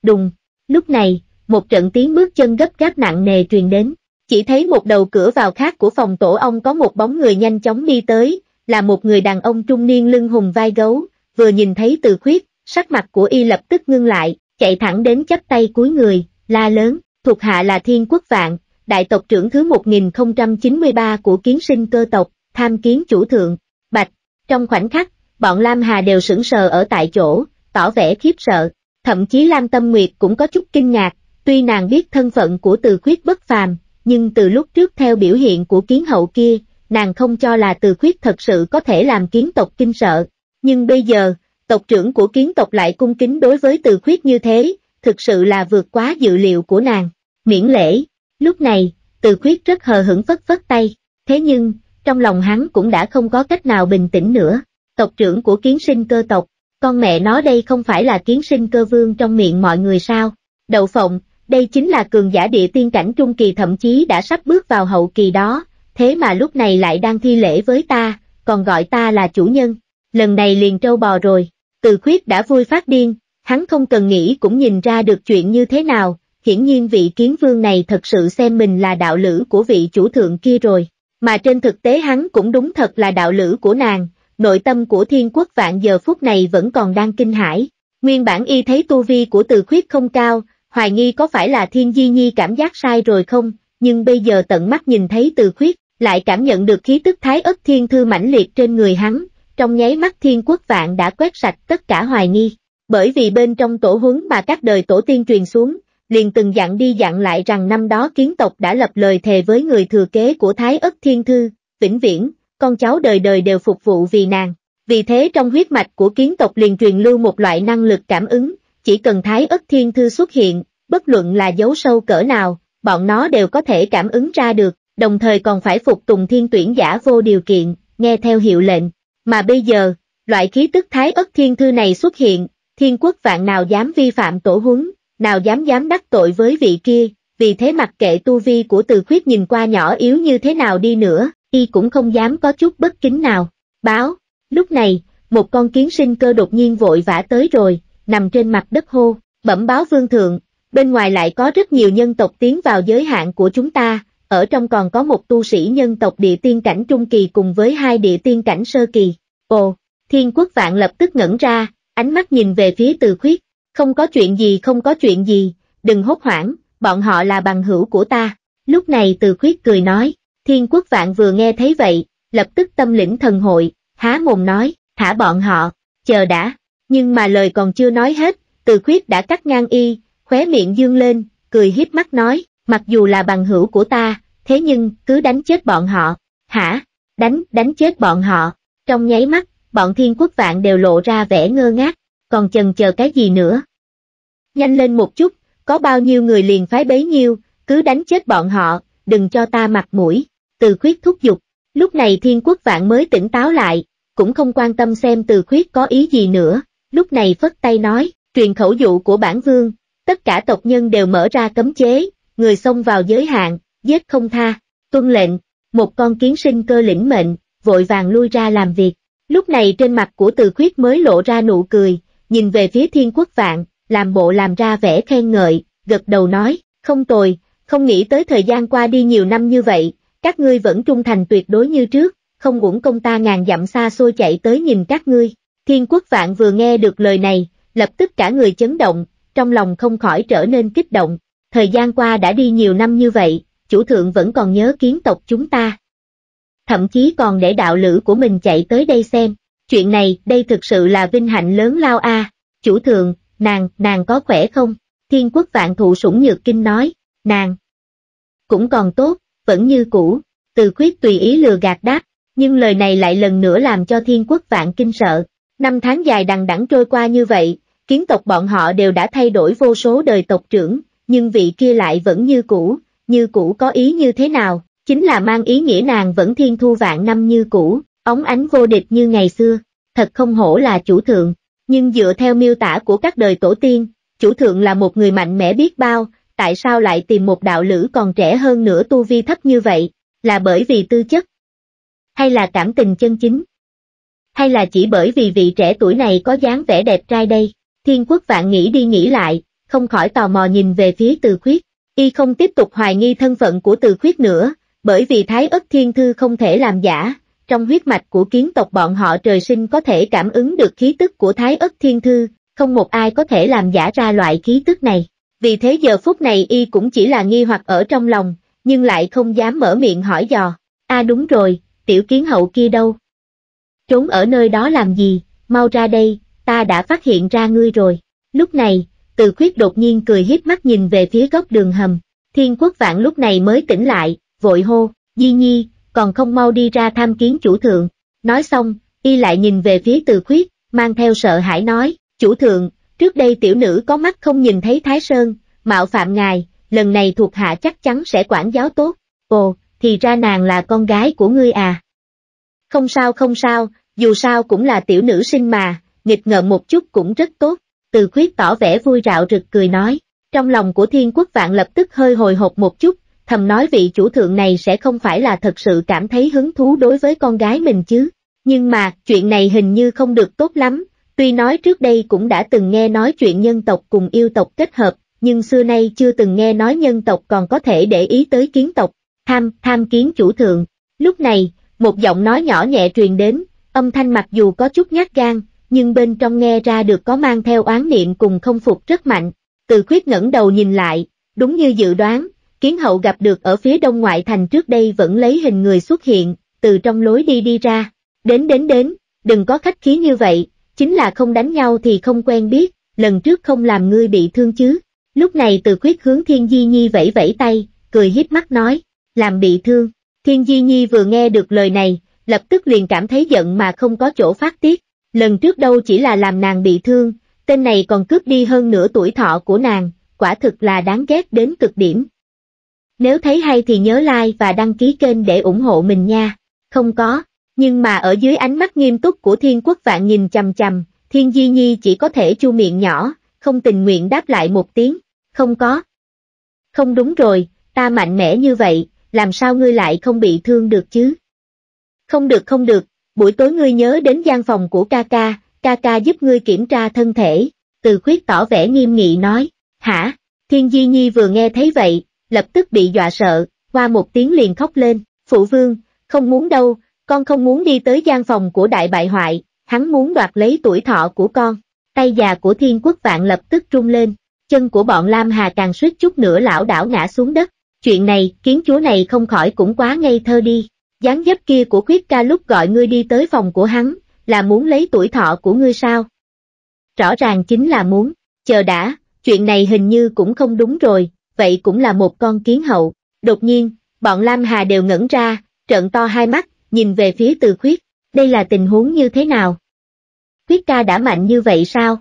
đùng, lúc này, một trận tiếng bước chân gấp gáp nặng nề truyền đến, chỉ thấy một đầu cửa vào khác của phòng tổ ông có một bóng người nhanh chóng đi tới, là một người đàn ông trung niên lưng hùng vai gấu, vừa nhìn thấy từ khuyết, sắc mặt của y lập tức ngưng lại, chạy thẳng đến chắp tay cuối người, la lớn, thuộc hạ là thiên quốc vạn, đại tộc trưởng thứ 1093 của kiến sinh cơ tộc, tham kiến chủ thượng, bạch, trong khoảnh khắc, bọn Lam Hà đều sững sờ ở tại chỗ, tỏ vẻ khiếp sợ, thậm chí Lam Tâm Nguyệt cũng có chút kinh ngạc, tuy nàng biết thân phận của từ khuyết bất phàm, nhưng từ lúc trước theo biểu hiện của kiến hậu kia, nàng không cho là từ khuyết thật sự có thể làm kiến tộc kinh sợ, nhưng bây giờ, tộc trưởng của kiến tộc lại cung kính đối với từ khuyết như thế, thực sự là vượt quá dự liệu của nàng, miễn lễ, lúc này, từ khuyết rất hờ hững phất phất tay, thế nhưng, trong lòng hắn cũng đã không có cách nào bình tĩnh nữa, tộc trưởng của kiến sinh cơ tộc, con mẹ nó đây không phải là kiến sinh cơ vương trong miệng mọi người sao, đậu phộng, đây chính là cường giả địa tiên cảnh trung kỳ thậm chí đã sắp bước vào hậu kỳ đó, thế mà lúc này lại đang thi lễ với ta, còn gọi ta là chủ nhân, lần này liền trâu bò rồi, từ khuyết đã vui phát điên, hắn không cần nghĩ cũng nhìn ra được chuyện như thế nào, hiển nhiên vị kiến vương này thật sự xem mình là đạo lữ của vị chủ thượng kia rồi, mà trên thực tế hắn cũng đúng thật là đạo lữ của nàng, nội tâm của thiên quốc vạn giờ phút này vẫn còn đang kinh hãi. Nguyên bản y thấy tu vi của từ khuyết không cao, hoài nghi có phải là thiên di nhi cảm giác sai rồi không, nhưng bây giờ tận mắt nhìn thấy từ khuyết, lại cảm nhận được khí tức thái ất thiên thư mãnh liệt trên người hắn, trong nháy mắt thiên quốc vạn đã quét sạch tất cả hoài nghi. Bởi vì bên trong tổ huấn mà các đời tổ tiên truyền xuống, liền từng dặn đi dặn lại rằng năm đó kiến tộc đã lập lời thề với người thừa kế của Thái ất thiên thư, vĩnh viễn, con cháu đời đời đều phục vụ vì nàng. Vì thế trong huyết mạch của kiến tộc liền truyền lưu một loại năng lực cảm ứng, chỉ cần Thái ất thiên thư xuất hiện, bất luận là dấu sâu cỡ nào, bọn nó đều có thể cảm ứng ra được, đồng thời còn phải phục tùng thiên tuyển giả vô điều kiện, nghe theo hiệu lệnh. Mà bây giờ, loại khí tức Thái ất thiên thư này xuất hiện, thiên quốc vạn nào dám vi phạm tổ huấn, nào dám dám đắc tội với vị kia, vì thế mặc kệ tu vi của từ khuyết nhìn qua nhỏ yếu như thế nào đi nữa, y cũng không dám có chút bất kính nào. Báo, lúc này, một con kiến sinh cơ đột nhiên vội vã tới rồi, nằm trên mặt đất hô, bẩm báo vương thượng, bên ngoài lại có rất nhiều nhân tộc tiến vào giới hạn của chúng ta, ở trong còn có một tu sĩ nhân tộc địa tiên cảnh trung kỳ cùng với hai địa tiên cảnh sơ kỳ. Ồ, thiên quốc vạn lập tức ngẩn ra, ánh mắt nhìn về phía từ khuyết, không có chuyện gì không có chuyện gì, đừng hốt hoảng, bọn họ là bằng hữu của ta. Lúc này từ khuyết cười nói, thiên quốc vạn vừa nghe thấy vậy, lập tức tâm lĩnh thần hội, há mồm nói, thả bọn họ, chờ đã, nhưng mà lời còn chưa nói hết, từ khuyết đã cắt ngang y, khóe miệng dương lên, cười hiếp mắt nói, mặc dù là bằng hữu của ta, thế nhưng, cứ đánh chết bọn họ, hả, đánh, đánh chết bọn họ, trong nháy mắt, bọn thiên quốc vạn đều lộ ra vẻ ngơ ngác, còn chần chờ cái gì nữa. Nhanh lên một chút, có bao nhiêu người liền phái bấy nhiêu, cứ đánh chết bọn họ, đừng cho ta mặt mũi, từ khuyết thúc giục. Lúc này thiên quốc vạn mới tỉnh táo lại, cũng không quan tâm xem từ khuyết có ý gì nữa, lúc này phất tay nói, truyền khẩu dụ của bản vương, tất cả tộc nhân đều mở ra cấm chế, người xông vào giới hạn, giết không tha, tuân lệnh, một con kiến sinh cơ lĩnh mệnh, vội vàng lui ra làm việc. Lúc này trên mặt của từ khuyết mới lộ ra nụ cười, nhìn về phía thiên quốc vạn, làm bộ làm ra vẻ khen ngợi, gật đầu nói, không tồi, không nghĩ tới thời gian qua đi nhiều năm như vậy, các ngươi vẫn trung thành tuyệt đối như trước, không uổng công ta ngàn dặm xa xôi chạy tới nhìn các ngươi. Thiên quốc vạn vừa nghe được lời này, lập tức cả người chấn động, trong lòng không khỏi trở nên kích động. Thời gian qua đã đi nhiều năm như vậy, chủ thượng vẫn còn nhớ kiến tộc chúng ta. Thậm chí còn để đạo lữ của mình chạy tới đây xem. Chuyện này, đây thực sự là vinh hạnh lớn lao a. Chủ thượng, nàng, nàng có khỏe không? Thiên quốc vạn thụ sủng nhược kinh nói, nàng. Cũng còn tốt, vẫn như cũ, từ khuyết tùy ý lừa gạt đáp, nhưng lời này lại lần nữa làm cho thiên quốc vạn kinh sợ. Năm tháng dài đằng đẵng trôi qua như vậy, kiến tộc bọn họ đều đã thay đổi vô số đời tộc trưởng, nhưng vị kia lại vẫn như cũ, như cũ có ý như thế nào, chính là mang ý nghĩa nàng vẫn thiên thu vạn năm như cũ, ống ánh vô địch như ngày xưa, thật không hổ là chủ thượng, nhưng dựa theo miêu tả của các đời tổ tiên, chủ thượng là một người mạnh mẽ biết bao, tại sao lại tìm một đạo lữ còn trẻ hơn nữa tu vi thấp như vậy, là bởi vì tư chất, hay là cảm tình chân chính, hay là chỉ bởi vì vị trẻ tuổi này có dáng vẻ đẹp trai đây, thiên quốc vạn nghĩ đi nghĩ lại, không khỏi tò mò nhìn về phía từ khuyết, y không tiếp tục hoài nghi thân phận của từ khuyết nữa, bởi vì thái ất thiên thư không thể làm giả, trong huyết mạch của kiến tộc bọn họ trời sinh có thể cảm ứng được khí tức của thái ất thiên thư, không một ai có thể làm giả ra loại khí tức này. Vì thế giờ phút này y cũng chỉ là nghi hoặc ở trong lòng, nhưng lại không dám mở miệng hỏi dò. a đúng rồi, tiểu kiến hậu kia đâu? Trốn ở nơi đó làm gì, mau ra đây, ta đã phát hiện ra ngươi rồi. Lúc này, từ khuyết đột nhiên cười hiếp mắt nhìn về phía góc đường hầm. Thiên quốc vạn lúc này mới tỉnh lại, vội hô, Di Nhi, còn không mau đi ra tham kiến chủ thượng. Nói xong, y lại nhìn về phía từ khuyết, mang theo sợ hãi nói, chủ thượng, trước đây tiểu nữ có mắt không nhìn thấy Thái Sơn, mạo phạm ngài, lần này thuộc hạ chắc chắn sẽ quản giáo tốt. Ồ, thì ra nàng là con gái của ngươi à. Không sao không sao, dù sao cũng là tiểu nữ sinh mà, nghịch ngợm một chút cũng rất tốt. Từ khuyết tỏ vẻ vui rạo rực cười nói, trong lòng của thiên quốc vạn lập tức hơi hồi hộp một chút, thầm nói vị chủ thượng này sẽ không phải là thật sự cảm thấy hứng thú đối với con gái mình chứ. Nhưng mà, chuyện này hình như không được tốt lắm, tuy nói trước đây cũng đã từng nghe nói chuyện nhân tộc cùng yêu tộc kết hợp, nhưng xưa nay chưa từng nghe nói nhân tộc còn có thể để ý tới kiến tộc, tham, tham kiến chủ thượng. Lúc này, một giọng nói nhỏ nhẹ truyền đến, âm thanh mặc dù có chút nhát gan, nhưng bên trong nghe ra được có mang theo oán niệm cùng không phục rất mạnh. Từ khuyết ngẩng đầu nhìn lại, đúng như dự đoán, kiến hậu gặp được ở phía đông ngoại thành trước đây vẫn lấy hình người xuất hiện, từ trong lối đi đi ra. Đến đến đến, đừng có khách khí như vậy, chính là không đánh nhau thì không quen biết, lần trước không làm ngươi bị thương chứ. Lúc này từ khuyết hướng Thiên Di Nhi vẫy vẫy tay, cười hiếp mắt nói, làm bị thương. Thiên Di Nhi vừa nghe được lời này, lập tức liền cảm thấy giận mà không có chỗ phát tiết. Lần trước đâu chỉ là làm nàng bị thương, tên này còn cướp đi hơn nửa tuổi thọ của nàng, quả thực là đáng ghét đến cực điểm. Nếu thấy hay thì nhớ like và đăng ký kênh để ủng hộ mình nha. Không có, nhưng mà ở dưới ánh mắt nghiêm túc của thiên quốc vạn nhìn chằm chằm, thiên di nhi chỉ có thể chu miệng nhỏ, không tình nguyện đáp lại một tiếng, không có. Không đúng rồi, ta mạnh mẽ như vậy, làm sao ngươi lại không bị thương được chứ? Không được không được, buổi tối ngươi nhớ đến gian phòng của ca ca, ca ca giúp ngươi kiểm tra thân thể, từ khuyết tỏ vẻ nghiêm nghị nói, hả? Thiên Di Nhi vừa nghe thấy vậy, lập tức bị dọa sợ, qua một tiếng liền khóc lên, phụ vương, không muốn đâu, con không muốn đi tới gian phòng của đại bại hoại, hắn muốn đoạt lấy tuổi thọ của con. Tay già của thiên quốc vạn lập tức trung lên, chân của bọn Lam Hà càng suýt chút nữa lão đảo ngã xuống đất. Chuyện này, kiến chúa này không khỏi cũng quá ngây thơ đi. dáng dấp kia của khuyết ca lúc gọi ngươi đi tới phòng của hắn, là muốn lấy tuổi thọ của ngươi sao? Rõ ràng chính là muốn, chờ đã, chuyện này hình như cũng không đúng rồi, vậy cũng là một con kiến hậu. Đột nhiên, bọn Lam Hà đều ngẩn ra, trợn to hai mắt, nhìn về phía từ khuyết, đây là tình huống như thế nào? Khuyết ca đã mạnh như vậy sao?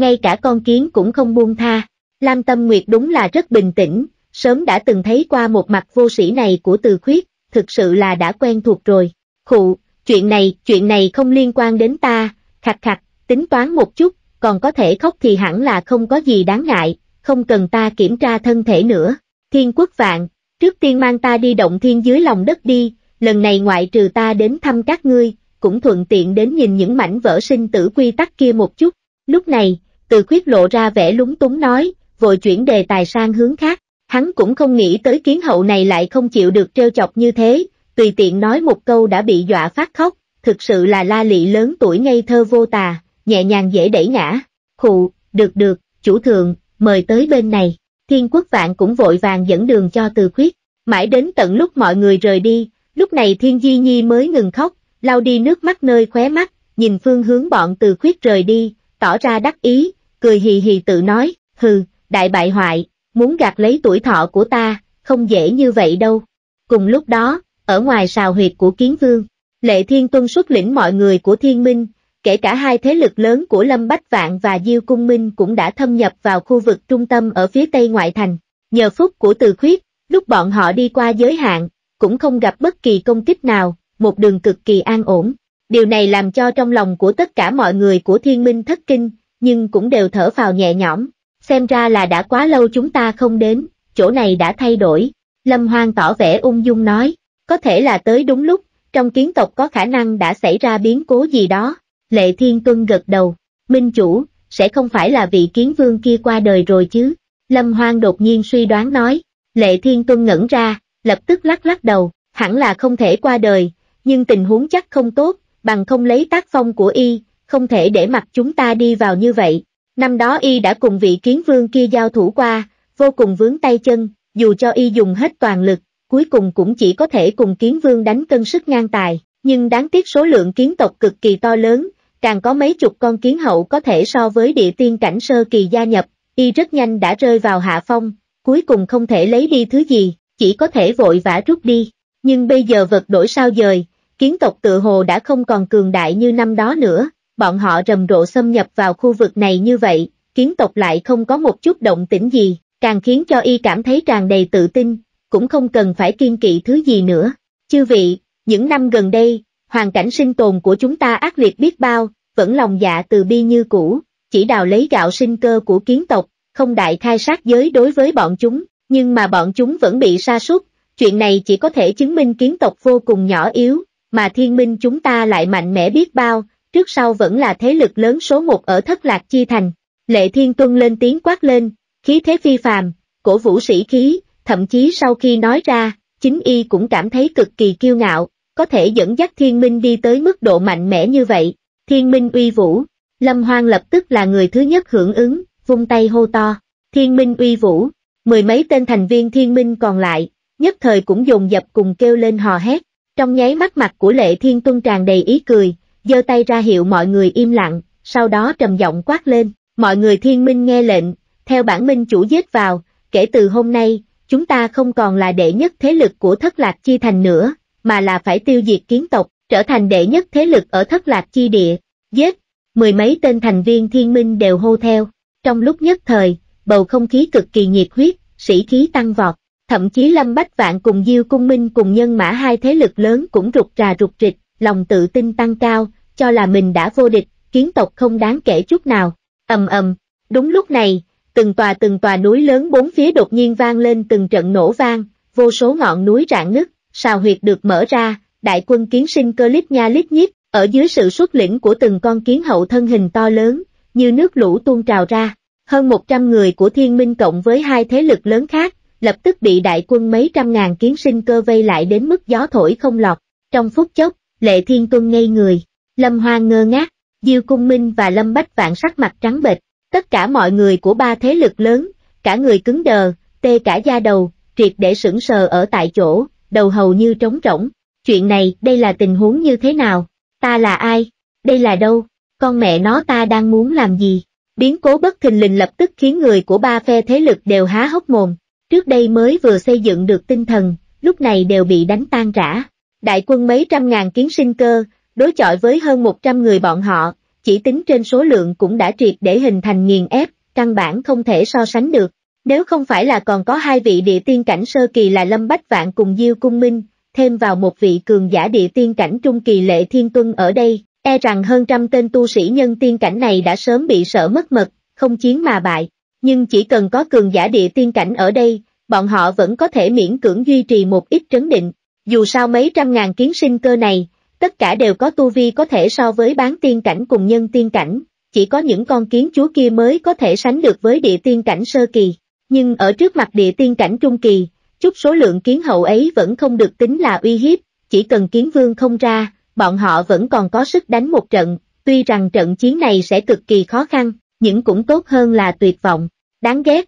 ngay cả con kiến cũng không buông tha. Lam Tâm Nguyệt đúng là rất bình tĩnh, sớm đã từng thấy qua một mặt vô sĩ này của từ khuyết, thực sự là đã quen thuộc rồi. Khụ, chuyện này, chuyện này không liên quan đến ta, khặt khặt, tính toán một chút, còn có thể khóc thì hẳn là không có gì đáng ngại, không cần ta kiểm tra thân thể nữa. Thiên quốc vạn, trước tiên mang ta đi động thiên dưới lòng đất đi, lần này ngoại trừ ta đến thăm các ngươi, cũng thuận tiện đến nhìn những mảnh vỡ sinh tử quy tắc kia một chút. Lúc này, từ khuyết lộ ra vẻ lúng túng nói, vội chuyển đề tài sang hướng khác. Hắn cũng không nghĩ tới kiến hậu này lại không chịu được trêu chọc như thế, tùy tiện nói một câu đã bị dọa phát khóc, thực sự là la lị lớn tuổi ngây thơ vô tà, nhẹ nhàng dễ đẩy ngã. Khụ, được được, chủ thượng, mời tới bên này. Thiên quốc vạn cũng vội vàng dẫn đường cho từ khuyết. Mãi đến tận lúc mọi người rời đi, lúc này Thiên Di Nhi mới ngừng khóc, lau đi nước mắt nơi khóe mắt, nhìn phương hướng bọn từ khuyết rời đi, tỏ ra đắc ý, cười hì hì tự nói, hừ, đại bại hoại, muốn gạt lấy tuổi thọ của ta, không dễ như vậy đâu. Cùng lúc đó, ở ngoài sào huyệt của kiến vương, lệ thiên tuân xuất lĩnh mọi người của thiên minh, kể cả hai thế lực lớn của Lâm Bách Vạn và Diêu Cung Minh cũng đã thâm nhập vào khu vực trung tâm ở phía tây ngoại thành. Nhờ phúc của từ khuyết, lúc bọn họ đi qua giới hạn, cũng không gặp bất kỳ công kích nào, một đường cực kỳ an ổn. Điều này làm cho trong lòng của tất cả mọi người của thiên minh thất kinh, nhưng cũng đều thở phào nhẹ nhõm. Xem ra là đã quá lâu chúng ta không đến, chỗ này đã thay đổi. Lâm Hoang tỏ vẻ ung dung nói, có thể là tới đúng lúc, trong kiến tộc có khả năng đã xảy ra biến cố gì đó. Lệ Thiên Tuân gật đầu, minh chủ, sẽ không phải là vị kiến vương kia qua đời rồi chứ. Lâm Hoang đột nhiên suy đoán nói, Lệ Thiên Tuân ngẩn ra, lập tức lắc lắc đầu, hẳn là không thể qua đời, nhưng tình huống chắc không tốt, bằng không lấy tác phong của y, không thể để mặt chúng ta đi vào như vậy. Năm đó y đã cùng vị kiến vương kia giao thủ qua, vô cùng vướng tay chân, dù cho y dùng hết toàn lực, cuối cùng cũng chỉ có thể cùng kiến vương đánh cân sức ngang tài, nhưng đáng tiếc số lượng kiến tộc cực kỳ to lớn, càng có mấy chục con kiến hậu có thể so với địa tiên cảnh sơ kỳ gia nhập, y rất nhanh đã rơi vào hạ phong, cuối cùng không thể lấy đi thứ gì, chỉ có thể vội vã rút đi. Nhưng bây giờ vật đổi sao dời, kiến tộc tự hồ đã không còn cường đại như năm đó nữa, bọn họ rầm rộ xâm nhập vào khu vực này như vậy, kiến tộc lại không có một chút động tĩnh gì, càng khiến cho y cảm thấy tràn đầy tự tin, cũng không cần phải kiên kỵ thứ gì nữa. Chư vị, những năm gần đây, hoàn cảnh sinh tồn của chúng ta ác liệt biết bao, vẫn lòng dạ từ bi như cũ, chỉ đào lấy gạo sinh cơ của kiến tộc, không đại khai sát giới đối với bọn chúng, nhưng mà bọn chúng vẫn bị sa sút chuyện này chỉ có thể chứng minh kiến tộc vô cùng nhỏ yếu, mà thiên minh chúng ta lại mạnh mẽ biết bao, trước sau vẫn là thế lực lớn số một ở thất lạc chi thành. Lệ thiên tuân lên tiếng quát lên, khí thế phi phàm, cổ vũ sĩ khí, thậm chí sau khi nói ra, chính y cũng cảm thấy cực kỳ kiêu ngạo, có thể dẫn dắt thiên minh đi tới mức độ mạnh mẽ như vậy. Thiên minh uy vũ, Lâm Hoang lập tức là người thứ nhất hưởng ứng, vung tay hô to, thiên minh uy vũ, mười mấy tên thành viên thiên minh còn lại, nhất thời cũng dồn dập cùng kêu lên hò hét, trong nháy mắt mặt của lệ thiên tuân tràn đầy ý cười, giơ tay ra hiệu mọi người im lặng, sau đó trầm giọng quát lên, mọi người thiên minh nghe lệnh, theo bản minh chủ giết vào, kể từ hôm nay, chúng ta không còn là đệ nhất thế lực của thất lạc chi thành nữa, mà là phải tiêu diệt kiến tộc, trở thành đệ nhất thế lực ở thất lạc chi địa, giết, mười mấy tên thành viên thiên minh đều hô theo, trong lúc nhất thời, bầu không khí cực kỳ nhiệt huyết, sĩ khí tăng vọt, thậm chí Lâm Bách Vạn cùng Diêu Cung Minh cùng nhân mã hai thế lực lớn cũng rụt rà rụt rịch, lòng tự tin tăng cao, cho là mình đã vô địch, kiến tộc không đáng kể chút nào. ầm ầm, đúng lúc này, từng tòa từng tòa núi lớn bốn phía đột nhiên vang lên từng trận nổ vang, vô số ngọn núi rạn nứt, sào huyệt được mở ra, đại quân kiến sinh cơ lít nha lít nhít, ở dưới sự xuất lĩnh của từng con kiến hậu thân hình to lớn, như nước lũ tuôn trào ra. Hơn 100 người của thiên minh cộng với hai thế lực lớn khác, lập tức bị đại quân mấy trăm ngàn kiến sinh cơ vây lại đến mức gió thổi không lọt. Trong phút chốc, lệ thiên tuân ngây người, lâm hoang ngơ ngác, diêu cung minh và lâm bách vạn sắc mặt trắng bệch, tất cả mọi người của ba thế lực lớn, cả người cứng đờ, tê cả da đầu, triệt để sững sờ ở tại chỗ, đầu hầu như trống rỗng. Chuyện này, đây là tình huống như thế nào? Ta là ai? Đây là đâu? Con mẹ nó ta đang muốn làm gì? Biến cố bất thình lình lập tức khiến người của ba phe thế lực đều há hốc mồm. Trước đây mới vừa xây dựng được tinh thần, lúc này đều bị đánh tan rã. Đại quân mấy trăm ngàn kiến sinh cơ, đối chọi với hơn một trăm người bọn họ, chỉ tính trên số lượng cũng đã triệt để hình thành nghiền ép, căn bản không thể so sánh được. Nếu không phải là còn có hai vị địa tiên cảnh sơ kỳ là Lâm Bách Vạn cùng Diêu Cung Minh, thêm vào một vị cường giả địa tiên cảnh trung kỳ lệ thiên tuân ở đây, e rằng hơn trăm tên tu sĩ nhân tiên cảnh này đã sớm bị sợ mất mật, không chiến mà bại. Nhưng chỉ cần có cường giả địa tiên cảnh ở đây, bọn họ vẫn có thể miễn cưỡng duy trì một ít trấn định. Dù sao mấy trăm ngàn kiến sinh cơ này, tất cả đều có tu vi có thể so với bán tiên cảnh cùng nhân tiên cảnh, chỉ có những con kiến chúa kia mới có thể sánh được với địa tiên cảnh sơ kỳ. Nhưng ở trước mặt địa tiên cảnh trung kỳ, chút số lượng kiến hậu ấy vẫn không được tính là uy hiếp, chỉ cần kiến vương không ra, bọn họ vẫn còn có sức đánh một trận, tuy rằng trận chiến này sẽ cực kỳ khó khăn, nhưng cũng tốt hơn là tuyệt vọng, đáng ghét.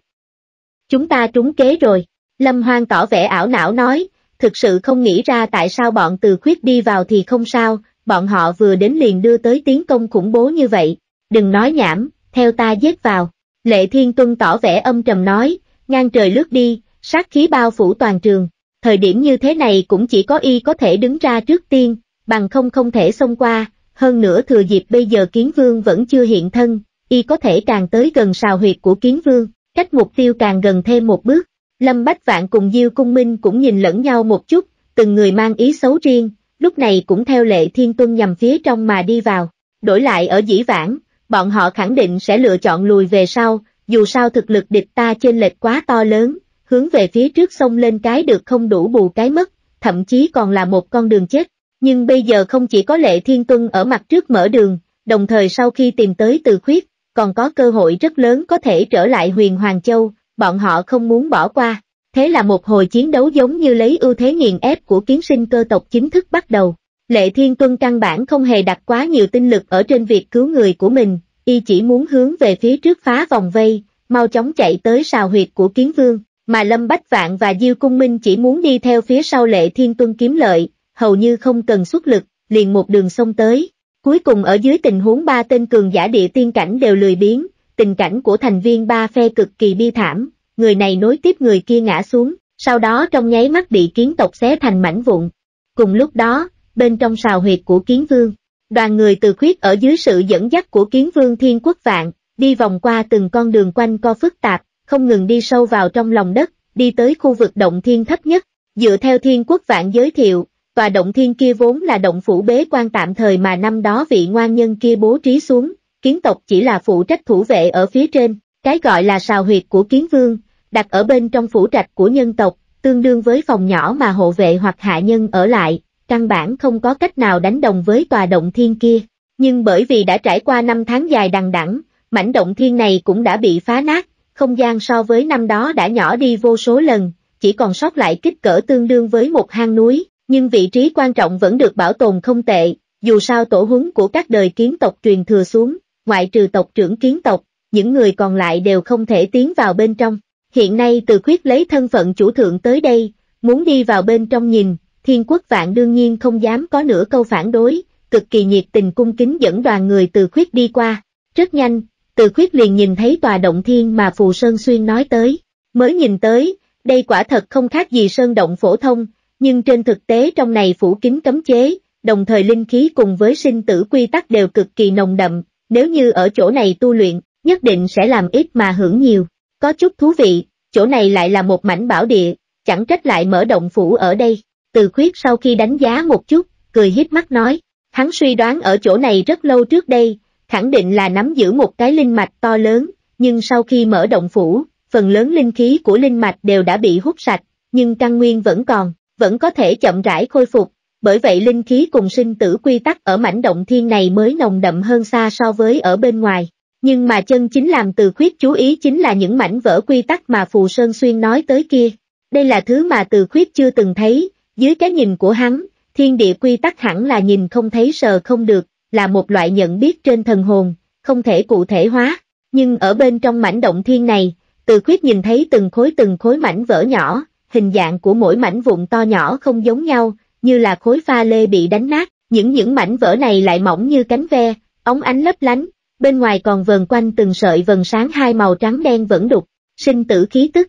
Chúng ta trúng kế rồi, Lâm Hoang tỏ vẻ ảo não nói, thực sự không nghĩ ra tại sao bọn từ khuyết đi vào thì không sao, bọn họ vừa đến liền đưa tới tiến công khủng bố như vậy, đừng nói nhảm, theo ta giết vào. Lệ Thiên Tuân tỏ vẻ âm trầm nói, ngang trời lướt đi, sát khí bao phủ toàn trường, thời điểm như thế này cũng chỉ có y có thể đứng ra trước tiên, bằng không không thể xông qua, hơn nữa thừa dịp bây giờ kiến vương vẫn chưa hiện thân, y có thể càng tới gần sào huyệt của kiến vương, cách mục tiêu càng gần thêm một bước. Lâm Bách Vạn cùng Diêu Cung Minh cũng nhìn lẫn nhau một chút, từng người mang ý xấu riêng, lúc này cũng theo lệ thiên tuân nhằm phía trong mà đi vào. Đổi lại ở dĩ vãng, bọn họ khẳng định sẽ lựa chọn lùi về sau, dù sao thực lực địch ta trên lệch quá to lớn, hướng về phía trước sông lên cái được không đủ bù cái mất, thậm chí còn là một con đường chết. Nhưng bây giờ không chỉ có lệ thiên tuân ở mặt trước mở đường, đồng thời sau khi tìm tới từ khuyết, còn có cơ hội rất lớn có thể trở lại huyền Hoàng Châu, bọn họ không muốn bỏ qua. Thế là một hồi chiến đấu giống như lấy ưu thế nghiền ép của kiến sinh cơ tộc chính thức bắt đầu. Lệ Thiên Tuân căn bản không hề đặt quá nhiều tinh lực ở trên việc cứu người của mình, y chỉ muốn hướng về phía trước phá vòng vây, mau chóng chạy tới sào huyệt của kiến vương, mà Lâm Bách Vạn và Diêu Cung Minh chỉ muốn đi theo phía sau Lệ Thiên Tuân kiếm lợi, hầu như không cần xuất lực, liền một đường xông tới. Cuối cùng ở dưới tình huống ba tên cường giả địa tiên cảnh đều lười biến, tình cảnh của thành viên ba phe cực kỳ bi thảm, người này nối tiếp người kia ngã xuống, sau đó trong nháy mắt bị kiến tộc xé thành mảnh vụn. Cùng lúc đó, bên trong sào huyệt của kiến vương, đoàn người từ khuyết ở dưới sự dẫn dắt của kiến vương thiên quốc vạn, đi vòng qua từng con đường quanh co phức tạp, không ngừng đi sâu vào trong lòng đất, đi tới khu vực động thiên thấp nhất, dựa theo thiên quốc vạn giới thiệu, tòa động thiên kia vốn là động phủ bế quan tạm thời mà năm đó vị ngoan nhân kia bố trí xuống, kiến tộc chỉ là phụ trách thủ vệ ở phía trên, cái gọi là sào huyệt của kiến vương, đặt ở bên trong phủ trạch của nhân tộc, tương đương với phòng nhỏ mà hộ vệ hoặc hạ nhân ở lại, căn bản không có cách nào đánh đồng với tòa động thiên kia. Nhưng bởi vì đã trải qua năm tháng dài đằng đẵng, mảnh động thiên này cũng đã bị phá nát, không gian so với năm đó đã nhỏ đi vô số lần, chỉ còn sót lại kích cỡ tương đương với một hang núi, nhưng vị trí quan trọng vẫn được bảo tồn không tệ, dù sao tổ huấn của các đời kiến tộc truyền thừa xuống, ngoại trừ tộc trưởng kiến tộc, những người còn lại đều không thể tiến vào bên trong. Hiện nay từ khuyết lấy thân phận chủ thượng tới đây, muốn đi vào bên trong nhìn, thiên quốc vạn đương nhiên không dám có nửa câu phản đối, cực kỳ nhiệt tình cung kính dẫn đoàn người từ khuyết đi qua. Rất nhanh, từ khuyết liền nhìn thấy tòa động thiên mà Phù Sơn Xuyên nói tới. Mới nhìn tới, đây quả thật không khác gì sơn động phổ thông, nhưng trên thực tế trong này phủ kín cấm chế, đồng thời linh khí cùng với sinh tử quy tắc đều cực kỳ nồng đậm, nếu như ở chỗ này tu luyện, nhất định sẽ làm ít mà hưởng nhiều. Có chút thú vị, chỗ này lại là một mảnh bảo địa, chẳng trách lại mở động phủ ở đây. Từ khuyết sau khi đánh giá một chút, cười híp mắt nói, hắn suy đoán ở chỗ này rất lâu trước đây, khẳng định là nắm giữ một cái linh mạch to lớn, nhưng sau khi mở động phủ, phần lớn linh khí của linh mạch đều đã bị hút sạch, nhưng căn nguyên vẫn còn, vẫn có thể chậm rãi khôi phục, bởi vậy linh khí cùng sinh tử quy tắc ở mảnh động thiên này mới nồng đậm hơn xa so với ở bên ngoài. Nhưng mà chân chính làm từ khuyết chú ý chính là những mảnh vỡ quy tắc mà Phù Sơn Xuyên nói tới kia. Đây là thứ mà từ khuyết chưa từng thấy, dưới cái nhìn của hắn, thiên địa quy tắc hẳn là nhìn không thấy sờ không được, là một loại nhận biết trên thần hồn, không thể cụ thể hóa. Nhưng ở bên trong mảnh động thiên này, từ khuyết nhìn thấy từng khối từng khối mảnh vỡ nhỏ, hình dạng của mỗi mảnh vụn to nhỏ không giống nhau, như là khối pha lê bị đánh nát, những những mảnh vỡ này lại mỏng như cánh ve, ống ánh lấp lánh, bên ngoài còn vờn quanh từng sợi vần sáng hai màu trắng đen vẫn đục, sinh tử khí tức.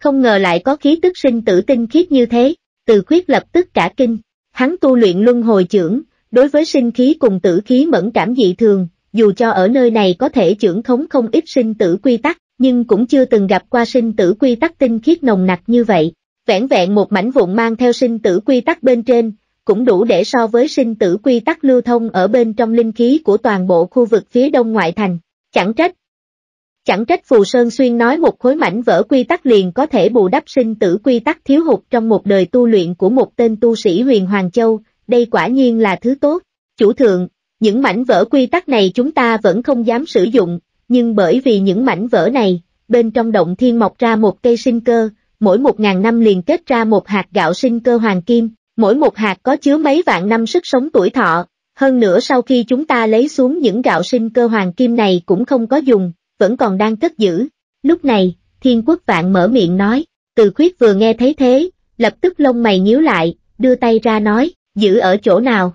Không ngờ lại có khí tức sinh tử tinh khiết như thế, từ khuyết lập tức cả kinh, hắn tu luyện luân hồi trưởng, đối với sinh khí cùng tử khí mẫn cảm dị thường, dù cho ở nơi này có thể trưởng khống không ít sinh tử quy tắc, nhưng cũng chưa từng gặp qua sinh tử quy tắc tinh khiết nồng nặc như vậy. Vẻn vẹn một mảnh vụn mang theo sinh tử quy tắc bên trên, cũng đủ để so với sinh tử quy tắc lưu thông ở bên trong linh khí của toàn bộ khu vực phía đông ngoại thành. Chẳng trách. Chẳng trách Phù Sơn Xuyên nói một khối mảnh vỡ quy tắc liền có thể bù đắp sinh tử quy tắc thiếu hụt trong một đời tu luyện của một tên tu sĩ huyền Hoàng Châu, đây quả nhiên là thứ tốt. Chủ thượng, những mảnh vỡ quy tắc này chúng ta vẫn không dám sử dụng, nhưng bởi vì những mảnh vỡ này, bên trong động thiên mọc ra một cây sinh cơ, mỗi một ngàn năm liền kết ra một hạt gạo sinh cơ hoàng kim, mỗi một hạt có chứa mấy vạn năm sức sống tuổi thọ, hơn nữa sau khi chúng ta lấy xuống những gạo sinh cơ hoàng kim này cũng không có dùng, vẫn còn đang cất giữ. Lúc này, thiên quốc vạn mở miệng nói, từ khuyết vừa nghe thấy thế, lập tức lông mày nhíu lại, đưa tay ra nói, giữ ở chỗ nào.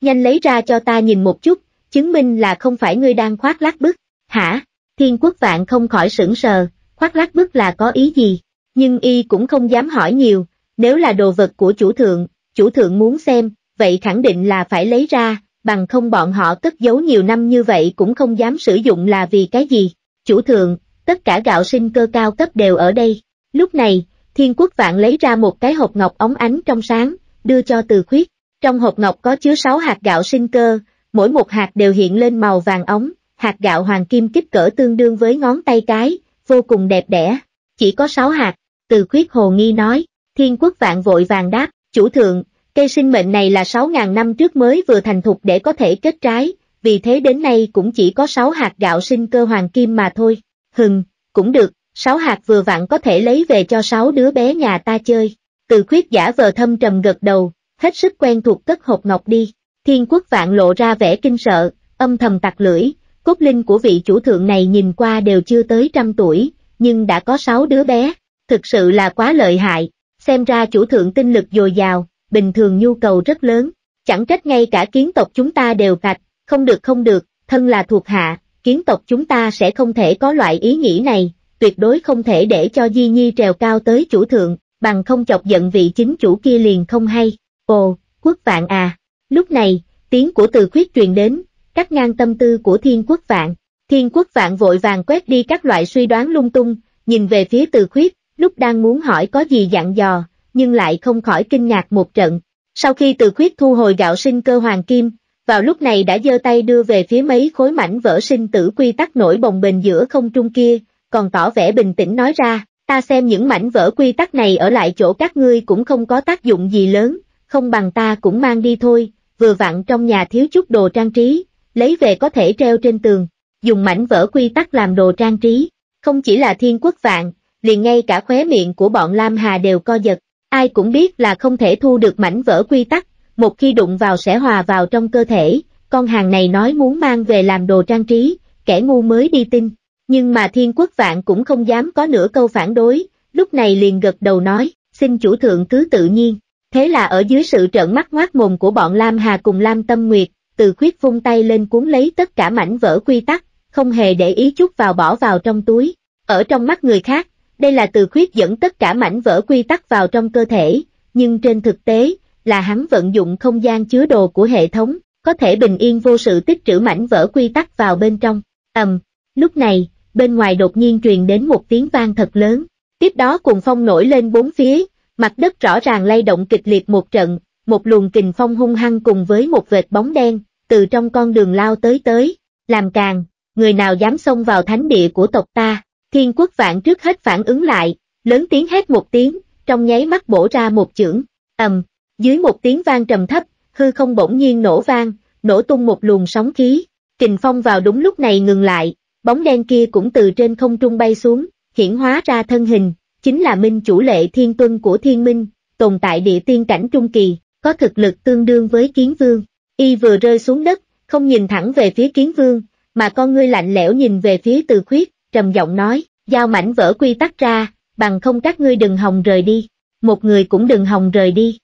Nhanh lấy ra cho ta nhìn một chút, chứng minh là không phải ngươi đang khoác lác bức, hả? Thiên quốc vạn không khỏi sững sờ, khoác lác bức là có ý gì, nhưng y cũng không dám hỏi nhiều, nếu là đồ vật của chủ thượng, chủ thượng muốn xem, vậy khẳng định là phải lấy ra, bằng không bọn họ cất giấu nhiều năm như vậy cũng không dám sử dụng là vì cái gì. Chủ thượng, tất cả gạo sinh cơ cao cấp đều ở đây. Lúc này, thiên quốc vạn lấy ra một cái hộp ngọc ống ánh trong sáng, đưa cho từ khuyết. Trong hộp ngọc có chứa 6 hạt gạo sinh cơ, mỗi một hạt đều hiện lên màu vàng ống, hạt gạo hoàng kim kích cỡ tương đương với ngón tay cái, vô cùng đẹp đẽ. Chỉ có 6 hạt, từ khuyết hồ nghi nói, thiên quốc vạn vội vàng đáp, chủ thượng, cây sinh mệnh này là 6.000 năm trước mới vừa thành thục để có thể kết trái, vì thế đến nay cũng chỉ có 6 hạt gạo sinh cơ hoàng kim mà thôi. Hừng, cũng được, 6 hạt vừa vặn có thể lấy về cho 6 đứa bé nhà ta chơi. Từ khuyết giả vờ thâm trầm gật đầu, hết sức quen thuộc cất hộp ngọc đi. Thiên quốc vạn lộ ra vẻ kinh sợ, âm thầm tặc lưỡi, cốt linh của vị chủ thượng này nhìn qua đều chưa tới trăm tuổi, nhưng đã có 6 đứa bé, thực sự là quá lợi hại, xem ra chủ thượng tinh lực dồi dào, bình thường nhu cầu rất lớn, chẳng trách ngay cả kiến tộc chúng ta đều cạch, không được không được, thân là thuộc hạ, kiến tộc chúng ta sẽ không thể có loại ý nghĩ này, tuyệt đối không thể để cho Di Nhi trèo cao tới chủ thượng, bằng không chọc giận vị chính chủ kia liền không hay, ồ, quốc vạn à, lúc này, tiếng của từ khuyết truyền đến, cắt ngang tâm tư của thiên quốc vạn, thiên quốc vạn vội vàng quét đi các loại suy đoán lung tung, nhìn về phía từ khuyết, lúc đang muốn hỏi có gì dặn dò, nhưng lại không khỏi kinh ngạc một trận. Sau khi từ khuyết thu hồi gạo sinh cơ hoàng kim, vào lúc này đã giơ tay đưa về phía mấy khối mảnh vỡ sinh tử quy tắc nổi bồng bềnh giữa không trung kia, còn tỏ vẻ bình tĩnh nói ra, ta xem những mảnh vỡ quy tắc này ở lại chỗ các ngươi cũng không có tác dụng gì lớn, không bằng ta cũng mang đi thôi, vừa vặn trong nhà thiếu chút đồ trang trí, lấy về có thể treo trên tường, dùng mảnh vỡ quy tắc làm đồ trang trí, không chỉ là thiên quốc vạn, liền ngay cả khóe miệng của bọn Lam Hà đều co giật, ai cũng biết là không thể thu được mảnh vỡ quy tắc, một khi đụng vào sẽ hòa vào trong cơ thể, con hàng này nói muốn mang về làm đồ trang trí, kẻ ngu mới đi tin, nhưng mà thiên quốc vạn cũng không dám có nửa câu phản đối, lúc này liền gật đầu nói, xin chủ thượng cứ tự nhiên, thế là ở dưới sự trợn mắt ngoác mồm của bọn Lam Hà cùng Lam Tâm Nguyệt, từ khuyết vung tay lên cuốn lấy tất cả mảnh vỡ quy tắc, không hề để ý chút vào bỏ vào trong túi, ở trong mắt người khác, đây là từ khuyết dẫn tất cả mảnh vỡ quy tắc vào trong cơ thể, nhưng trên thực tế, là hắn vận dụng không gian chứa đồ của hệ thống, có thể bình yên vô sự tích trữ mảnh vỡ quy tắc vào bên trong. ầm, lúc này, bên ngoài đột nhiên truyền đến một tiếng vang thật lớn, tiếp đó cùng phong nổi lên bốn phía, mặt đất rõ ràng lay động kịch liệt một trận, một luồng kình phong hung hăng cùng với một vệt bóng đen, từ trong con đường lao tới tới, làm càng, người nào dám xông vào thánh địa của tộc ta, Thiên quốc vạn trước hết phản ứng lại, lớn tiếng hét một tiếng, trong nháy mắt bổ ra một chưởng, ầm, dưới một tiếng vang trầm thấp, hư không bỗng nhiên nổ vang, nổ tung một luồng sóng khí, kình phong vào đúng lúc này ngừng lại, bóng đen kia cũng từ trên không trung bay xuống, hiển hóa ra thân hình, chính là minh chủ lệ thiên tuân của thiên minh, tồn tại địa tiên cảnh trung kỳ, có thực lực tương đương với kiến vương, y vừa rơi xuống đất, không nhìn thẳng về phía kiến vương, mà con ngươi lạnh lẽo nhìn về phía từ khuyết, trầm giọng nói, giao mảnh vỡ quy tắc ra, bằng không các ngươi đừng hòng rời đi, một người cũng đừng hòng rời đi.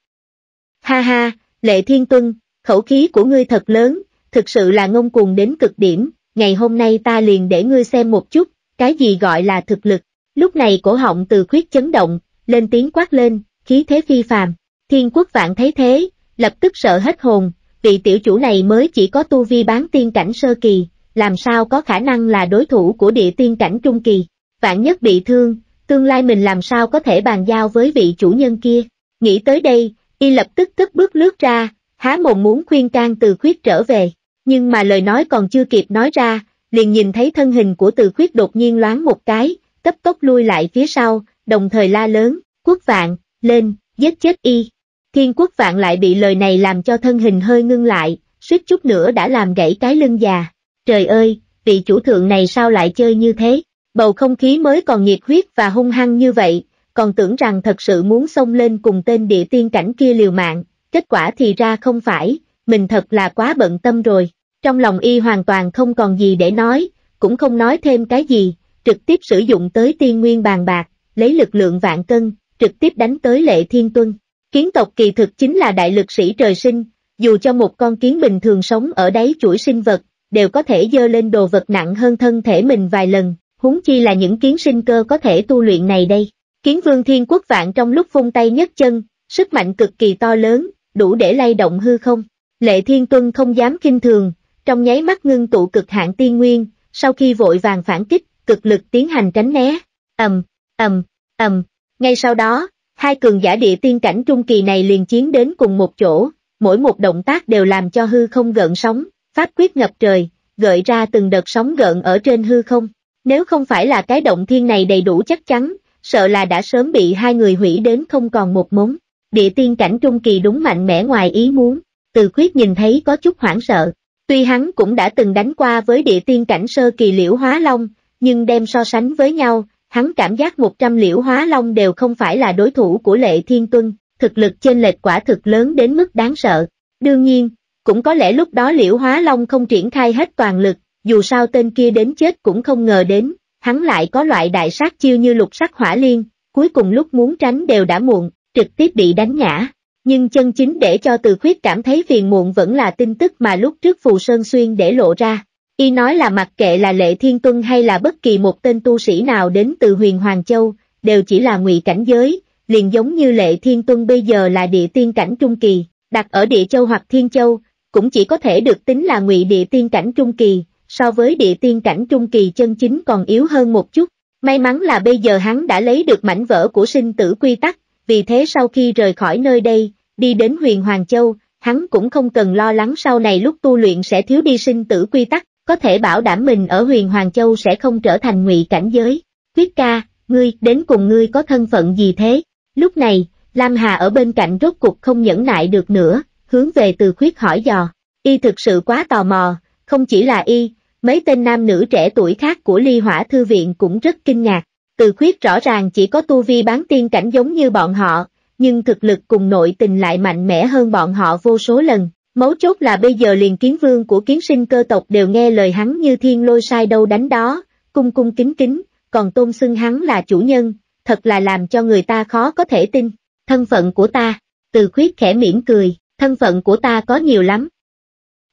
Ha ha, lệ thiên tuân, khẩu khí của ngươi thật lớn, thực sự là ngông cuồng đến cực điểm, ngày hôm nay ta liền để ngươi xem một chút, cái gì gọi là thực lực. Lúc này cổ họng từ khuyết chấn động, lên tiếng quát lên, khí thế phi phàm. Thiên quốc vạn thấy thế, lập tức sợ hết hồn, vị tiểu chủ này mới chỉ có tu vi bán tiên cảnh sơ kỳ, làm sao có khả năng là đối thủ của địa tiên cảnh trung kỳ. Vạn nhất bị thương, tương lai mình làm sao có thể bàn giao với vị chủ nhân kia. Nghĩ tới đây, y lập tức tức bước lướt ra, há mồm muốn khuyên can từ khuyết trở về. Nhưng mà lời nói còn chưa kịp nói ra, liền nhìn thấy thân hình của từ khuyết đột nhiên loáng một cái, cấp tốc lui lại phía sau, đồng thời la lớn, quốc vạn, lên, giết chết y. Thiên quốc vạn lại bị lời này làm cho thân hình hơi ngưng lại, suýt chút nữa đã làm gãy cái lưng già. Trời ơi, vị chủ thượng này sao lại chơi như thế? Bầu không khí mới còn nhiệt huyết và hung hăng như vậy, còn tưởng rằng thật sự muốn xông lên cùng tên địa tiên cảnh kia liều mạng, kết quả thì ra không phải, mình thật là quá bận tâm rồi. Trong lòng y hoàn toàn không còn gì để nói, cũng không nói thêm cái gì, trực tiếp sử dụng tới tiên nguyên bàn bạc, lấy lực lượng vạn cân, trực tiếp đánh tới lệ thiên tuân. Kiến tộc kỳ thực chính là đại lực sĩ trời sinh, dù cho một con kiến bình thường sống ở đáy chuỗi sinh vật, đều có thể dơ lên đồ vật nặng hơn thân thể mình vài lần, huống chi là những kiến sinh cơ có thể tu luyện này đây. Kiến vương thiên quốc vạn trong lúc vung tay nhất chân, sức mạnh cực kỳ to lớn, đủ để lay động hư không. Lệ thiên tuân không dám kinh thường, trong nháy mắt ngưng tụ cực hạn tiên nguyên, sau khi vội vàng phản kích, cực lực tiến hành tránh né. ầm, ầm, ầm, ngay sau đó, hai cường giả địa tiên cảnh trung kỳ này liền chiến đến cùng một chỗ, mỗi một động tác đều làm cho hư không gợn sóng, pháp quyết ngập trời, gợi ra từng đợt sóng gợn ở trên hư không. Nếu không phải là cái động thiên này đầy đủ chắc chắn, sợ là đã sớm bị hai người hủy đến không còn một mống. Địa tiên cảnh trung kỳ đúng mạnh mẽ ngoài ý muốn, từ khuyết nhìn thấy có chút hoảng sợ. Tuy hắn cũng đã từng đánh qua với địa tiên cảnh sơ kỳ liễu hóa long, nhưng đem so sánh với nhau, hắn cảm giác 100 liễu hóa long đều không phải là đối thủ của lệ thiên tuân, thực lực trên lệch quả thực lớn đến mức đáng sợ. Đương nhiên, cũng có lẽ lúc đó liễu hóa long không triển khai hết toàn lực, dù sao tên kia đến chết cũng không ngờ đến, hắn lại có loại đại sát chiêu như lục sắc hỏa liên, cuối cùng lúc muốn tránh đều đã muộn, trực tiếp bị đánh ngã. Nhưng chân chính để cho từ khuyết cảm thấy phiền muộn vẫn là tin tức mà lúc trước Phù Sơn Xuyên để lộ ra. Y nói là mặc kệ là Lệ Thiên Tuân hay là bất kỳ một tên tu sĩ nào đến từ huyền Hoàng Châu, đều chỉ là ngụy cảnh giới, liền giống như Lệ Thiên Tuân bây giờ là địa tiên cảnh trung kỳ, đặt ở địa châu hoặc thiên châu, cũng chỉ có thể được tính là ngụy địa tiên cảnh trung kỳ, so với địa tiên cảnh trung kỳ chân chính còn yếu hơn một chút. May mắn là bây giờ hắn đã lấy được mảnh vỡ của sinh tử quy tắc, vì thế sau khi rời khỏi nơi đây, đi đến huyền Hoàng Châu, hắn cũng không cần lo lắng sau này lúc tu luyện sẽ thiếu đi sinh tử quy tắc, có thể bảo đảm mình ở huyền Hoàng Châu sẽ không trở thành ngụy cảnh giới. Quyết ca, ngươi, đến cùng ngươi có thân phận gì thế? Lúc này, Lam Hà ở bên cạnh rốt cục không nhẫn nại được nữa, hướng về từ khuyết hỏi dò. Y thực sự quá tò mò, không chỉ là y, mấy tên nam nữ trẻ tuổi khác của ly hỏa thư viện cũng rất kinh ngạc. Từ khuyết rõ ràng chỉ có tu vi bán tiên cảnh giống như bọn họ, nhưng thực lực cùng nội tình lại mạnh mẽ hơn bọn họ vô số lần. Mấu chốt là bây giờ liền kiến vương của kiến sinh cơ tộc đều nghe lời hắn như thiên lôi sai đâu đánh đó, cung cung kính kính, còn tôn xưng hắn là chủ nhân, thật là làm cho người ta khó có thể tin. Thân phận của ta, từ khuyết khẽ mỉm cười, thân phận của ta có nhiều lắm.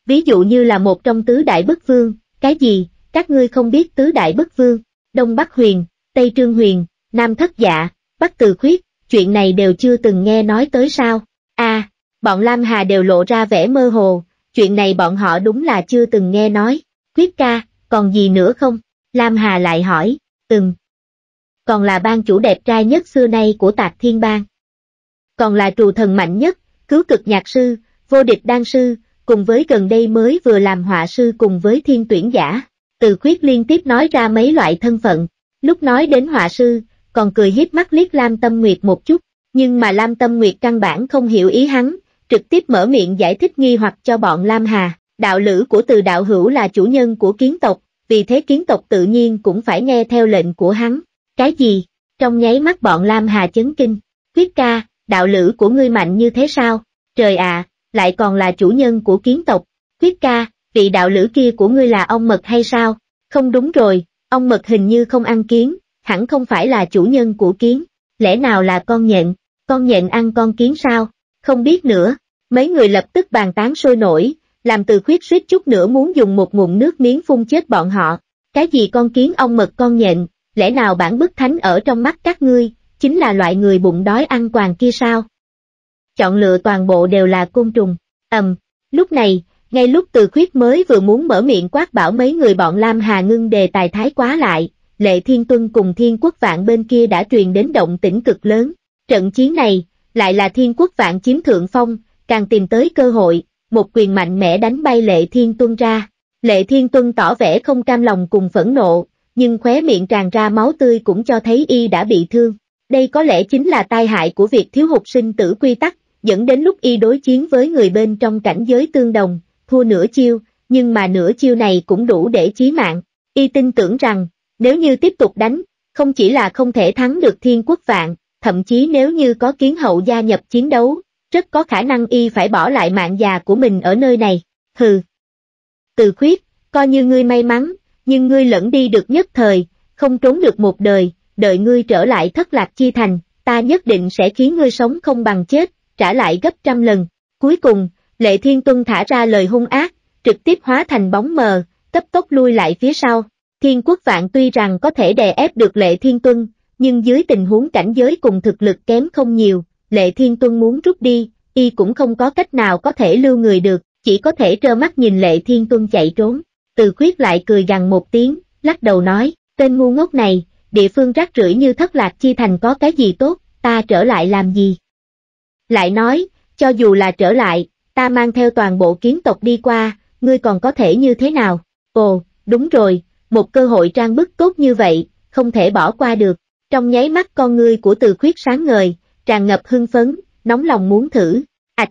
Ví dụ như là một trong tứ đại bất vương, cái gì, các ngươi không biết tứ đại bất vương, Đông Bắc Huyền, Tây Trương Huyền, Nam Thất Dạ, Bắc Từ Khuyết, chuyện này đều chưa từng nghe nói tới sao. a bọn Lam Hà đều lộ ra vẻ mơ hồ, chuyện này bọn họ đúng là chưa từng nghe nói. Quyết ca, còn gì nữa không? Lam Hà lại hỏi, từng. Còn là ban chủ đẹp trai nhất xưa nay của tạc thiên bang. Còn là trù thần mạnh nhất, cứu cực nhạc sư, vô địch đan sư, cùng với gần đây mới vừa làm họa sư cùng với thiên tuyển giả. Từ khuyết liên tiếp nói ra mấy loại thân phận, lúc nói đến họa sư, còn cười hiếp mắt liếc Lam Tâm Nguyệt một chút, nhưng mà Lam Tâm Nguyệt căn bản không hiểu ý hắn, trực tiếp mở miệng giải thích nghi hoặc cho bọn Lam Hà. Đạo lữ của từ đạo hữu là chủ nhân của kiến tộc, vì thế kiến tộc tự nhiên cũng phải nghe theo lệnh của hắn. Cái gì? Trong nháy mắt bọn Lam Hà chấn kinh. Quyết ca, đạo lữ của ngươi mạnh như thế sao? Trời ạ, lại còn là chủ nhân của kiến tộc. Quyết ca, vị đạo lữ kia của ngươi là ông mật hay sao? Không đúng rồi, ông mật hình như không ăn kiến, hẳn không phải là chủ nhân của kiến. Lẽ nào là con nhện? Con nhện ăn con kiến sao? Không biết nữa. Mấy người lập tức bàn tán sôi nổi, làm từ khuyết suýt chút nữa muốn dùng một ngụm nước miếng phun chết bọn họ. Cái gì con kiến ông mật con nhện, lẽ nào bản bức thánh ở trong mắt các ngươi, chính là loại người bụng đói ăn quàng kia sao? Chọn lựa toàn bộ đều là côn trùng, ầm, Lúc này, ngay lúc từ khuyết mới vừa muốn mở miệng quát bảo mấy người bọn Lam Hà ngưng đề tài thái quá lại, lệ thiên tuân cùng thiên quốc vạn bên kia đã truyền đến động tĩnh cực lớn. Trận chiến này, lại là thiên quốc vạn chiếm thượng phong, càng tìm tới cơ hội, một quyền mạnh mẽ đánh bay lệ thiên tuân ra. Lệ thiên tuân tỏ vẻ không cam lòng cùng phẫn nộ, nhưng khóe miệng tràn ra máu tươi cũng cho thấy y đã bị thương. Đây có lẽ chính là tai hại của việc thiếu hụt sinh tử quy tắc, dẫn đến lúc y đối chiến với người bên trong cảnh giới tương đồng, thua nửa chiêu, nhưng mà nửa chiêu này cũng đủ để chí mạng. Y tin tưởng rằng, nếu như tiếp tục đánh, không chỉ là không thể thắng được thiên quốc vạn, thậm chí nếu như có kiến hậu gia nhập chiến đấu, rất có khả năng y phải bỏ lại mạng già của mình ở nơi này. Hừ. Từ khuyết, coi như ngươi may mắn, nhưng ngươi lẫn đi được nhất thời, không trốn được một đời, đợi ngươi trở lại thất lạc chi thành, ta nhất định sẽ khiến ngươi sống không bằng chết, trả lại gấp trăm lần. Cuối cùng, Lệ Thiên Tuân thả ra lời hung ác, trực tiếp hóa thành bóng mờ, cấp tốc lui lại phía sau. Thiên quốc vạn tuy rằng có thể đè ép được Lệ Thiên Tuân, nhưng dưới tình huống cảnh giới cùng thực lực kém không nhiều, Lệ Thiên Tuân muốn rút đi, y cũng không có cách nào có thể lưu người được, chỉ có thể trơ mắt nhìn Lệ Thiên Tuân chạy trốn. Từ khuyết lại cười gằn một tiếng, lắc đầu nói, tên ngu ngốc này, địa phương rác rưởi như thất lạc chi thành có cái gì tốt, ta trở lại làm gì? Lại nói, cho dù là trở lại, ta mang theo toàn bộ kiến tộc đi qua, ngươi còn có thể như thế nào? Ồ, đúng rồi, một cơ hội trang bức tốt như vậy, không thể bỏ qua được. Trong nháy mắt con ngươi của từ khuyết sáng ngời, tràn ngập hưng phấn, nóng lòng muốn thử. Ảch!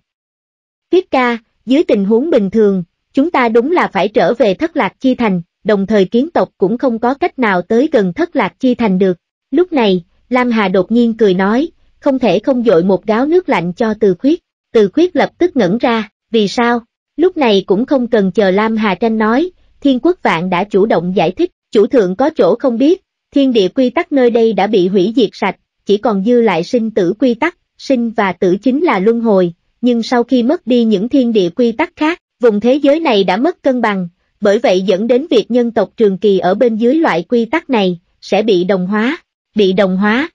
Tuyết ca, dưới tình huống bình thường, chúng ta đúng là phải trở về thất lạc chi thành, đồng thời kiến tộc cũng không có cách nào tới gần thất lạc chi thành được. Lúc này, Lam Hà đột nhiên cười nói, không thể không dội một gáo nước lạnh cho từ khuyết. Từ khuyết lập tức ngẩn ra, vì sao? Lúc này cũng không cần chờ Lam Hà tranh nói, thiên quốc vạn đã chủ động giải thích, chủ thượng có chỗ không biết, thiên địa quy tắc nơi đây đã bị hủy diệt sạch, chỉ còn dư lại sinh tử quy tắc, sinh và tử chính là luân hồi, nhưng sau khi mất đi những thiên địa quy tắc khác, vùng thế giới này đã mất cân bằng, bởi vậy dẫn đến việc nhân tộc trường kỳ ở bên dưới loại quy tắc này, sẽ bị đồng hóa, bị đồng hóa.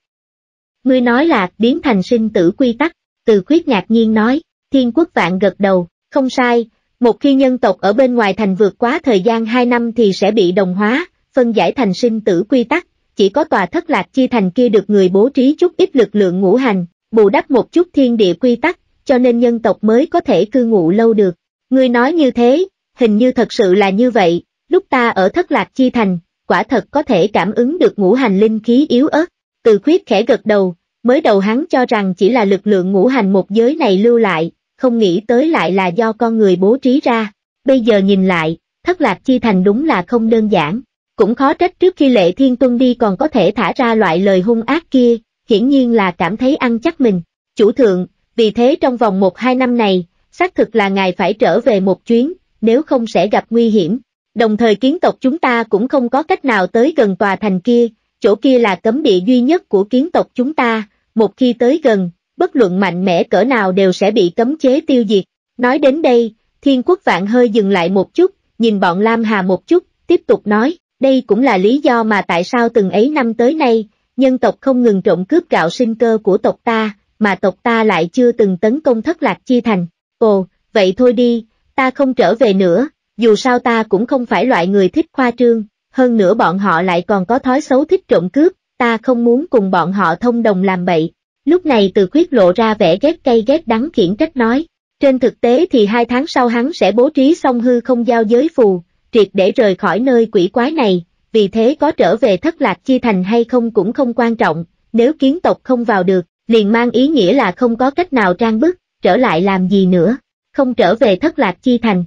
Ngươi nói là biến thành sinh tử quy tắc, từ khuyết ngạc nhiên nói, thiên quốc vạn gật đầu, không sai, một khi nhân tộc ở bên ngoài thành vượt quá thời gian 2 năm thì sẽ bị đồng hóa, phân giải thành sinh tử quy tắc, chỉ có tòa thất lạc chi thành kia được người bố trí chút ít lực lượng ngũ hành, bù đắp một chút thiên địa quy tắc, cho nên nhân tộc mới có thể cư ngụ lâu được. Ngươi nói như thế, hình như thật sự là như vậy, lúc ta ở thất lạc chi thành, quả thật có thể cảm ứng được ngũ hành linh khí yếu ớt. Từ khuyết khẽ gật đầu, mới đầu hắn cho rằng chỉ là lực lượng ngũ hành một giới này lưu lại, không nghĩ tới lại là do con người bố trí ra. Bây giờ nhìn lại, thất lạc chi thành đúng là không đơn giản. Cũng khó trách trước khi lệ thiên tuân đi còn có thể thả ra loại lời hung ác kia, hiển nhiên là cảm thấy ăn chắc mình. Chủ thượng, vì thế trong vòng một hai năm này, xác thực là ngài phải trở về một chuyến, nếu không sẽ gặp nguy hiểm. Đồng thời kiến tộc chúng ta cũng không có cách nào tới gần tòa thành kia, chỗ kia là cấm địa duy nhất của kiến tộc chúng ta, một khi tới gần, bất luận mạnh mẽ cỡ nào đều sẽ bị cấm chế tiêu diệt. Nói đến đây, thiên quốc vạn hơi dừng lại một chút, nhìn bọn Lam Hà một chút, tiếp tục nói, đây cũng là lý do mà tại sao từng ấy năm tới nay, nhân tộc không ngừng trộm cướp gạo sinh cơ của tộc ta, mà tộc ta lại chưa từng tấn công thất lạc chi thành. Ồ, vậy thôi đi, ta không trở về nữa, dù sao ta cũng không phải loại người thích khoa trương, hơn nữa bọn họ lại còn có thói xấu thích trộm cướp, ta không muốn cùng bọn họ thông đồng làm bậy. Lúc này từ khuyết lộ ra vẻ ghét cay ghét đắng khiển trách nói, trên thực tế thì hai tháng sau hắn sẽ bố trí xong hư không giao giới phù, triệt để rời khỏi nơi quỷ quái này, vì thế có trở về thất lạc chi thành hay không cũng không quan trọng, nếu kiến tộc không vào được, liền mang ý nghĩa là không có cách nào trang bức, trở lại làm gì nữa, không trở về thất lạc chi thành.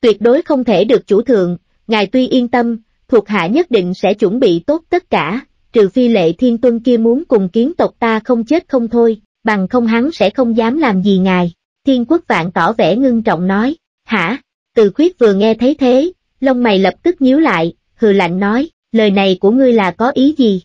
Tuyệt đối không thể được chủ thượng, ngài tuy yên tâm, thuộc hạ nhất định sẽ chuẩn bị tốt tất cả, trừ phi lệ thiên tuân kia muốn cùng kiến tộc ta không chết không thôi, bằng không hắn sẽ không dám làm gì ngài. Thiên quốc vạn tỏ vẻ ngưng trọng nói, hả, từ khuyết vừa nghe thấy thế, lông mày lập tức nhíu lại, hừ lạnh nói, lời này của ngươi là có ý gì?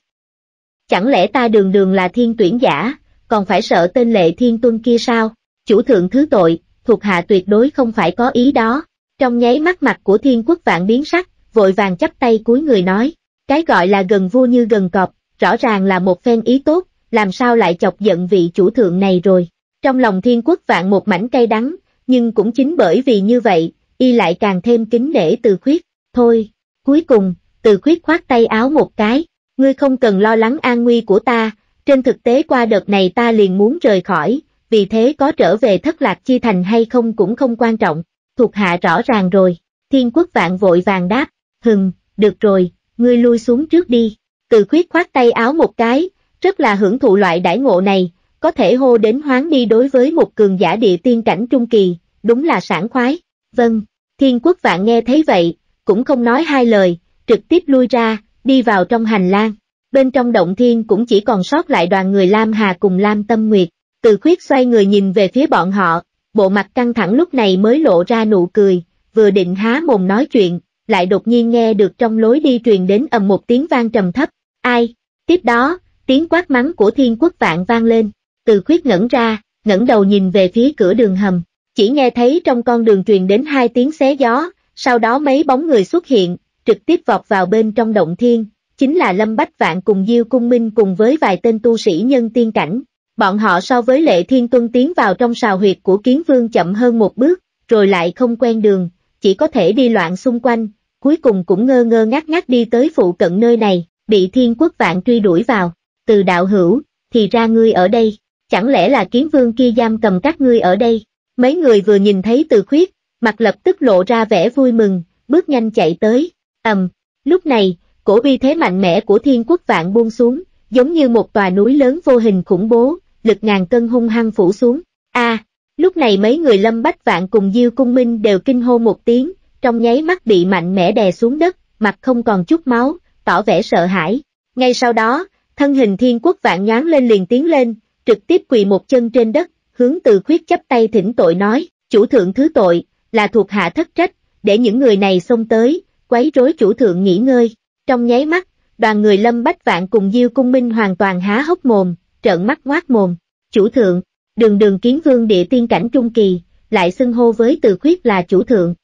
Chẳng lẽ ta đường đường là thiên tuyển giả, còn phải sợ tên lệ thiên tuân kia sao? Chủ thượng thứ tội, thuộc hạ tuyệt đối không phải có ý đó. Trong nháy mắt mặt của thiên quốc vạn biến sắc, vội vàng chắp tay cuối người nói, cái gọi là gần vua như gần cọp, rõ ràng là một phen ý tốt, làm sao lại chọc giận vị chủ thượng này rồi. Trong lòng thiên quốc vạn một mảnh cay đắng, nhưng cũng chính bởi vì như vậy, y lại càng thêm kính nể từ khuyết, thôi, cuối cùng, từ khuyết khoát tay áo một cái, ngươi không cần lo lắng an nguy của ta, trên thực tế qua đợt này ta liền muốn rời khỏi, vì thế có trở về thất lạc chi thành hay không cũng không quan trọng, thuộc hạ rõ ràng rồi, thiên quốc vạn vội vàng đáp, hừng, được rồi, ngươi lui xuống trước đi, từ khuyết khoát tay áo một cái, rất là hưởng thụ loại đãi ngộ này, có thể hô đến hoáng đi đối với một cường giả địa tiên cảnh trung kỳ, đúng là sảng khoái, vâng, thiên quốc vạn nghe thấy vậy, cũng không nói hai lời, trực tiếp lui ra, đi vào trong hành lang. Bên trong động thiên cũng chỉ còn sót lại đoàn người Lam Hà cùng Lam Tâm Nguyệt. Từ khuyết xoay người nhìn về phía bọn họ, bộ mặt căng thẳng lúc này mới lộ ra nụ cười, vừa định há mồm nói chuyện, lại đột nhiên nghe được trong lối đi truyền đến ầm một tiếng vang trầm thấp, ai? Tiếp đó, tiếng quát mắng của thiên quốc vạn vang lên, từ khuyết ngẩn ra, ngẩng đầu nhìn về phía cửa đường hầm, chỉ nghe thấy trong con đường truyền đến hai tiếng xé gió, sau đó mấy bóng người xuất hiện, trực tiếp vọt vào bên trong động thiên, chính là Lâm Bách Vạn cùng Diêu Cung Minh cùng với vài tên tu sĩ nhân tiên cảnh. Bọn họ so với lệ thiên tuân tiến vào trong sào huyệt của kiến vương chậm hơn một bước, rồi lại không quen đường, chỉ có thể đi loạn xung quanh, cuối cùng cũng ngơ ngơ ngác ngác đi tới phụ cận nơi này, bị thiên quốc vạn truy đuổi vào. Từ đạo hữu, thì ra ngươi ở đây, chẳng lẽ là kiến vương kia giam cầm các ngươi ở đây? Mấy người vừa nhìn thấy từ khuyết, mặt lập tức lộ ra vẻ vui mừng, bước nhanh chạy tới, ầm, lúc này, cổ bi thế mạnh mẽ của thiên quốc vạn buông xuống, giống như một tòa núi lớn vô hình khủng bố, lực ngàn cân hung hăng phủ xuống. A, lúc này mấy người lâm bách vạn cùng Diêu Cung Minh đều kinh hô một tiếng, trong nháy mắt bị mạnh mẽ đè xuống đất, mặt không còn chút máu, tỏ vẻ sợ hãi. Ngay sau đó, thân hình thiên quốc vạn nhán lên liền tiến lên, trực tiếp quỳ một chân trên đất, hướng từ khuyết chấp tay thỉnh tội nói, chủ thượng thứ tội, là thuộc hạ thất trách, để những người này xông tới, quấy rối chủ thượng nghỉ ngơi. Trong nháy mắt, đoàn người lâm bách vạn cùng Diêu Cung Minh hoàn toàn há hốc mồm, trợn mắt ngoác mồm. Chủ thượng, đường đường kiến vương địa tiên cảnh trung kỳ, lại xưng hô với từ khuyết là chủ thượng.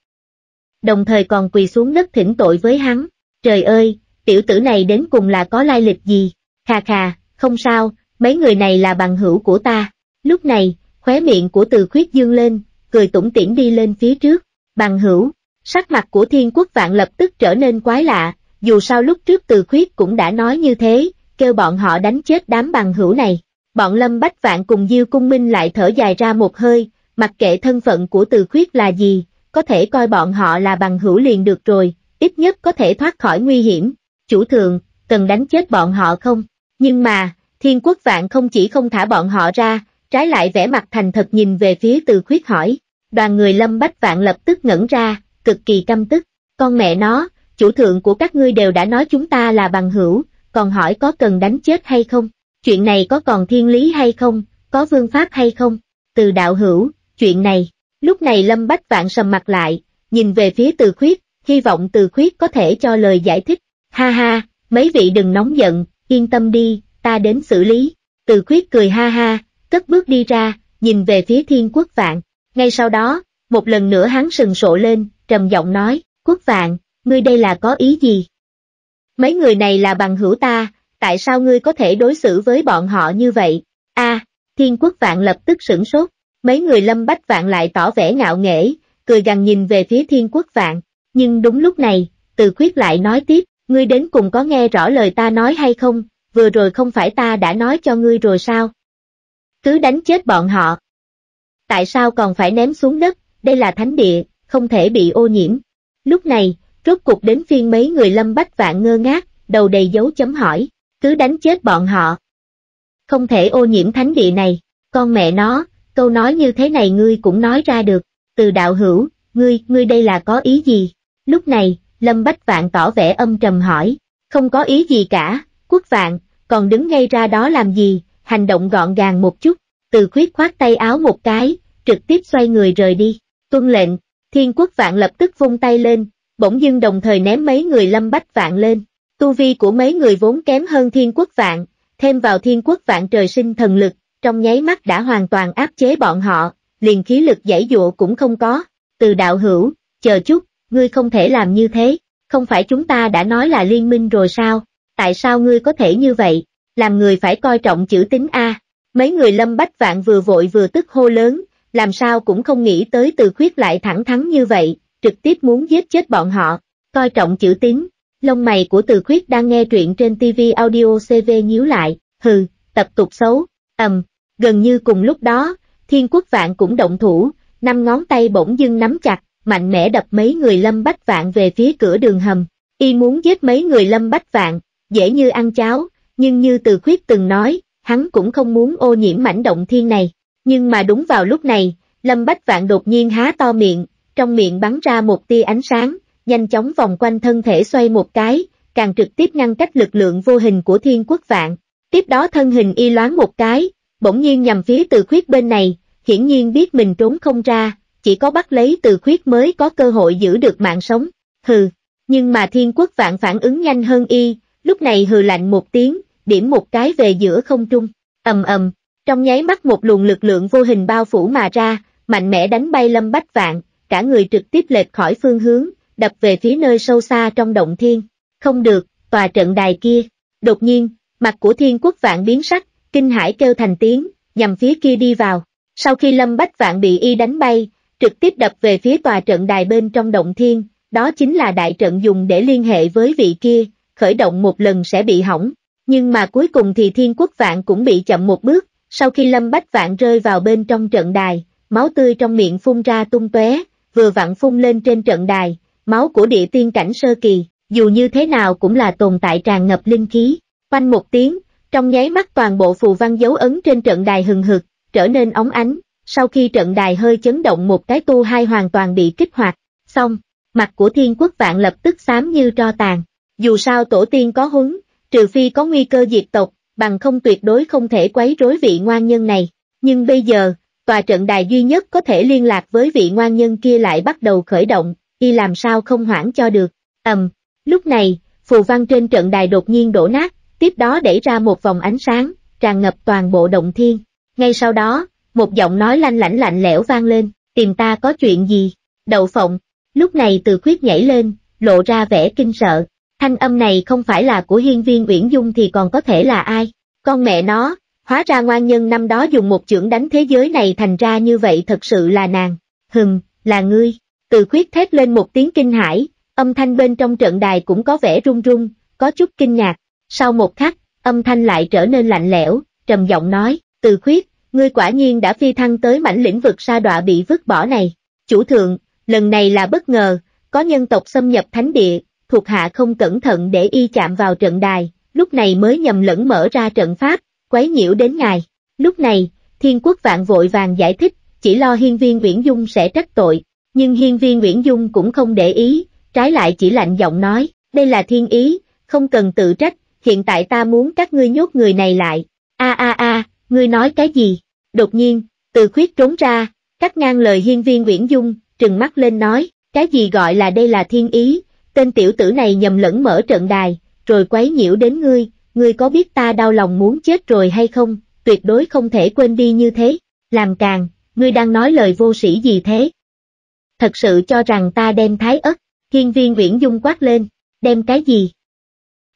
Đồng thời còn quỳ xuống đất thỉnh tội với hắn. Trời ơi, tiểu tử này đến cùng là có lai lịch gì? Khà khà, không sao, mấy người này là bằng hữu của ta. Lúc này, khóe miệng của từ khuyết dương lên, cười tủm tỉm đi lên phía trước. Bằng hữu, sắc mặt của thiên quốc vạn lập tức trở nên quái lạ, dù sao lúc trước từ khuyết cũng đã nói như thế, kêu bọn họ đánh chết đám bằng hữu này. Bọn lâm bách vạn cùng Diêu Cung Minh lại thở dài ra một hơi, mặc kệ thân phận của từ khuyết là gì, có thể coi bọn họ là bằng hữu liền được rồi, ít nhất có thể thoát khỏi nguy hiểm. Chủ thượng, cần đánh chết bọn họ không? Nhưng mà, thiên quốc vạn không chỉ không thả bọn họ ra, trái lại vẻ mặt thành thật nhìn về phía từ khuyết hỏi. Đoàn người lâm bách vạn lập tức ngẩn ra, cực kỳ căm tức. Con mẹ nó, chủ thượng của các ngươi đều đã nói chúng ta là bằng hữu, còn hỏi có cần đánh chết hay không? Chuyện này có còn thiên lý hay không, có vương pháp hay không? Từ đạo hữu, chuyện này, lúc này lâm bách vạn sầm mặt lại, nhìn về phía từ khuyết, hy vọng từ khuyết có thể cho lời giải thích. Ha ha, mấy vị đừng nóng giận, yên tâm đi, ta đến xử lý. Từ khuyết cười ha ha, cất bước đi ra, nhìn về phía thiên quốc vạn. Ngay sau đó, một lần nữa hắn sừng sộ lên, trầm giọng nói, quốc vạn, ngươi đây là có ý gì? Mấy người này là bằng hữu ta, tại sao ngươi có thể đối xử với bọn họ như vậy? A, thiên quốc vạn lập tức sửng sốt, mấy người lâm bách vạn lại tỏ vẻ ngạo nghễ, cười gằn nhìn về phía thiên quốc vạn, nhưng đúng lúc này, từ khuyết lại nói tiếp, ngươi đến cùng có nghe rõ lời ta nói hay không, vừa rồi không phải ta đã nói cho ngươi rồi sao? Cứ đánh chết bọn họ. Tại sao còn phải ném xuống đất, đây là thánh địa, không thể bị ô nhiễm. Lúc này, rốt cục đến phiên mấy người lâm bách vạn ngơ ngác, đầu đầy dấu chấm hỏi, cứ đánh chết bọn họ. Không thể ô nhiễm thánh địa này, con mẹ nó, câu nói như thế này ngươi cũng nói ra được, từ đạo hữu, ngươi, ngươi đây là có ý gì? Lúc này, lâm bách vạn tỏ vẻ âm trầm hỏi, không có ý gì cả, quốc vạn, còn đứng ngay ra đó làm gì, hành động gọn gàng một chút, từ khuyết khoát tay áo một cái, trực tiếp xoay người rời đi, tuân lệnh, thiên quốc vạn lập tức vung tay lên, bỗng dưng đồng thời ném mấy người lâm bách vạn lên, tu vi của mấy người vốn kém hơn thiên quốc vạn, thêm vào thiên quốc vạn trời sinh thần lực, trong nháy mắt đã hoàn toàn áp chế bọn họ, liền khí lực giải dụa cũng không có, từ đạo hữu, chờ chút, ngươi không thể làm như thế, không phải chúng ta đã nói là liên minh rồi sao, tại sao ngươi có thể như vậy, làm người phải coi trọng chữ tính A, mấy người lâm bách vạn vừa vội vừa tức hô lớn, làm sao cũng không nghĩ tới từ khuyết lại thẳng thắn như vậy, trực tiếp muốn giết chết bọn họ, coi trọng chữ tín, lông mày của từ khuyết đang nghe truyện trên TV audio CV nhíu lại, hừ, tập tục xấu, ầm, gần như cùng lúc đó, thiên quốc vạn cũng động thủ, năm ngón tay bỗng dưng nắm chặt, mạnh mẽ đập mấy người lâm bách vạn về phía cửa đường hầm, y muốn giết mấy người lâm bách vạn, dễ như ăn cháo, nhưng như từ khuyết từng nói, hắn cũng không muốn ô nhiễm mảnh động thiên này, nhưng mà đúng vào lúc này, lâm bách vạn đột nhiên há to miệng, trong miệng bắn ra một tia ánh sáng, nhanh chóng vòng quanh thân thể xoay một cái, càng trực tiếp ngăn cách lực lượng vô hình của thiên quốc vạn. Tiếp đó thân hình y loáng một cái, bỗng nhiên nhằm phía từ khuyết bên này, hiển nhiên biết mình trốn không ra, chỉ có bắt lấy từ khuyết mới có cơ hội giữ được mạng sống. Hừ, nhưng mà thiên quốc vạn phản ứng nhanh hơn y, lúc này hừ lạnh một tiếng, điểm một cái về giữa không trung, ầm ầm, trong nháy mắt một luồng lực lượng vô hình bao phủ mà ra, mạnh mẽ đánh bay lâm bách vạn, cả người trực tiếp lệch khỏi phương hướng, đập về phía nơi sâu xa trong động thiên. Không được, tòa trận đài kia. Đột nhiên, mặt của thiên quốc vạn biến sắc, kinh hải kêu thành tiếng, nhằm phía kia đi vào. Sau khi lâm bách vạn bị y đánh bay, trực tiếp đập về phía tòa trận đài bên trong động thiên, đó chính là đại trận dùng để liên hệ với vị kia, khởi động một lần sẽ bị hỏng. Nhưng mà cuối cùng thì thiên quốc vạn cũng bị chậm một bước, sau khi lâm bách vạn rơi vào bên trong trận đài, máu tươi trong miệng phun ra tung tóe, vừa vặn phun lên trên trận đài, máu của địa tiên cảnh sơ kỳ, dù như thế nào cũng là tồn tại tràn ngập linh khí. Quanh một tiếng, trong nháy mắt toàn bộ phù văn dấu ấn trên trận đài hừng hực, trở nên óng ánh, sau khi trận đài hơi chấn động một cái tu hai hoàn toàn bị kích hoạt, xong, mặt của thiên quốc vạn lập tức xám như tro tàn. Dù sao tổ tiên có huấn, trừ phi có nguy cơ diệt tộc, bằng không tuyệt đối không thể quấy rối vị ngoan nhân này. Nhưng bây giờ, tòa trận đài duy nhất có thể liên lạc với vị ngoan nhân kia lại bắt đầu khởi động, y làm sao không hoãn cho được. ầm, lúc này, phù văn trên trận đài đột nhiên đổ nát, tiếp đó đẩy ra một vòng ánh sáng, tràn ngập toàn bộ động thiên. Ngay sau đó, một giọng nói lanh lảnh lạnh lẽo vang lên, tìm ta có chuyện gì? Đậu phộng, lúc này từ khuyết nhảy lên, lộ ra vẻ kinh sợ. Thanh âm này không phải là của hiên viên Uyển Dung thì còn có thể là ai? Con mẹ nó, hóa ra ngoan nhân năm đó dùng một chưởng đánh thế giới này thành ra như vậy thật sự là nàng. Hừm, là ngươi. Từ khuyết thét lên một tiếng kinh hãi, âm thanh bên trong trận đài cũng có vẻ run run, có chút kinh ngạc. Sau một khắc, âm thanh lại trở nên lạnh lẽo, trầm giọng nói, từ khuyết, ngươi quả nhiên đã phi thăng tới mảnh lĩnh vực sa đọa bị vứt bỏ này. Chủ thượng, lần này là bất ngờ, có nhân tộc xâm nhập thánh địa, thuộc hạ không cẩn thận để y chạm vào trận đài, lúc này mới nhầm lẫn mở ra trận pháp, quấy nhiễu đến ngài. Lúc này, thiên quốc vạn vội vàng giải thích, chỉ lo hiên viên Nguyễn Dung sẽ trách tội, nhưng hiên viên Nguyễn Dung cũng không để ý, trái lại chỉ lạnh giọng nói, đây là thiên ý, không cần tự trách, hiện tại ta muốn các ngươi nhốt người này lại. A a a, ngươi nói cái gì? Đột nhiên, từ khuyết trốn ra, cắt ngang lời hiên viên Nguyễn Dung, trừng mắt lên nói, cái gì gọi là đây là thiên ý, tên tiểu tử này nhầm lẫn mở trận đài, rồi quấy nhiễu đến ngươi, ngươi có biết ta đau lòng muốn chết rồi hay không, tuyệt đối không thể quên đi như thế, làm càng, ngươi đang nói lời vô sĩ gì thế? Thật sự cho rằng ta đem thái ất, hiên viên Nguyễn Dung quát lên, đem cái gì?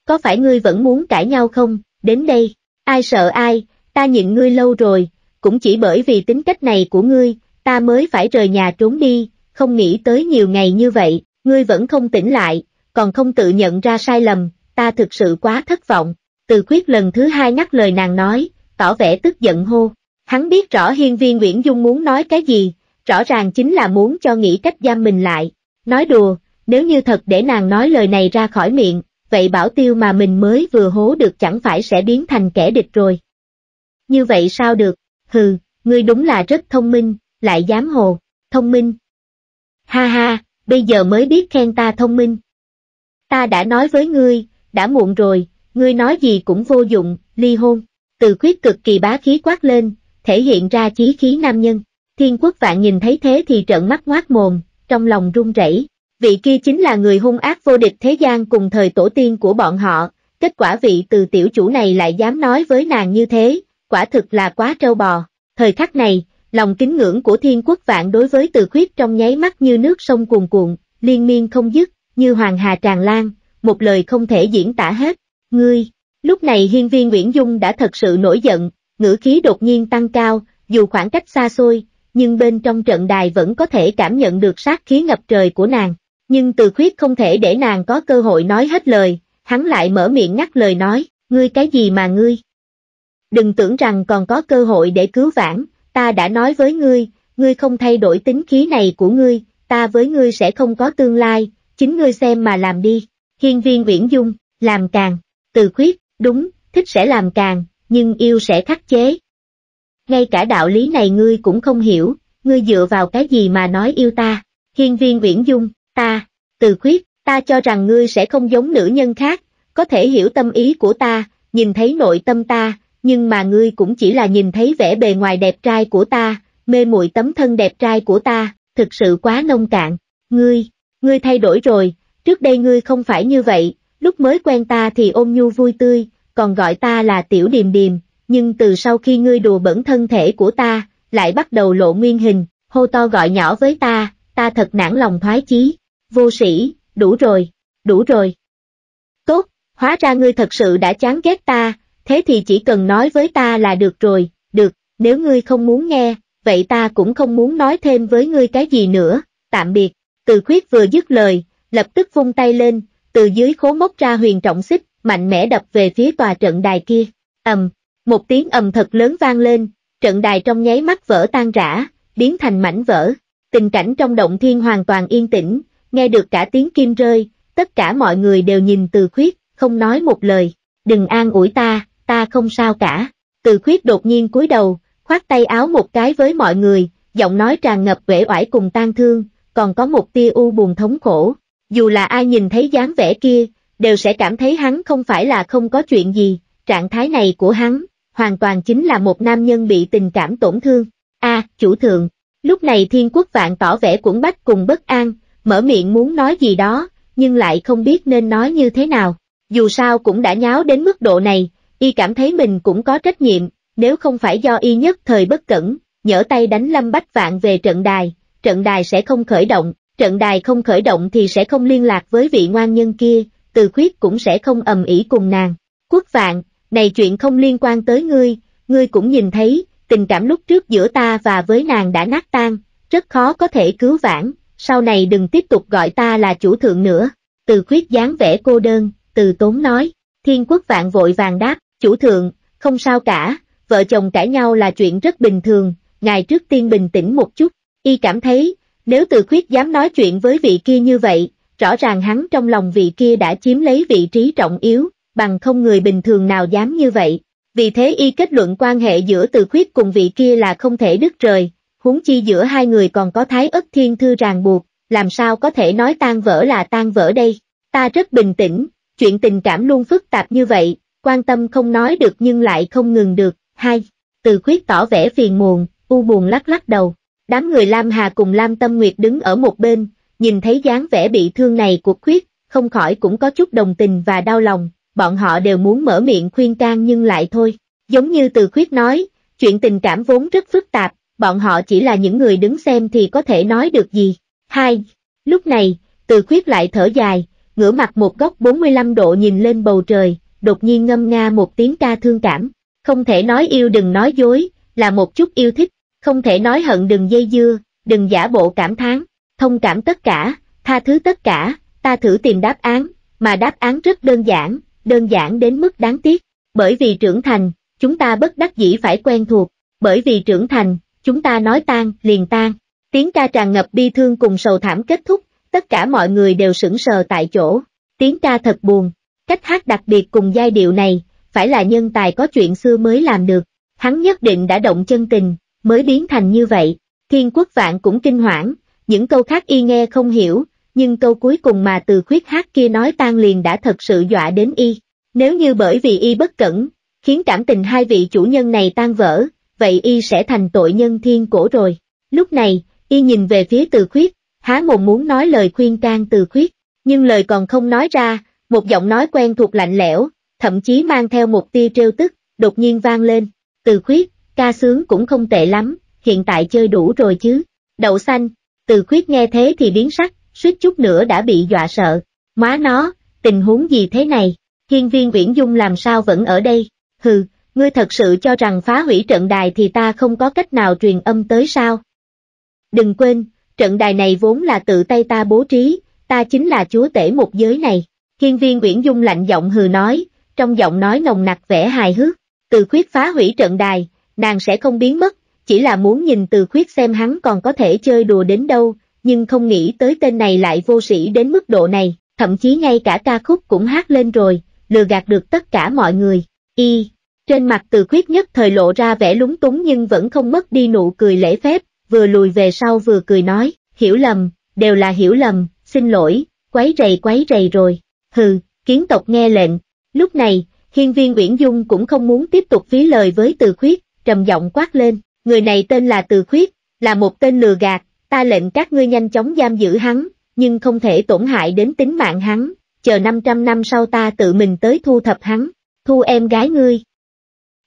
Có phải ngươi vẫn muốn cãi nhau không, đến đây, ai sợ ai, ta nhịn ngươi lâu rồi, cũng chỉ bởi vì tính cách này của ngươi, ta mới phải rời nhà trốn đi, không nghĩ tới nhiều ngày như vậy, ngươi vẫn không tỉnh lại, còn không tự nhận ra sai lầm, ta thực sự quá thất vọng. Từ khuyết lần thứ hai ngắt lời nàng nói, tỏ vẻ tức giận hô. Hắn biết rõ hiên viên Nguyễn Dung muốn nói cái gì, rõ ràng chính là muốn cho nghĩ cách giam mình lại. Nói đùa, nếu như thật để nàng nói lời này ra khỏi miệng, vậy bảo tiêu mà mình mới vừa hố được chẳng phải sẽ biến thành kẻ địch rồi. Như vậy sao được, hừ, ngươi đúng là rất thông minh, lại dám hồ, thông minh. Ha ha, bây giờ mới biết khen ta thông minh. Ta đã nói với ngươi, đã muộn rồi, ngươi nói gì cũng vô dụng, ly hôn. Từ khuyết cực kỳ bá khí quát lên, thể hiện ra chí khí nam nhân. Thiên quốc vạn nhìn thấy thế thì trợn mắt ngoác mồm, trong lòng run rẩy. Vị kia chính là người hung ác vô địch thế gian cùng thời tổ tiên của bọn họ, kết quả vị từ tiểu chủ này lại dám nói với nàng như thế, quả thực là quá trâu bò. Thời khắc này, lòng kính ngưỡng của thiên quốc vạn đối với từ khuyết trong nháy mắt như nước sông cuồn cuộn, liên miên không dứt, như hoàng hà tràn lan, một lời không thể diễn tả hết. Ngươi, lúc này hiên viên Nguyễn Dung đã thật sự nổi giận, ngữ khí đột nhiên tăng cao, dù khoảng cách xa xôi, nhưng bên trong trận đài vẫn có thể cảm nhận được sát khí ngập trời của nàng. Nhưng từ khuyết không thể để nàng có cơ hội nói hết lời, hắn lại mở miệng ngắt lời nói, ngươi cái gì mà ngươi? Đừng tưởng rằng còn có cơ hội để cứu vãn, ta đã nói với ngươi, ngươi không thay đổi tính khí này của ngươi, ta với ngươi sẽ không có tương lai, chính ngươi xem mà làm đi. Hiên viên Nguyễn Dung, làm càng, từ khuyết, đúng, thích sẽ làm càng, nhưng yêu sẽ khắc chế. Ngay cả đạo lý này ngươi cũng không hiểu, ngươi dựa vào cái gì mà nói yêu ta. Hiên viên Uyển Dung, ta, từ khuyết, ta cho rằng ngươi sẽ không giống nữ nhân khác, có thể hiểu tâm ý của ta, nhìn thấy nội tâm ta, nhưng mà ngươi cũng chỉ là nhìn thấy vẻ bề ngoài đẹp trai của ta, mê muội tấm thân đẹp trai của ta, thực sự quá nông cạn. Ngươi, ngươi thay đổi rồi, trước đây ngươi không phải như vậy, lúc mới quen ta thì ôm nhu vui tươi, còn gọi ta là tiểu điềm điềm, nhưng từ sau khi ngươi đùa bẩn thân thể của ta, lại bắt đầu lộ nguyên hình, hô to gọi nhỏ với ta, ta thật nản lòng thoái chí, vô sĩ, đủ rồi, đủ rồi. Tốt, hóa ra ngươi thật sự đã chán ghét ta, thế thì chỉ cần nói với ta là được rồi, được, nếu ngươi không muốn nghe, vậy ta cũng không muốn nói thêm với ngươi cái gì nữa, tạm biệt, từ khuyết vừa dứt lời, lập tức vung tay lên, từ dưới khố móc ra huyền trọng xích, mạnh mẽ đập về phía tòa trận đài kia, ầm, một tiếng ầm thật lớn vang lên, trận đài trong nháy mắt vỡ tan rã, biến thành mảnh vỡ, tình cảnh trong động thiên hoàn toàn yên tĩnh, nghe được cả tiếng kim rơi, tất cả mọi người đều nhìn từ khuyết, không nói một lời, đừng an ủi ta, ta không sao cả, từ khuyết đột nhiên cúi đầu, khoát tay áo một cái với mọi người, giọng nói tràn ngập vẻ oải cùng tan thương, còn có một tia u buồn thống khổ. Dù là ai nhìn thấy dáng vẻ kia, đều sẽ cảm thấy hắn không phải là không có chuyện gì, trạng thái này của hắn, hoàn toàn chính là một nam nhân bị tình cảm tổn thương. A, chủ thượng, lúc này thiên quốc vạn tỏ vẻ cuộn bách cùng bất an, mở miệng muốn nói gì đó, nhưng lại không biết nên nói như thế nào. Dù sao cũng đã nháo đến mức độ này, y cảm thấy mình cũng có trách nhiệm, nếu không phải do y nhất thời bất cẩn, nhỡ tay đánh lâm bách vạn về trận đài, trận đài sẽ không khởi động, trận đài không khởi động thì sẽ không liên lạc với vị ngoan nhân kia, từ khuyết cũng sẽ không ầm ĩ cùng nàng. Quốc vạn, này chuyện không liên quan tới ngươi, ngươi cũng nhìn thấy, tình cảm lúc trước giữa ta và với nàng đã nát tan, rất khó có thể cứu vãn, sau này đừng tiếp tục gọi ta là chủ thượng nữa. Từ khuyết dáng vẻ cô đơn, từ tốn nói, thiên quốc vạn vội vàng đáp, chủ thượng, không sao cả, vợ chồng cãi nhau là chuyện rất bình thường, ngài trước tiên bình tĩnh một chút, y cảm thấy, nếu từ khuyết dám nói chuyện với vị kia như vậy, rõ ràng hắn trong lòng vị kia đã chiếm lấy vị trí trọng yếu, bằng không người bình thường nào dám như vậy. Vì thế y kết luận quan hệ giữa từ khuyết cùng vị kia là không thể đứt rời, huống chi giữa hai người còn có thái ất thiên thư ràng buộc, làm sao có thể nói tan vỡ là tan vỡ đây. Ta rất bình tĩnh, chuyện tình cảm luôn phức tạp như vậy, quan tâm không nói được nhưng lại không ngừng được. Hai, từ khuyết tỏ vẻ phiền muộn, u buồn lắc lắc đầu. Đám người Lam Hà cùng Lam Tâm Nguyệt đứng ở một bên, nhìn thấy dáng vẻ bị thương này của khuyết, không khỏi cũng có chút đồng tình và đau lòng, bọn họ đều muốn mở miệng khuyên can nhưng lại thôi. Giống như từ khuyết nói, chuyện tình cảm vốn rất phức tạp, bọn họ chỉ là những người đứng xem thì có thể nói được gì. Hai, lúc này, từ khuyết lại thở dài, ngửa mặt một góc 45 độ nhìn lên bầu trời, đột nhiên ngâm nga một tiếng ca thương cảm. Không thể nói yêu đừng nói dối, là một chút yêu thích, không thể nói hận đừng dây dưa, đừng giả bộ cảm thán, thông cảm tất cả, tha thứ tất cả, ta thử tìm đáp án, mà đáp án rất đơn giản, đơn giản đến mức đáng tiếc, bởi vì trưởng thành, chúng ta bất đắc dĩ phải quen thuộc, bởi vì trưởng thành, chúng ta nói tan, liền tan. Tiếng ca tràn ngập bi thương cùng sầu thảm kết thúc, tất cả mọi người đều sững sờ tại chỗ. Tiếng ca thật buồn, cách hát đặc biệt cùng giai điệu này, phải là nhân tài có chuyện xưa mới làm được. Hắn nhất định đã động chân tình, mới biến thành như vậy. Thiên quốc vạn cũng kinh hoảng, những câu khác y nghe không hiểu, nhưng câu cuối cùng mà từ khuyết hát kia nói tan liền đã thật sự dọa đến y. Nếu như bởi vì y bất cẩn, khiến cảm tình hai vị chủ nhân này tan vỡ, vậy y sẽ thành tội nhân thiên cổ rồi. Lúc này, y nhìn về phía từ khuyết, há mồm muốn nói lời khuyên can từ khuyết, nhưng lời còn không nói ra, một giọng nói quen thuộc lạnh lẽo, thậm chí mang theo một tia trêu tức, đột nhiên vang lên, từ khuyết, ca sướng cũng không tệ lắm, hiện tại chơi đủ rồi chứ, đậu xanh, từ khuyết nghe thế thì biến sắc, suýt chút nữa đã bị dọa sợ, má nó, tình huống gì thế này, hiên viên Uyển Dung làm sao vẫn ở đây, hừ, ngươi thật sự cho rằng phá hủy trận đài thì ta không có cách nào truyền âm tới sao, Đừng quên, trận đài này vốn là tự tay ta bố trí, ta chính là chúa tể một giới này. Hiên viên Nguyễn Dung lạnh giọng hừ nói, trong giọng nói nồng nặc vẻ hài hước, từ khuyết phá hủy trận đài, nàng sẽ không biến mất, chỉ là muốn nhìn từ khuyết xem hắn còn có thể chơi đùa đến đâu, nhưng không nghĩ tới tên này lại vô sĩ đến mức độ này, thậm chí ngay cả ca khúc cũng hát lên rồi, lừa gạt được tất cả mọi người. Y, trên mặt từ khuyết nhất thời lộ ra vẻ lúng túng nhưng vẫn không mất đi nụ cười lễ phép, vừa lùi về sau vừa cười nói, hiểu lầm, đều là hiểu lầm, xin lỗi, quấy rầy quấy rầy rồi, hừ, kiến tộc nghe lệnh. Lúc này, hiên viên Uyển Dung cũng không muốn tiếp tục phí lời với từ khuyết, trầm giọng quát lên, người này tên là từ khuyết, là một tên lừa gạt, ta lệnh các ngươi nhanh chóng giam giữ hắn, nhưng không thể tổn hại đến tính mạng hắn, chờ 500 năm sau ta tự mình tới thu thập hắn, thu em gái ngươi.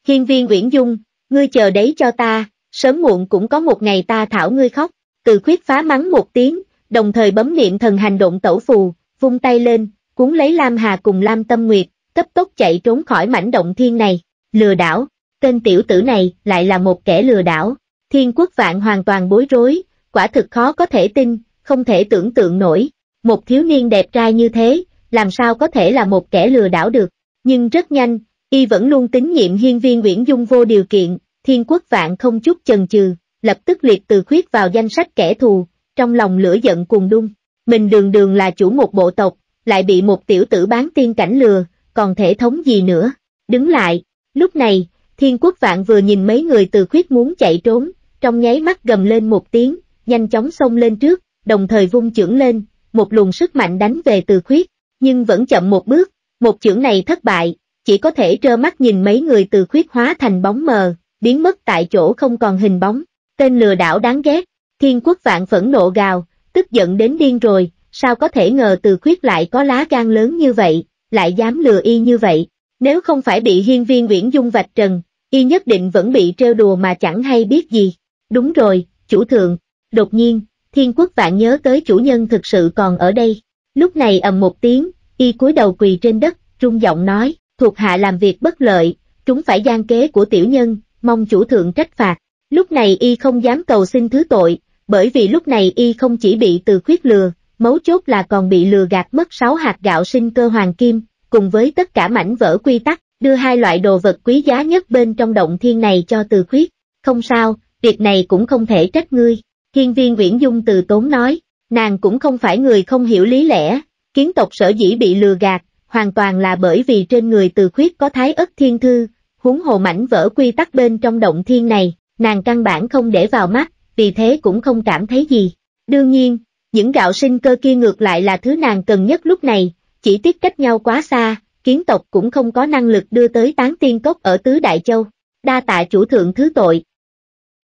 Hiên viên Uyển Dung, ngươi chờ đấy cho ta, sớm muộn cũng có một ngày ta thảo ngươi khóc, từ khuyết phá mắng một tiếng, đồng thời bấm niệm thần hành động tẩu phù, vung tay lên, cuốn lấy Lam Hà cùng Lam Tâm Nguyệt, cấp tốc chạy trốn khỏi mảnh động thiên này, lừa đảo, tên tiểu tử này lại là một kẻ lừa đảo, thiên quốc vạn hoàn toàn bối rối, quả thực khó có thể tin, không thể tưởng tượng nổi, một thiếu niên đẹp trai như thế, làm sao có thể là một kẻ lừa đảo được, nhưng rất nhanh, y vẫn luôn tín nhiệm hiên viên Nguyễn Dung vô điều kiện, thiên quốc vạn không chút chần chừ, lập tức liệt từ khuyết vào danh sách kẻ thù, trong lòng lửa giận cùng đung, mình đường đường là chủ một bộ tộc, lại bị một tiểu tử bán tiên cảnh lừa, còn thể thống gì nữa, đứng lại, lúc này, thiên quốc vạn vừa nhìn mấy người từ khuyết muốn chạy trốn, trong nháy mắt gầm lên một tiếng, nhanh chóng xông lên trước, đồng thời vung chưởng lên, một luồng sức mạnh đánh về từ khuyết, nhưng vẫn chậm một bước, một chưởng này thất bại, chỉ có thể trơ mắt nhìn mấy người từ khuyết hóa thành bóng mờ, biến mất tại chỗ không còn hình bóng, tên lừa đảo đáng ghét, thiên quốc vạn phẫn nộ gào, tức giận đến điên rồi, sao có thể ngờ từ khuyết lại có lá gan lớn như vậy, lại dám lừa y như vậy, nếu không phải bị hiên viên Nguyễn Dung vạch trần, y nhất định vẫn bị trêu đùa mà chẳng hay biết gì. Đúng rồi, chủ thượng, đột nhiên, thiên quốc vạn nhớ tới chủ nhân thực sự còn ở đây. Lúc này ầm một tiếng, y cúi đầu quỳ trên đất, trung giọng nói, thuộc hạ làm việc bất lợi, chúng phải gian kế của tiểu nhân, mong chủ thượng trách phạt. Lúc này y không dám cầu xin thứ tội, bởi vì lúc này y không chỉ bị từ khuyết lừa, mấu chốt là còn bị lừa gạt mất 6 hạt gạo sinh cơ hoàng kim, cùng với tất cả mảnh vỡ quy tắc, đưa hai loại đồ vật quý giá nhất bên trong động thiên này cho từ khuyết. Không sao, việc này cũng không thể trách ngươi. Hiên viên Nguyễn Dung từ tốn nói, nàng cũng không phải người không hiểu lý lẽ, kiến tộc sở dĩ bị lừa gạt, hoàn toàn là bởi vì trên người từ khuyết có thái ất thiên thư, huống hồ mảnh vỡ quy tắc bên trong động thiên này, nàng căn bản không để vào mắt, vì thế cũng không cảm thấy gì. Đương nhiên, những gạo sinh cơ kia ngược lại là thứ nàng cần nhất lúc này, chỉ tiếc cách nhau quá xa, kiến tộc cũng không có năng lực đưa tới tán tiên cốc ở Tứ Đại Châu. Đa tạ chủ thượng thứ tội.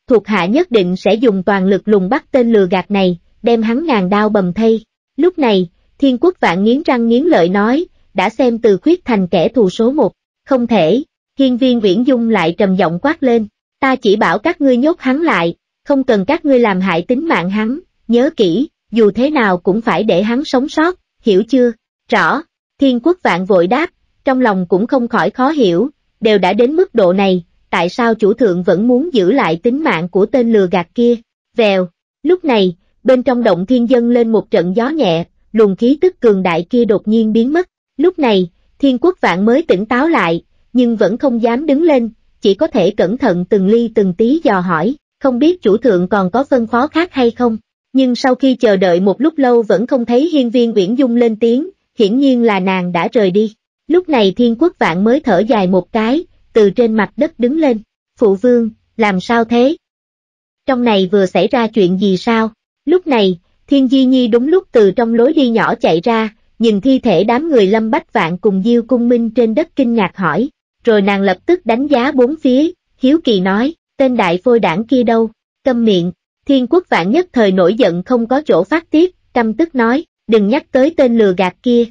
Thuộc hạ nhất định sẽ dùng toàn lực lùng bắt tên lừa gạt này, đem hắn ngàn đao bầm thay. Lúc này, thiên quốc vạn nghiến răng nghiến lợi nói, đã xem từ khuyết thành kẻ thù số một, không thể, hiên viên viễn dung lại trầm giọng quát lên, ta chỉ bảo các ngươi nhốt hắn lại, không cần các ngươi làm hại tính mạng hắn, nhớ kỹ, dù thế nào cũng phải để hắn sống sót, hiểu chưa? Rõ, thiên quốc vạn vội đáp, trong lòng cũng không khỏi khó hiểu, đều đã đến mức độ này, tại sao chủ thượng vẫn muốn giữ lại tính mạng của tên lừa gạt kia? Vèo, lúc này, bên trong động thiên dân lên một trận gió nhẹ, luồng khí tức cường đại kia đột nhiên biến mất. Lúc này, thiên quốc vạn mới tỉnh táo lại, nhưng vẫn không dám đứng lên, chỉ có thể cẩn thận từng ly từng tí dò hỏi, không biết chủ thượng còn có phân phó khác hay không. Nhưng sau khi chờ đợi một lúc lâu vẫn không thấy hiên viên Uyển Dung lên tiếng, hiển nhiên là nàng đã rời đi. Lúc này thiên quốc vạn mới thở dài một cái, từ trên mặt đất đứng lên. Phụ vương, làm sao thế? Trong này vừa xảy ra chuyện gì sao? Lúc này, thiên di nhi đúng lúc từ trong lối đi nhỏ chạy ra, nhìn thi thể đám người lâm bách vạn cùng diêu cung minh trên đất kinh ngạc hỏi, rồi nàng lập tức đánh giá bốn phía, hiếu kỳ nói, tên đại phôi đảng kia đâu, câm miệng, thiên quốc vạn nhất thời nổi giận không có chỗ phát tiết, căm tức nói, đừng nhắc tới tên lừa gạt kia.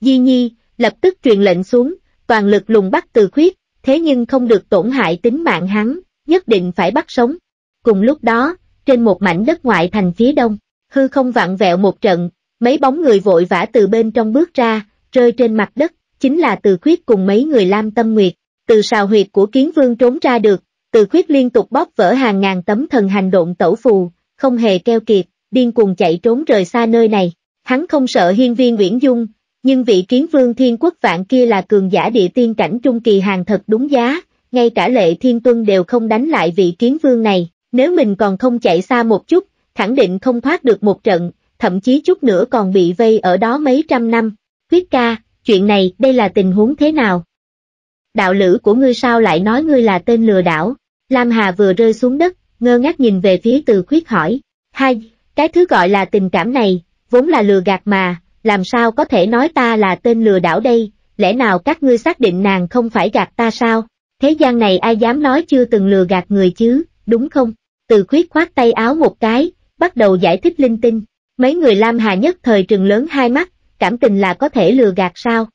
Di Nhi, lập tức truyền lệnh xuống, toàn lực lùng bắt từ khuyết, thế nhưng không được tổn hại tính mạng hắn, nhất định phải bắt sống. Cùng lúc đó, trên một mảnh đất ngoại thành phía đông, hư không vặn vẹo một trận, mấy bóng người vội vã từ bên trong bước ra, rơi trên mặt đất, chính là từ khuyết cùng mấy người lam tâm nguyệt, từ sào huyệt của kiến vương trốn ra được, từ khuyết liên tục bóp vỡ hàng ngàn tấm thần hành động tẩu phù, không hề keo kiệt, điên cuồng chạy trốn rời xa nơi này. Hắn không sợ hiên viên Nguyễn Dung, nhưng vị kiến vương thiên quốc vạn kia là cường giả địa tiên cảnh trung kỳ hàng thật đúng giá, ngay cả lệ thiên tuân đều không đánh lại vị kiến vương này, nếu mình còn không chạy xa một chút, khẳng định không thoát được một trận, thậm chí chút nữa còn bị vây ở đó mấy trăm năm. Huyết ca, chuyện này, đây là tình huống thế nào? Đạo lữ của ngươi sao lại nói ngươi là tên lừa đảo? Lam Hà vừa rơi xuống đất, ngơ ngác nhìn về phía từ khuyết hỏi. Hai, cái thứ gọi là tình cảm này, vốn là lừa gạt mà, làm sao có thể nói ta là tên lừa đảo đây, lẽ nào các ngươi xác định nàng không phải gạt ta sao? Thế gian này ai dám nói chưa từng lừa gạt người chứ, đúng không? Từ khuyết khoát tay áo một cái, bắt đầu giải thích linh tinh. Mấy người Lam Hà nhất thời trừng lớn hai mắt, cảm tình là có thể lừa gạt sao?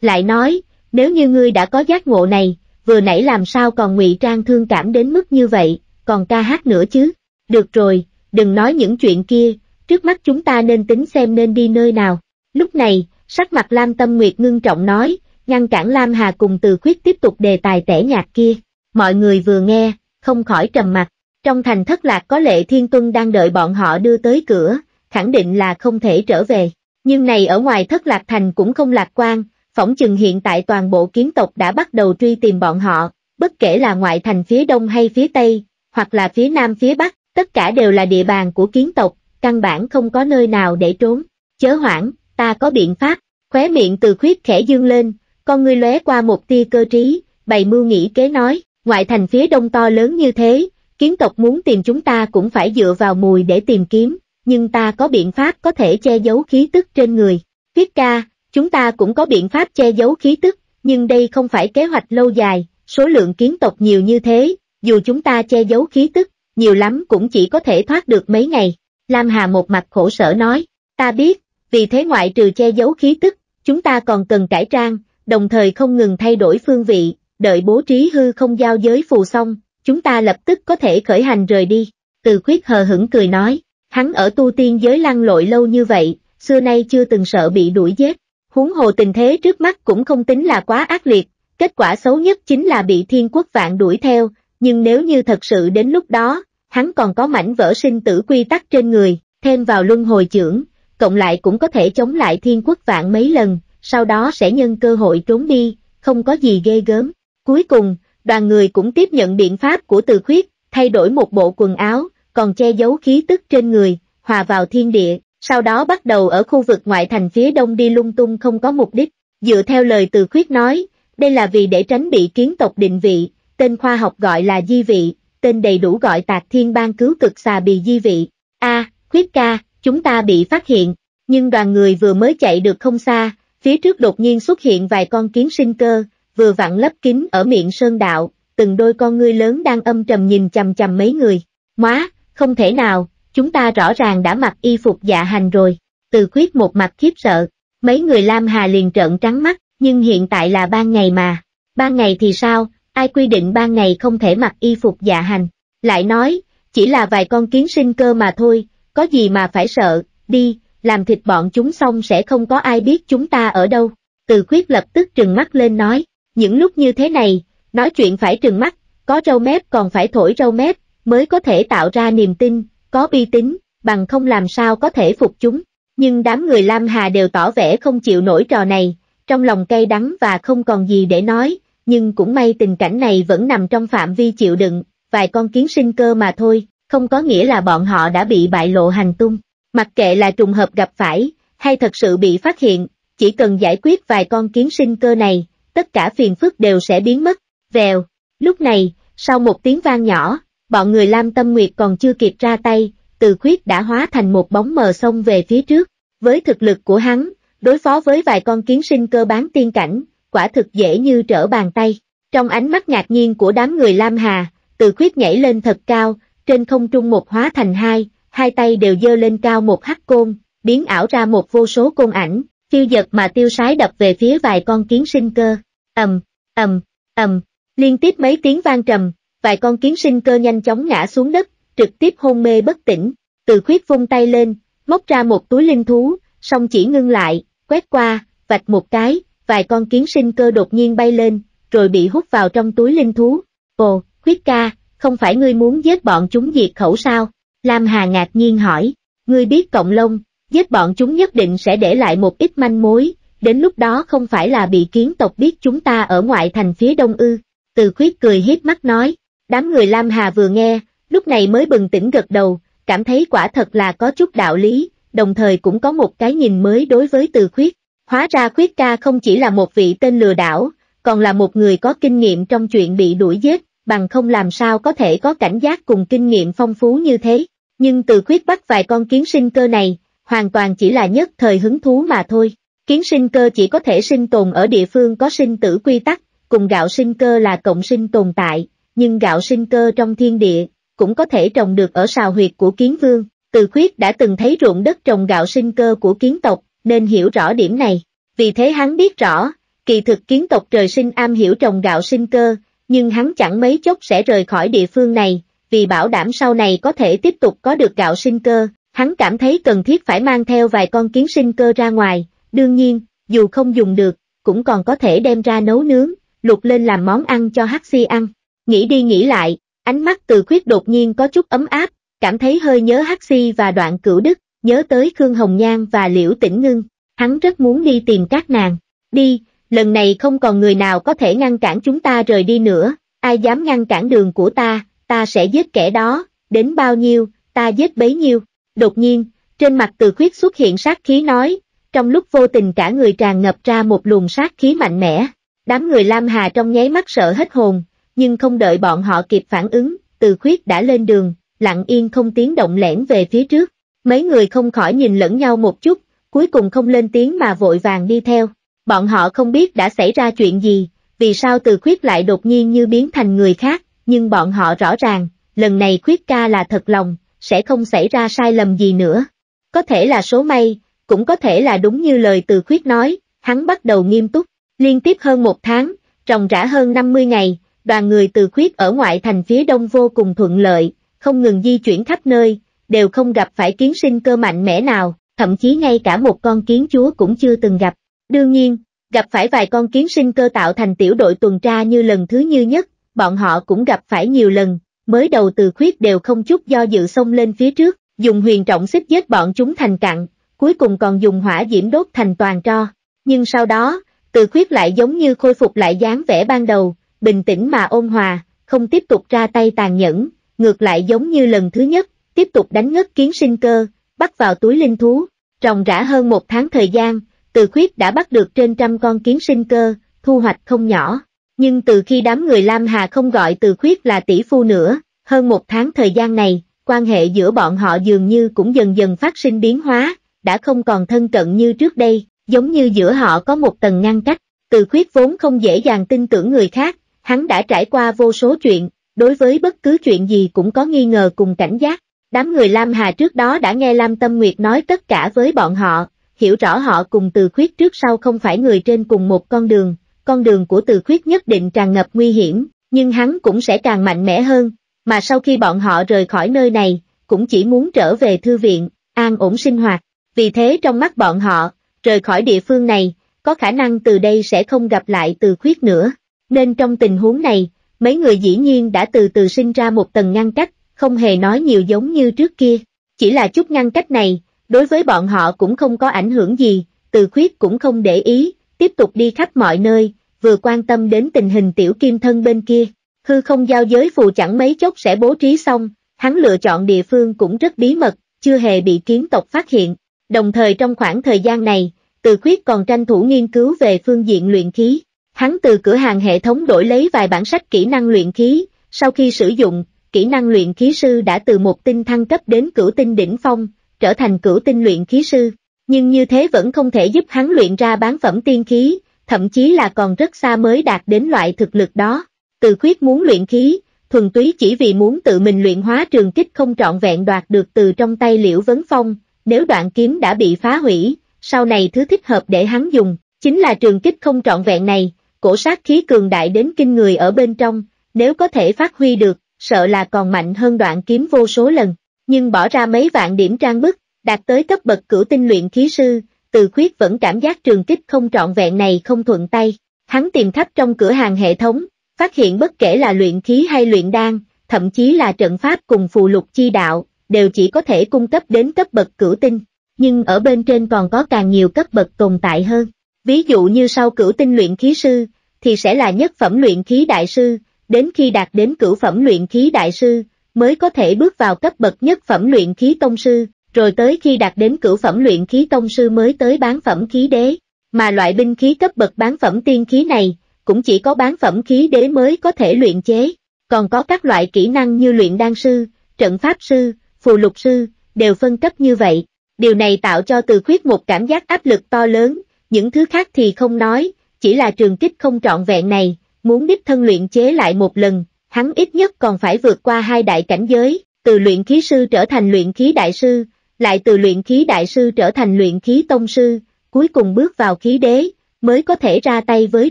Lại nói, nếu như ngươi đã có giác ngộ này, vừa nãy làm sao còn ngụy trang thương cảm đến mức như vậy, còn ca hát nữa chứ? Được rồi, đừng nói những chuyện kia, trước mắt chúng ta nên tính xem nên đi nơi nào. Lúc này, sắc mặt Lam Tâm Nguyệt ngưng trọng nói, ngăn cản Lam Hà cùng từ khuyết tiếp tục đề tài tẻ nhạt kia. Mọi người vừa nghe, không khỏi trầm mặt. Trong thành thất lạc có lệ thiên tuân đang đợi bọn họ đưa tới cửa, khẳng định là không thể trở về. Nhưng này ở ngoài thất lạc thành cũng không lạc quan, phỏng chừng hiện tại toàn bộ kiến tộc đã bắt đầu truy tìm bọn họ, bất kể là ngoại thành phía đông hay phía tây, hoặc là phía nam phía bắc, tất cả đều là địa bàn của kiến tộc, căn bản không có nơi nào để trốn. Chớ hoảng, ta có biện pháp, khóe miệng từ khuyết khẽ dương lên, con ngươi lóe qua một tia cơ trí, bày mưu nghĩ kế nói, ngoại thành phía đông to lớn như thế, kiến tộc muốn tìm chúng ta cũng phải dựa vào mùi để tìm kiếm, nhưng ta có biện pháp có thể che giấu khí tức trên người. Viết ca, chúng ta cũng có biện pháp che giấu khí tức, nhưng đây không phải kế hoạch lâu dài, số lượng kiến tộc nhiều như thế, dù chúng ta che giấu khí tức, nhiều lắm cũng chỉ có thể thoát được mấy ngày. Lam Hà một mặt khổ sở nói, ta biết, vì thế ngoại trừ che giấu khí tức, chúng ta còn cần cải trang, đồng thời không ngừng thay đổi phương vị, đợi bố trí hư không giao giới phù xong, chúng ta lập tức có thể khởi hành rời đi. Từ khuyết hờ hững cười nói, hắn ở tu tiên giới lăn lội lâu như vậy, xưa nay chưa từng sợ bị đuổi giết. Huống hồ tình thế trước mắt cũng không tính là quá ác liệt, kết quả xấu nhất chính là bị thiên quốc vạn đuổi theo, nhưng nếu như thật sự đến lúc đó, hắn còn có mảnh vỡ sinh tử quy tắc trên người, thêm vào luân hồi trưởng, cộng lại cũng có thể chống lại thiên quốc vạn mấy lần, sau đó sẽ nhân cơ hội trốn đi, không có gì ghê gớm. Cuối cùng, đoàn người cũng tiếp nhận biện pháp của từ khuyết, thay đổi một bộ quần áo, còn che giấu khí tức trên người, hòa vào thiên địa, sau đó bắt đầu ở khu vực ngoại thành phía đông đi lung tung không có mục đích. Dựa theo lời từ khuyết nói, đây là vì để tránh bị kiến tộc định vị, tên khoa học gọi là di vị, tên đầy đủ gọi tạc thiên bang cứu cực xà bì di vị. A, khuyết ca, chúng ta bị phát hiện, nhưng đoàn người vừa mới chạy được không xa, phía trước đột nhiên xuất hiện vài con kiến sinh cơ, vừa vặn lấp kín ở miệng sơn đạo, từng đôi con ngươi lớn đang âm trầm nhìn chầm chầm mấy người. Móa, không thể nào, chúng ta rõ ràng đã mặc y phục dạ hành rồi. Từ khuyết một mặt khiếp sợ, mấy người Lam Hà liền trợn trắng mắt, nhưng hiện tại là ban ngày mà. Ban ngày thì sao, ai quy định ban ngày không thể mặc y phục dạ hành. Lại nói, chỉ là vài con kiến sinh cơ mà thôi, có gì mà phải sợ, đi, làm thịt bọn chúng xong sẽ không có ai biết chúng ta ở đâu. Từ khuyết lập tức trừng mắt lên nói, những lúc như thế này, nói chuyện phải trừng mắt, có râu mép còn phải thổi râu mép, mới có thể tạo ra niềm tin, có uy tín, bằng không làm sao có thể phục chúng. Nhưng đám người Lam Hà đều tỏ vẻ không chịu nổi trò này, trong lòng cay đắng và không còn gì để nói, nhưng cũng may tình cảnh này vẫn nằm trong phạm vi chịu đựng, vài con kiến sinh cơ mà thôi, không có nghĩa là bọn họ đã bị bại lộ hành tung. Mặc kệ là trùng hợp gặp phải, hay thật sự bị phát hiện, chỉ cần giải quyết vài con kiến sinh cơ này, tất cả phiền phức đều sẽ biến mất. Vèo, lúc này, sau một tiếng vang nhỏ, bọn người Lam Tâm Nguyệt còn chưa kịp ra tay, từ khuyết đã hóa thành một bóng mờ sông về phía trước. Với thực lực của hắn, đối phó với vài con kiến sinh cơ bán tiên cảnh, quả thực dễ như trở bàn tay. Trong ánh mắt ngạc nhiên của đám người Lam Hà, từ khuyết nhảy lên thật cao, trên không trung một hóa thành hai, hai tay đều dơ lên cao một hắc côn, biến ảo ra một vô số côn ảnh, phiêu giật mà tiêu sái đập về phía vài con kiến sinh cơ. ầm, ầm, ầm, liên tiếp mấy tiếng vang trầm, vài con kiến sinh cơ nhanh chóng ngã xuống đất, trực tiếp hôn mê bất tỉnh. Từ khuyết vung tay lên, móc ra một túi linh thú, song chỉ ngưng lại, quét qua, vạch một cái, vài con kiến sinh cơ đột nhiên bay lên, rồi bị hút vào trong túi linh thú. Ồ, khuyết ca, không phải ngươi muốn giết bọn chúng diệt khẩu sao? Lam Hà ngạc nhiên hỏi, ngươi biết cộng lông, giết bọn chúng nhất định sẽ để lại một ít manh mối, đến lúc đó không phải là bị kiến tộc biết chúng ta ở ngoại thành phía đông ư. Từ khuyết cười hiếp mắt nói, đám người Lam Hà vừa nghe, lúc này mới bừng tỉnh gật đầu, cảm thấy quả thật là có chút đạo lý, đồng thời cũng có một cái nhìn mới đối với từ khuyết. Hóa ra khuyết ca không chỉ là một vị tên lừa đảo, còn là một người có kinh nghiệm trong chuyện bị đuổi giết, bằng không làm sao có thể có cảnh giác cùng kinh nghiệm phong phú như thế. Nhưng từ khuyết bắt vài con kiến sinh cơ này, hoàn toàn chỉ là nhất thời hứng thú mà thôi. Kiến sinh cơ chỉ có thể sinh tồn ở địa phương có sinh tử quy tắc, cùng gạo sinh cơ là cộng sinh tồn tại, nhưng gạo sinh cơ trong thiên địa, cũng có thể trồng được ở sào huyệt của kiến vương. Từ khuyết đã từng thấy ruộng đất trồng gạo sinh cơ của kiến tộc, nên hiểu rõ điểm này. Vì thế hắn biết rõ, kỳ thực kiến tộc trời sinh am hiểu trồng gạo sinh cơ, nhưng hắn chẳng mấy chốc sẽ rời khỏi địa phương này, vì bảo đảm sau này có thể tiếp tục có được gạo sinh cơ, hắn cảm thấy cần thiết phải mang theo vài con kiến sinh cơ ra ngoài, đương nhiên, dù không dùng được, cũng còn có thể đem ra nấu nướng, luộc lên làm món ăn cho hắc si ăn. Nghĩ đi nghĩ lại, ánh mắt từ khuyết đột nhiên có chút ấm áp, cảm thấy hơi nhớ hắc si và đoạn cửu đức, nhớ tới Khương Hồng Nhan và Liễu Tĩnh Ngưng, hắn rất muốn đi tìm các nàng. Đi, lần này không còn người nào có thể ngăn cản chúng ta rời đi nữa, ai dám ngăn cản đường của ta, ta sẽ giết kẻ đó, đến bao nhiêu, ta giết bấy nhiêu. Đột nhiên, trên mặt từ khuyết xuất hiện sát khí nói, trong lúc vô tình cả người tràn ngập ra một luồng sát khí mạnh mẽ. Đám người Lam Hà trong nháy mắt sợ hết hồn, nhưng không đợi bọn họ kịp phản ứng, từ khuyết đã lên đường, lặng yên không tiếng động lẻn về phía trước. Mấy người không khỏi nhìn lẫn nhau một chút, cuối cùng không lên tiếng mà vội vàng đi theo. Bọn họ không biết đã xảy ra chuyện gì, vì sao từ khuyết lại đột nhiên như biến thành người khác, nhưng bọn họ rõ ràng, lần này khuyết ca là thật lòng, sẽ không xảy ra sai lầm gì nữa. Có thể là số may, cũng có thể là đúng như lời từ khuyết nói, hắn bắt đầu nghiêm túc, liên tiếp hơn một tháng, trồng rã hơn 50 ngày, đoàn người từ khuyết ở ngoại thành phía đông vô cùng thuận lợi, không ngừng di chuyển khắp nơi, đều không gặp phải kiến sinh cơ mạnh mẽ nào, thậm chí ngay cả một con kiến chúa cũng chưa từng gặp. Đương nhiên, gặp phải vài con kiến sinh cơ tạo thành tiểu đội tuần tra như lần thứ như nhất, bọn họ cũng gặp phải nhiều lần, mới đầu từ khuyết đều không chút do dự xông lên phía trước, dùng huyền trọng xích giết bọn chúng thành cặn, cuối cùng còn dùng hỏa diễm đốt thành toàn tro. Nhưng sau đó, từ khuyết lại giống như khôi phục lại dáng vẻ ban đầu, bình tĩnh mà ôn hòa, không tiếp tục ra tay tàn nhẫn, ngược lại giống như lần thứ nhất, tiếp tục đánh ngất kiến sinh cơ, bắt vào túi linh thú, trồng rã hơn một tháng thời gian, từ khuyết đã bắt được trên trăm con kiến sinh cơ, thu hoạch không nhỏ. Nhưng từ khi đám người Lam Hà không gọi từ khuyết là tỷ phu nữa, hơn một tháng thời gian này, quan hệ giữa bọn họ dường như cũng dần dần phát sinh biến hóa, đã không còn thân cận như trước đây, giống như giữa họ có một tầng ngăn cách. Từ khuyết vốn không dễ dàng tin tưởng người khác, hắn đã trải qua vô số chuyện, đối với bất cứ chuyện gì cũng có nghi ngờ cùng cảnh giác. Đám người Lam Hà trước đó đã nghe Lam Tâm Nguyệt nói tất cả với bọn họ, hiểu rõ họ cùng từ khuyết trước sau không phải người trên cùng một con đường, con đường của từ khuyết nhất định tràn ngập nguy hiểm, nhưng hắn cũng sẽ càng mạnh mẽ hơn, mà sau khi bọn họ rời khỏi nơi này, cũng chỉ muốn trở về thư viện, an ổn sinh hoạt, vì thế trong mắt bọn họ, rời khỏi địa phương này, có khả năng từ đây sẽ không gặp lại từ khuyết nữa, nên trong tình huống này, mấy người dĩ nhiên đã từ từ sinh ra một tầng ngăn cách, không hề nói nhiều giống như trước kia, chỉ là chút ngăn cách này, đối với bọn họ cũng không có ảnh hưởng gì, từ khuyết cũng không để ý, tiếp tục đi khắp mọi nơi, vừa quan tâm đến tình hình tiểu kim thân bên kia, hư không giao giới phù chẳng mấy chốc sẽ bố trí xong, hắn lựa chọn địa phương cũng rất bí mật, chưa hề bị kiến tộc phát hiện, đồng thời trong khoảng thời gian này, từ khuyết còn tranh thủ nghiên cứu về phương diện luyện khí, hắn từ cửa hàng hệ thống đổi lấy vài bản sách kỹ năng luyện khí, sau khi sử dụng, kỹ năng luyện khí sư đã từ một tinh thăng cấp đến cửu tinh đỉnh phong, trở thành cửu tinh luyện khí sư, nhưng như thế vẫn không thể giúp hắn luyện ra bán phẩm tiên khí, thậm chí là còn rất xa mới đạt đến loại thực lực đó. Từ khuyết muốn luyện khí, thuần túy chỉ vì muốn tự mình luyện hóa trường kích không trọn vẹn đoạt được từ trong tay liễu vấn phong, nếu đoạn kiếm đã bị phá hủy, sau này thứ thích hợp để hắn dùng, chính là trường kích không trọn vẹn này, cổ sát khí cường đại đến kinh người ở bên trong, nếu có thể phát huy được, sợ là còn mạnh hơn đoạn kiếm vô số lần, nhưng bỏ ra mấy vạn điểm trang bức, đạt tới cấp bậc cửu tinh luyện khí sư, từ khuyết vẫn cảm giác trường kích không trọn vẹn này không thuận tay. Hắn tìm khắp trong cửa hàng hệ thống, phát hiện bất kể là luyện khí hay luyện đan, thậm chí là trận pháp cùng phù lục chi đạo, đều chỉ có thể cung cấp đến cấp bậc cửu tinh, nhưng ở bên trên còn có càng nhiều cấp bậc tồn tại hơn. Ví dụ như sau cửu tinh luyện khí sư, thì sẽ là nhất phẩm luyện khí đại sư, đến khi đạt đến cửu phẩm luyện khí đại sư, mới có thể bước vào cấp bậc nhất phẩm luyện khí tông sư, rồi tới khi đạt đến cửu phẩm luyện khí tông sư mới tới bán phẩm khí đế. Mà loại binh khí cấp bậc bán phẩm tiên khí này, cũng chỉ có bán phẩm khí đế mới có thể luyện chế. Còn có các loại kỹ năng như luyện đan sư, trận pháp sư, phù lục sư, đều phân cấp như vậy. Điều này tạo cho từ khuyết một cảm giác áp lực to lớn, những thứ khác thì không nói, chỉ là trường kích không trọn vẹn này, muốn đích thân luyện chế lại một lần, hắn ít nhất còn phải vượt qua hai đại cảnh giới, từ luyện khí sư trở thành luyện khí đại sư, lại từ luyện khí đại sư trở thành luyện khí tông sư, cuối cùng bước vào khí đế, mới có thể ra tay với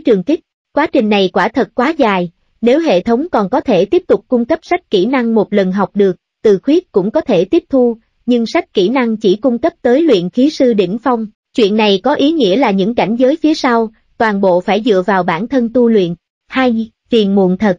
trường kích. Quá trình này quả thật quá dài, nếu hệ thống còn có thể tiếp tục cung cấp sách kỹ năng một lần học được, từ khuyết cũng có thể tiếp thu, nhưng sách kỹ năng chỉ cung cấp tới luyện khí sư đỉnh phong. Chuyện này có ý nghĩa là những cảnh giới phía sau, toàn bộ phải dựa vào bản thân tu luyện. Hai, phiền muộn thật.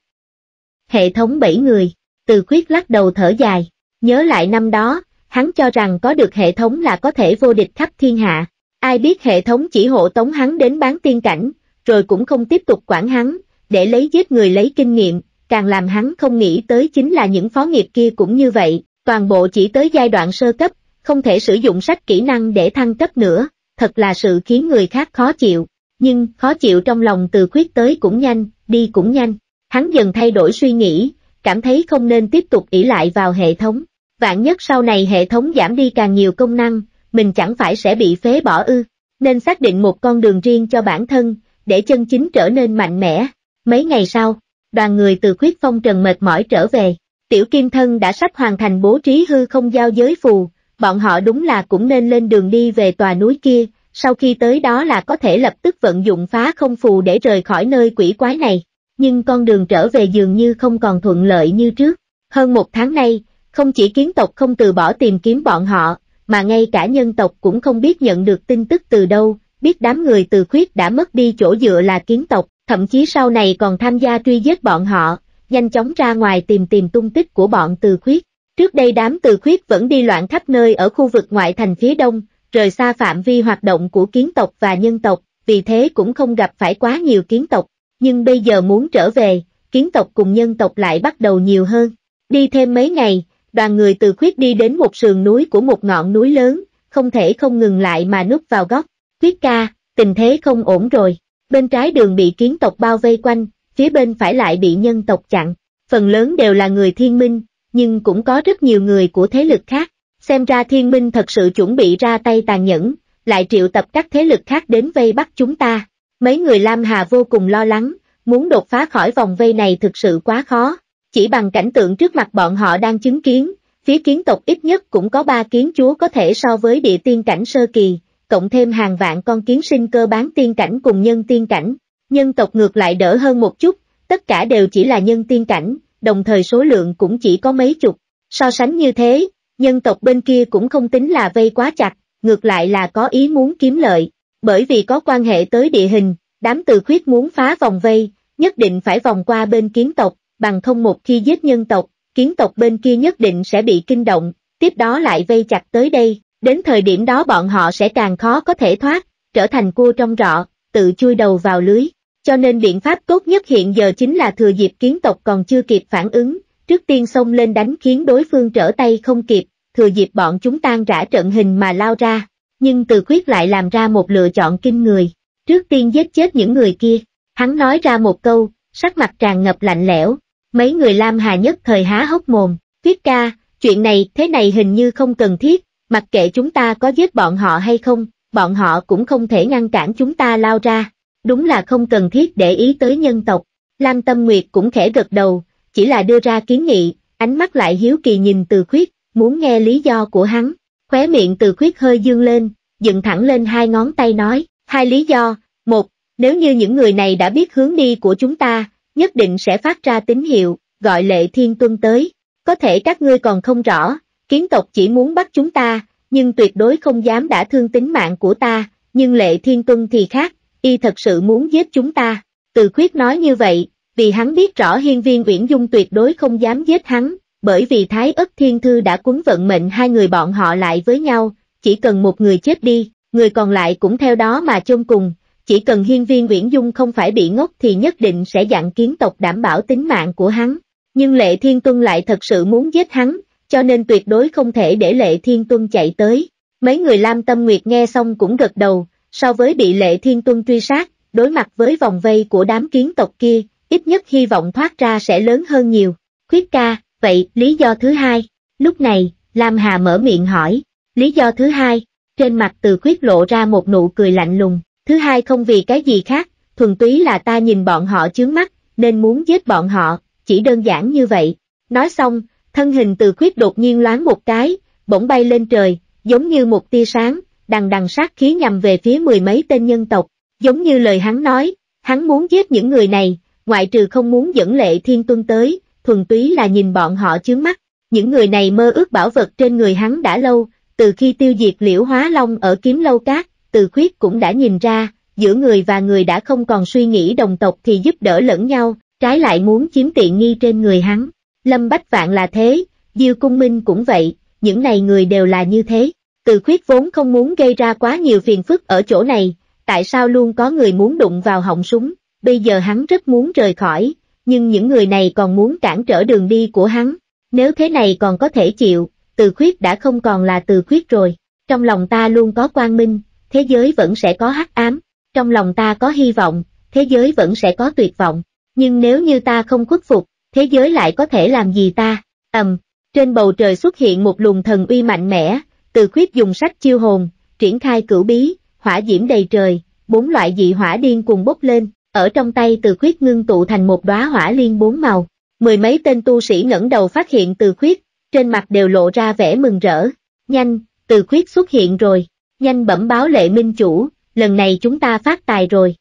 Hệ thống bảy người, từ khuyết lắc đầu thở dài, nhớ lại năm đó, hắn cho rằng có được hệ thống là có thể vô địch khắp thiên hạ. Ai biết hệ thống chỉ hộ tống hắn đến bán tiên cảnh, rồi cũng không tiếp tục quản hắn, để lấy giết người lấy kinh nghiệm, càng làm hắn không nghĩ tới chính là những phó nghiệp kia cũng như vậy, toàn bộ chỉ tới giai đoạn sơ cấp, không thể sử dụng sách kỹ năng để thăng cấp nữa, thật là sự khiến người khác khó chịu, nhưng khó chịu trong lòng từ khuyết tới cũng nhanh, đi cũng nhanh, hắn dần thay đổi suy nghĩ, cảm thấy không nên tiếp tục ỷ lại vào hệ thống, vạn nhất sau này hệ thống giảm đi càng nhiều công năng, mình chẳng phải sẽ bị phế bỏ ư, nên xác định một con đường riêng cho bản thân, để chân chính trở nên mạnh mẽ. Mấy ngày sau, đoàn người từ khuyết phong trần mệt mỏi trở về, tiểu kim thân đã sắp hoàn thành bố trí hư không giao giới phù, bọn họ đúng là cũng nên lên đường đi về tòa núi kia, sau khi tới đó là có thể lập tức vận dụng phá không phù để rời khỏi nơi quỷ quái này. Nhưng con đường trở về dường như không còn thuận lợi như trước. Hơn một tháng nay, không chỉ kiến tộc không từ bỏ tìm kiếm bọn họ, mà ngay cả nhân tộc cũng không biết nhận được tin tức từ đâu, biết đám người từ khuyết đã mất đi chỗ dựa là kiến tộc, thậm chí sau này còn tham gia truy giết bọn họ, nhanh chóng ra ngoài tìm tìm tung tích của bọn từ khuyết. Trước đây đám từ khuyết vẫn đi loạn khắp nơi ở khu vực ngoại thành phía đông, rời xa phạm vi hoạt động của kiến tộc và nhân tộc, vì thế cũng không gặp phải quá nhiều kiến tộc, nhưng bây giờ muốn trở về, kiến tộc cùng nhân tộc lại bắt đầu nhiều hơn. Đi thêm mấy ngày, đoàn người từ khuyết đi đến một sườn núi của một ngọn núi lớn, không thể không ngừng lại mà núp vào góc. Khuyết ca, tình thế không ổn rồi. Bên trái đường bị kiến tộc bao vây quanh, phía bên phải lại bị nhân tộc chặn. Phần lớn đều là người thiên minh, nhưng cũng có rất nhiều người của thế lực khác. Xem ra thiên minh thật sự chuẩn bị ra tay tàn nhẫn, lại triệu tập các thế lực khác đến vây bắt chúng ta. Mấy người Lam Hà vô cùng lo lắng, muốn đột phá khỏi vòng vây này thực sự quá khó. Chỉ bằng cảnh tượng trước mặt bọn họ đang chứng kiến, phía kiến tộc ít nhất cũng có ba kiến chúa có thể so với địa tiên cảnh sơ kỳ, cộng thêm hàng vạn con kiến sinh cơ bán tiên cảnh cùng nhân tiên cảnh. Nhân tộc ngược lại đỡ hơn một chút, tất cả đều chỉ là nhân tiên cảnh, đồng thời số lượng cũng chỉ có mấy chục. So sánh như thế, nhân tộc bên kia cũng không tính là vây quá chặt, ngược lại là có ý muốn kiếm lợi, bởi vì có quan hệ tới địa hình, đám từ khuyết muốn phá vòng vây, nhất định phải vòng qua bên kiến tộc, bằng không một khi giết nhân tộc, kiến tộc bên kia nhất định sẽ bị kinh động, tiếp đó lại vây chặt tới đây, đến thời điểm đó bọn họ sẽ càng khó có thể thoát, trở thành cua trong rọ, tự chui đầu vào lưới. Cho nên biện pháp tốt nhất hiện giờ chính là thừa dịp kiến tộc còn chưa kịp phản ứng, trước tiên xông lên đánh khiến đối phương trở tay không kịp, thừa dịp bọn chúng tan rã trận hình mà lao ra. Nhưng từ khuyết lại làm ra một lựa chọn kinh người, trước tiên giết chết những người kia. Hắn nói ra một câu, sắc mặt tràn ngập lạnh lẽo, mấy người Lam Hà nhất thời há hốc mồm, Tuyết ca, chuyện này thế này hình như không cần thiết, mặc kệ chúng ta có giết bọn họ hay không, bọn họ cũng không thể ngăn cản chúng ta lao ra, đúng là không cần thiết để ý tới nhân tộc. Lam Tâm Nguyệt cũng khẽ gật đầu, chỉ là đưa ra kiến nghị, ánh mắt lại hiếu kỳ nhìn từ khuyết, muốn nghe lý do của hắn, khóe miệng từ khuyết hơi dương lên, dựng thẳng lên hai ngón tay nói, hai lý do, một, nếu như những người này đã biết hướng đi của chúng ta, nhất định sẽ phát ra tín hiệu, gọi lệ thiên tuân tới, có thể các ngươi còn không rõ, kiến tộc chỉ muốn bắt chúng ta, nhưng tuyệt đối không dám đã thương tính mạng của ta, nhưng lệ thiên tuân thì khác, y thật sự muốn giết chúng ta. Từ khuyết nói như vậy, vì hắn biết rõ hiên viên uyển dung tuyệt đối không dám giết hắn, bởi vì Thái ất thiên thư đã cuốn vận mệnh hai người bọn họ lại với nhau, chỉ cần một người chết đi, người còn lại cũng theo đó mà chôn cùng, chỉ cần hiên viên Uyển Dung không phải bị ngốc thì nhất định sẽ dặn kiến tộc đảm bảo tính mạng của hắn. Nhưng Lệ Thiên Tuân lại thật sự muốn giết hắn, cho nên tuyệt đối không thể để Lệ Thiên Tuân chạy tới. Mấy người Lam Tâm Nguyệt nghe xong cũng gật đầu, so với bị Lệ Thiên Tuân truy sát, đối mặt với vòng vây của đám kiến tộc kia, ít nhất hy vọng thoát ra sẽ lớn hơn nhiều. Khuyết ca, vậy lý do thứ hai, lúc này, Lam Hà mở miệng hỏi, lý do thứ hai, trên mặt từ khuyết lộ ra một nụ cười lạnh lùng, thứ hai không vì cái gì khác, thuần túy là ta nhìn bọn họ chướng mắt, nên muốn giết bọn họ, chỉ đơn giản như vậy. Nói xong, thân hình từ khuyết đột nhiên loáng một cái, bỗng bay lên trời, giống như một tia sáng, đằng đằng sát khí nhằm về phía mười mấy tên nhân tộc, giống như lời hắn nói, hắn muốn giết những người này, ngoại trừ không muốn dẫn lệ thiên tuân tới, thuần túy là nhìn bọn họ chướng mắt, những người này mơ ước bảo vật trên người hắn đã lâu, từ khi tiêu diệt liễu hóa long ở kiếm lâu cát, từ khuyết cũng đã nhìn ra, giữa người và người đã không còn suy nghĩ đồng tộc thì giúp đỡ lẫn nhau, trái lại muốn chiếm tiện nghi trên người hắn. Lâm Bách Vạn là thế, Diêu Cung Minh cũng vậy, những này người đều là như thế. Từ khuyết vốn không muốn gây ra quá nhiều phiền phức ở chỗ này, tại sao luôn có người muốn đụng vào họng súng, bây giờ hắn rất muốn rời khỏi, nhưng những người này còn muốn cản trở đường đi của hắn. Nếu thế này còn có thể chịu, từ khuyết đã không còn là từ khuyết rồi. Trong lòng ta luôn có quang minh, thế giới vẫn sẽ có hắc ám. Trong lòng ta có hy vọng, thế giới vẫn sẽ có tuyệt vọng. Nhưng nếu như ta không khuất phục, thế giới lại có thể làm gì ta? ầm, trên bầu trời xuất hiện một luồng thần uy mạnh mẽ, từ khuyết dùng sách chiêu hồn, triển khai cửu bí, hỏa diễm đầy trời, bốn loại dị hỏa điên cùng bốc lên, ở trong tay từ khuyết ngưng tụ thành một đóa hỏa liên bốn màu. Mười mấy tên tu sĩ ngẩng đầu phát hiện từ khuyết, trên mặt đều lộ ra vẻ mừng rỡ. Nhanh, từ khuyết xuất hiện rồi, nhanh bẩm báo lệ minh chủ, lần này chúng ta phát tài rồi.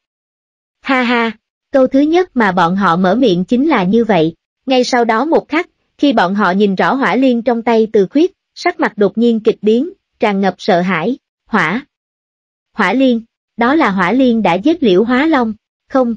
Ha ha, câu thứ nhất mà bọn họ mở miệng chính là như vậy. Ngay sau đó một khắc, khi bọn họ nhìn rõ hỏa liên trong tay từ khuyết, sắc mặt đột nhiên kịch biến, tràn ngập sợ hãi, hỏa. Hỏa liên, đó là hỏa liên đã giết liễu hóa long, không.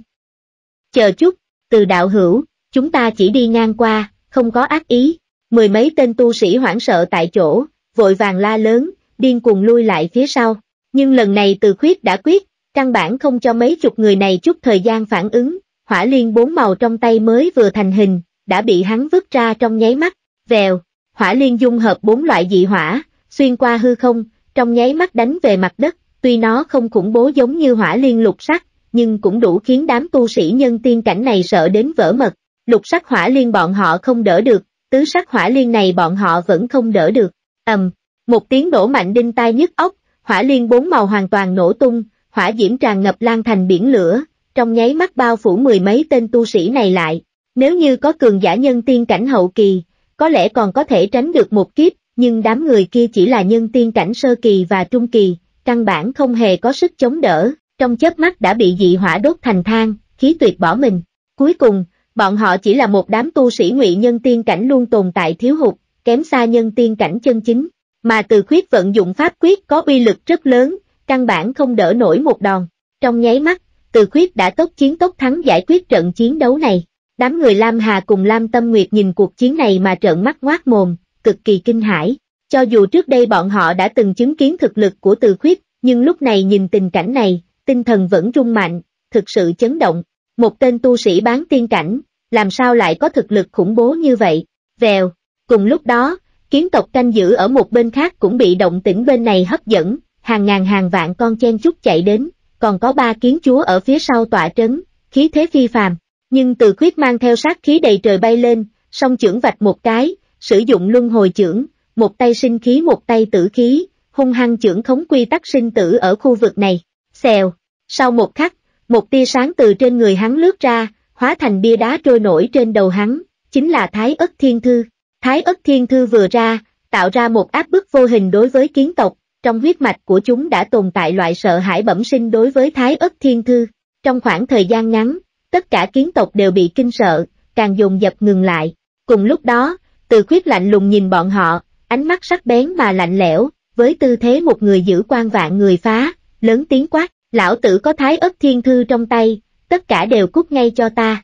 Chờ chút, từ đạo hữu, chúng ta chỉ đi ngang qua, không có ác ý. Mười mấy tên tu sĩ hoảng sợ tại chỗ, vội vàng la lớn, điên cuồng lui lại phía sau. Nhưng lần này từ khuyết đã quyết, căn bản không cho mấy chục người này chút thời gian phản ứng, hỏa liên bốn màu trong tay mới vừa thành hình, đã bị hắn vứt ra trong nháy mắt, vèo, hỏa liên dung hợp bốn loại dị hỏa, xuyên qua hư không, trong nháy mắt đánh về mặt đất, tuy nó không khủng bố giống như hỏa liên lục sắc, nhưng cũng đủ khiến đám tu sĩ nhân tiên cảnh này sợ đến vỡ mật. Lục sắc hỏa liên bọn họ không đỡ được, tứ sắc hỏa liên này bọn họ vẫn không đỡ được. ầm, một tiếng đổ mạnh đinh tai nhức óc, hỏa liên bốn màu hoàn toàn nổ tung, hỏa diễm tràn ngập lan thành biển lửa, trong nháy mắt bao phủ mười mấy tên tu sĩ này lại. Nếu như có cường giả nhân tiên cảnh hậu kỳ, có lẽ còn có thể tránh được một kiếp, nhưng đám người kia chỉ là nhân tiên cảnh sơ kỳ và trung kỳ, căn bản không hề có sức chống đỡ, trong chớp mắt đã bị dị hỏa đốt thành than, khí tuyệt bỏ mình. Cuối cùng, bọn họ chỉ là một đám tu sĩ ngụy nhân tiên cảnh luôn tồn tại thiếu hụt, kém xa nhân tiên cảnh chân chính, mà từ khuyết vận dụng pháp quyết có uy lực rất lớn, căn bản không đỡ nổi một đòn. Trong nháy mắt, từ khuyết đã tốc chiến tốc thắng giải quyết trận chiến đấu này. Đám người Lam Hà cùng Lam Tâm Nguyệt nhìn cuộc chiến này mà trợn mắt ngoác mồm, cực kỳ kinh hãi. Cho dù trước đây bọn họ đã từng chứng kiến thực lực của từ khuyết, nhưng lúc này nhìn tình cảnh này, tinh thần vẫn rung mạnh, thực sự chấn động. Một tên tu sĩ bán tiên cảnh, làm sao lại có thực lực khủng bố như vậy? Vèo, cùng lúc đó, kiến tộc canh giữ ở một bên khác cũng bị động tĩnh bên này hấp dẫn, hàng ngàn hàng vạn con chen chúc chạy đến, còn có ba kiến chúa ở phía sau tọa trấn, khí thế phi phàm. Nhưng từ khuyết mang theo sát khí đầy trời bay lên, song chưởng vạch một cái, sử dụng luân hồi chưởng, một tay sinh khí một tay tử khí, hung hăng chưởng khống quy tắc sinh tử ở khu vực này. Xèo, sau một khắc, một tia sáng từ trên người hắn lướt ra, hóa thành bia đá trôi nổi trên đầu hắn, chính là Thái ất thiên thư. Thái ất thiên thư vừa ra, tạo ra một áp bức vô hình đối với kiến tộc, trong huyết mạch của chúng đã tồn tại loại sợ hãi bẩm sinh đối với Thái ất thiên thư. Trong khoảng thời gian ngắn, tất cả kiến tộc đều bị kinh sợ, càng dồn dập ngừng lại. Cùng lúc đó, từ khuyết lạnh lùng nhìn bọn họ, ánh mắt sắc bén mà lạnh lẽo, với tư thế một người giữ quan vạn người phá, lớn tiếng quát, lão tử có thái ất thiên thư trong tay, tất cả đều cút ngay cho ta.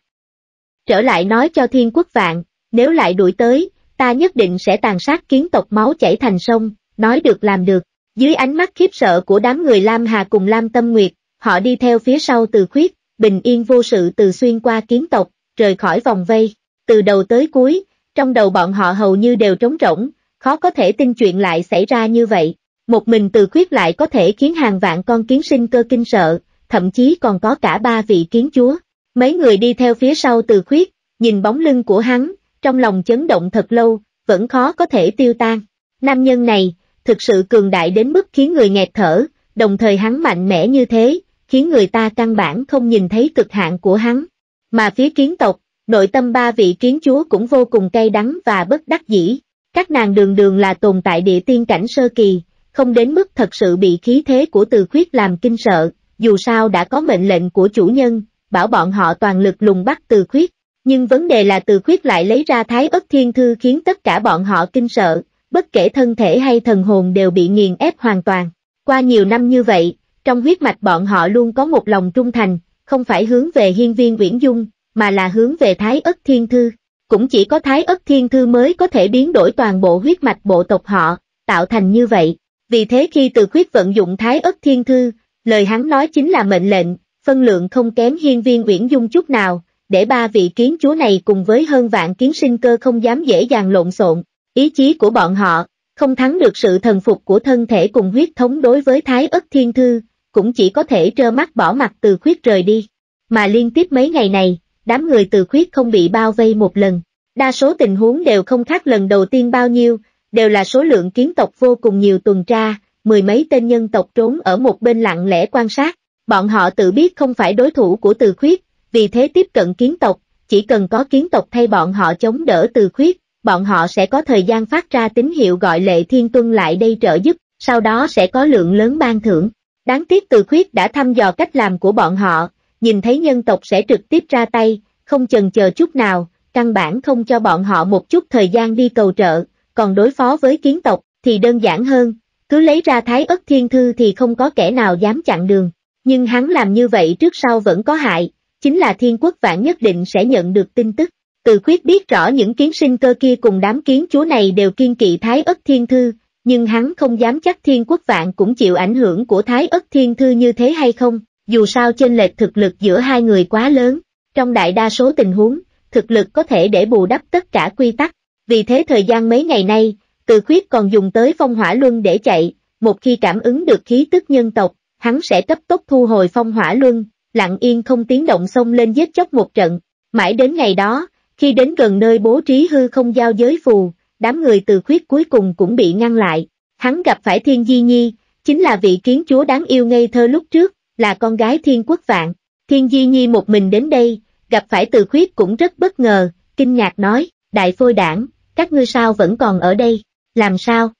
Trở lại nói cho thiên quốc vạn, nếu lại đuổi tới, ta nhất định sẽ tàn sát kiến tộc máu chảy thành sông, nói được làm được. Dưới ánh mắt khiếp sợ của đám người Lam Hà cùng Lam Tâm Nguyệt, họ đi theo phía sau từ khuyết, bình yên vô sự từ xuyên qua kiến tộc, rời khỏi vòng vây. Từ đầu tới cuối, trong đầu bọn họ hầu như đều trống rỗng, khó có thể tin chuyện lại xảy ra như vậy. Một mình từ khuyết lại có thể khiến hàng vạn con kiến sinh cơ kinh sợ, thậm chí còn có cả ba vị kiến chúa. Mấy người đi theo phía sau từ khuyết, nhìn bóng lưng của hắn, trong lòng chấn động thật lâu, vẫn khó có thể tiêu tan. Nam nhân này, thực sự cường đại đến mức khiến người nghẹt thở, đồng thời hắn mạnh mẽ như thế, khiến người ta căn bản không nhìn thấy cực hạn của hắn. Mà phía kiến tộc, nội tâm ba vị kiến chúa cũng vô cùng cay đắng và bất đắc dĩ. Các nàng đường đường là tồn tại địa tiên cảnh sơ kỳ, không đến mức thật sự bị khí thế của từ khuyết làm kinh sợ, dù sao đã có mệnh lệnh của chủ nhân, bảo bọn họ toàn lực lùng bắt từ khuyết. Nhưng vấn đề là từ khuyết lại lấy ra thái ất thiên thư khiến tất cả bọn họ kinh sợ, bất kể thân thể hay thần hồn đều bị nghiền ép hoàn toàn. Qua nhiều năm như vậy, trong huyết mạch bọn họ luôn có một lòng trung thành, không phải hướng về hiên viên uyển dung, mà là hướng về thái ất thiên thư. Cũng chỉ có thái ất thiên thư mới có thể biến đổi toàn bộ huyết mạch bộ tộc họ, tạo thành như vậy. Vì thế khi từ khuyết vận dụng thái ất thiên thư, lời hắn nói chính là mệnh lệnh, phân lượng không kém hiên viên uyển dung chút nào, để ba vị kiến chúa này cùng với hơn vạn kiến sinh cơ không dám dễ dàng lộn xộn, ý chí của bọn họ, không thắng được sự thần phục của thân thể cùng huyết thống đối với thái ất thiên thư, cũng chỉ có thể trơ mắt bỏ mặt từ khuyết rời đi. Mà liên tiếp mấy ngày này, đám người từ khuyết không bị bao vây một lần. Đa số tình huống đều không khác lần đầu tiên bao nhiêu, đều là số lượng kiến tộc vô cùng nhiều tuần tra, mười mấy tên nhân tộc trốn ở một bên lặng lẽ quan sát. Bọn họ tự biết không phải đối thủ của từ khuyết, vì thế tiếp cận kiến tộc, chỉ cần có kiến tộc thay bọn họ chống đỡ từ khuyết, bọn họ sẽ có thời gian phát ra tín hiệu gọi lệ thiên tuân lại đây trợ giúp, sau đó sẽ có lượng lớn ban thưởng. Đáng tiếc từ khuyết đã thăm dò cách làm của bọn họ, nhìn thấy nhân tộc sẽ trực tiếp ra tay, không chần chờ chút nào, căn bản không cho bọn họ một chút thời gian đi cầu trợ, còn đối phó với kiến tộc thì đơn giản hơn, cứ lấy ra thái ất thiên thư thì không có kẻ nào dám chặn đường. Nhưng hắn làm như vậy trước sau vẫn có hại, chính là thiên quốc vạn nhất định sẽ nhận được tin tức. Từ khuyết biết rõ những kiến sinh cơ kia cùng đám kiến chúa này đều kiên kỵ thái ất thiên thư, nhưng hắn không dám chắc thiên quốc vạn cũng chịu ảnh hưởng của thái ất thiên thư như thế hay không, dù sao chênh lệch thực lực giữa hai người quá lớn, trong đại đa số tình huống, thực lực có thể để bù đắp tất cả quy tắc, vì thế thời gian mấy ngày nay, từ khuyết còn dùng tới phong hỏa luân để chạy, một khi cảm ứng được khí tức nhân tộc, hắn sẽ cấp tốc thu hồi phong hỏa luân, lặng yên không tiếng động xông lên giết chóc một trận, mãi đến ngày đó, khi đến gần nơi bố trí hư không giao giới phù, đám người từ khuyết cuối cùng cũng bị ngăn lại. Hắn gặp phải Thiên Di Nhi, chính là vị kiến chúa đáng yêu ngây thơ lúc trước, là con gái Thiên Quốc Vạn. Thiên Di Nhi một mình đến đây, gặp phải từ khuyết cũng rất bất ngờ, kinh ngạc nói, đại phôi đảng, các ngươi sao vẫn còn ở đây, làm sao?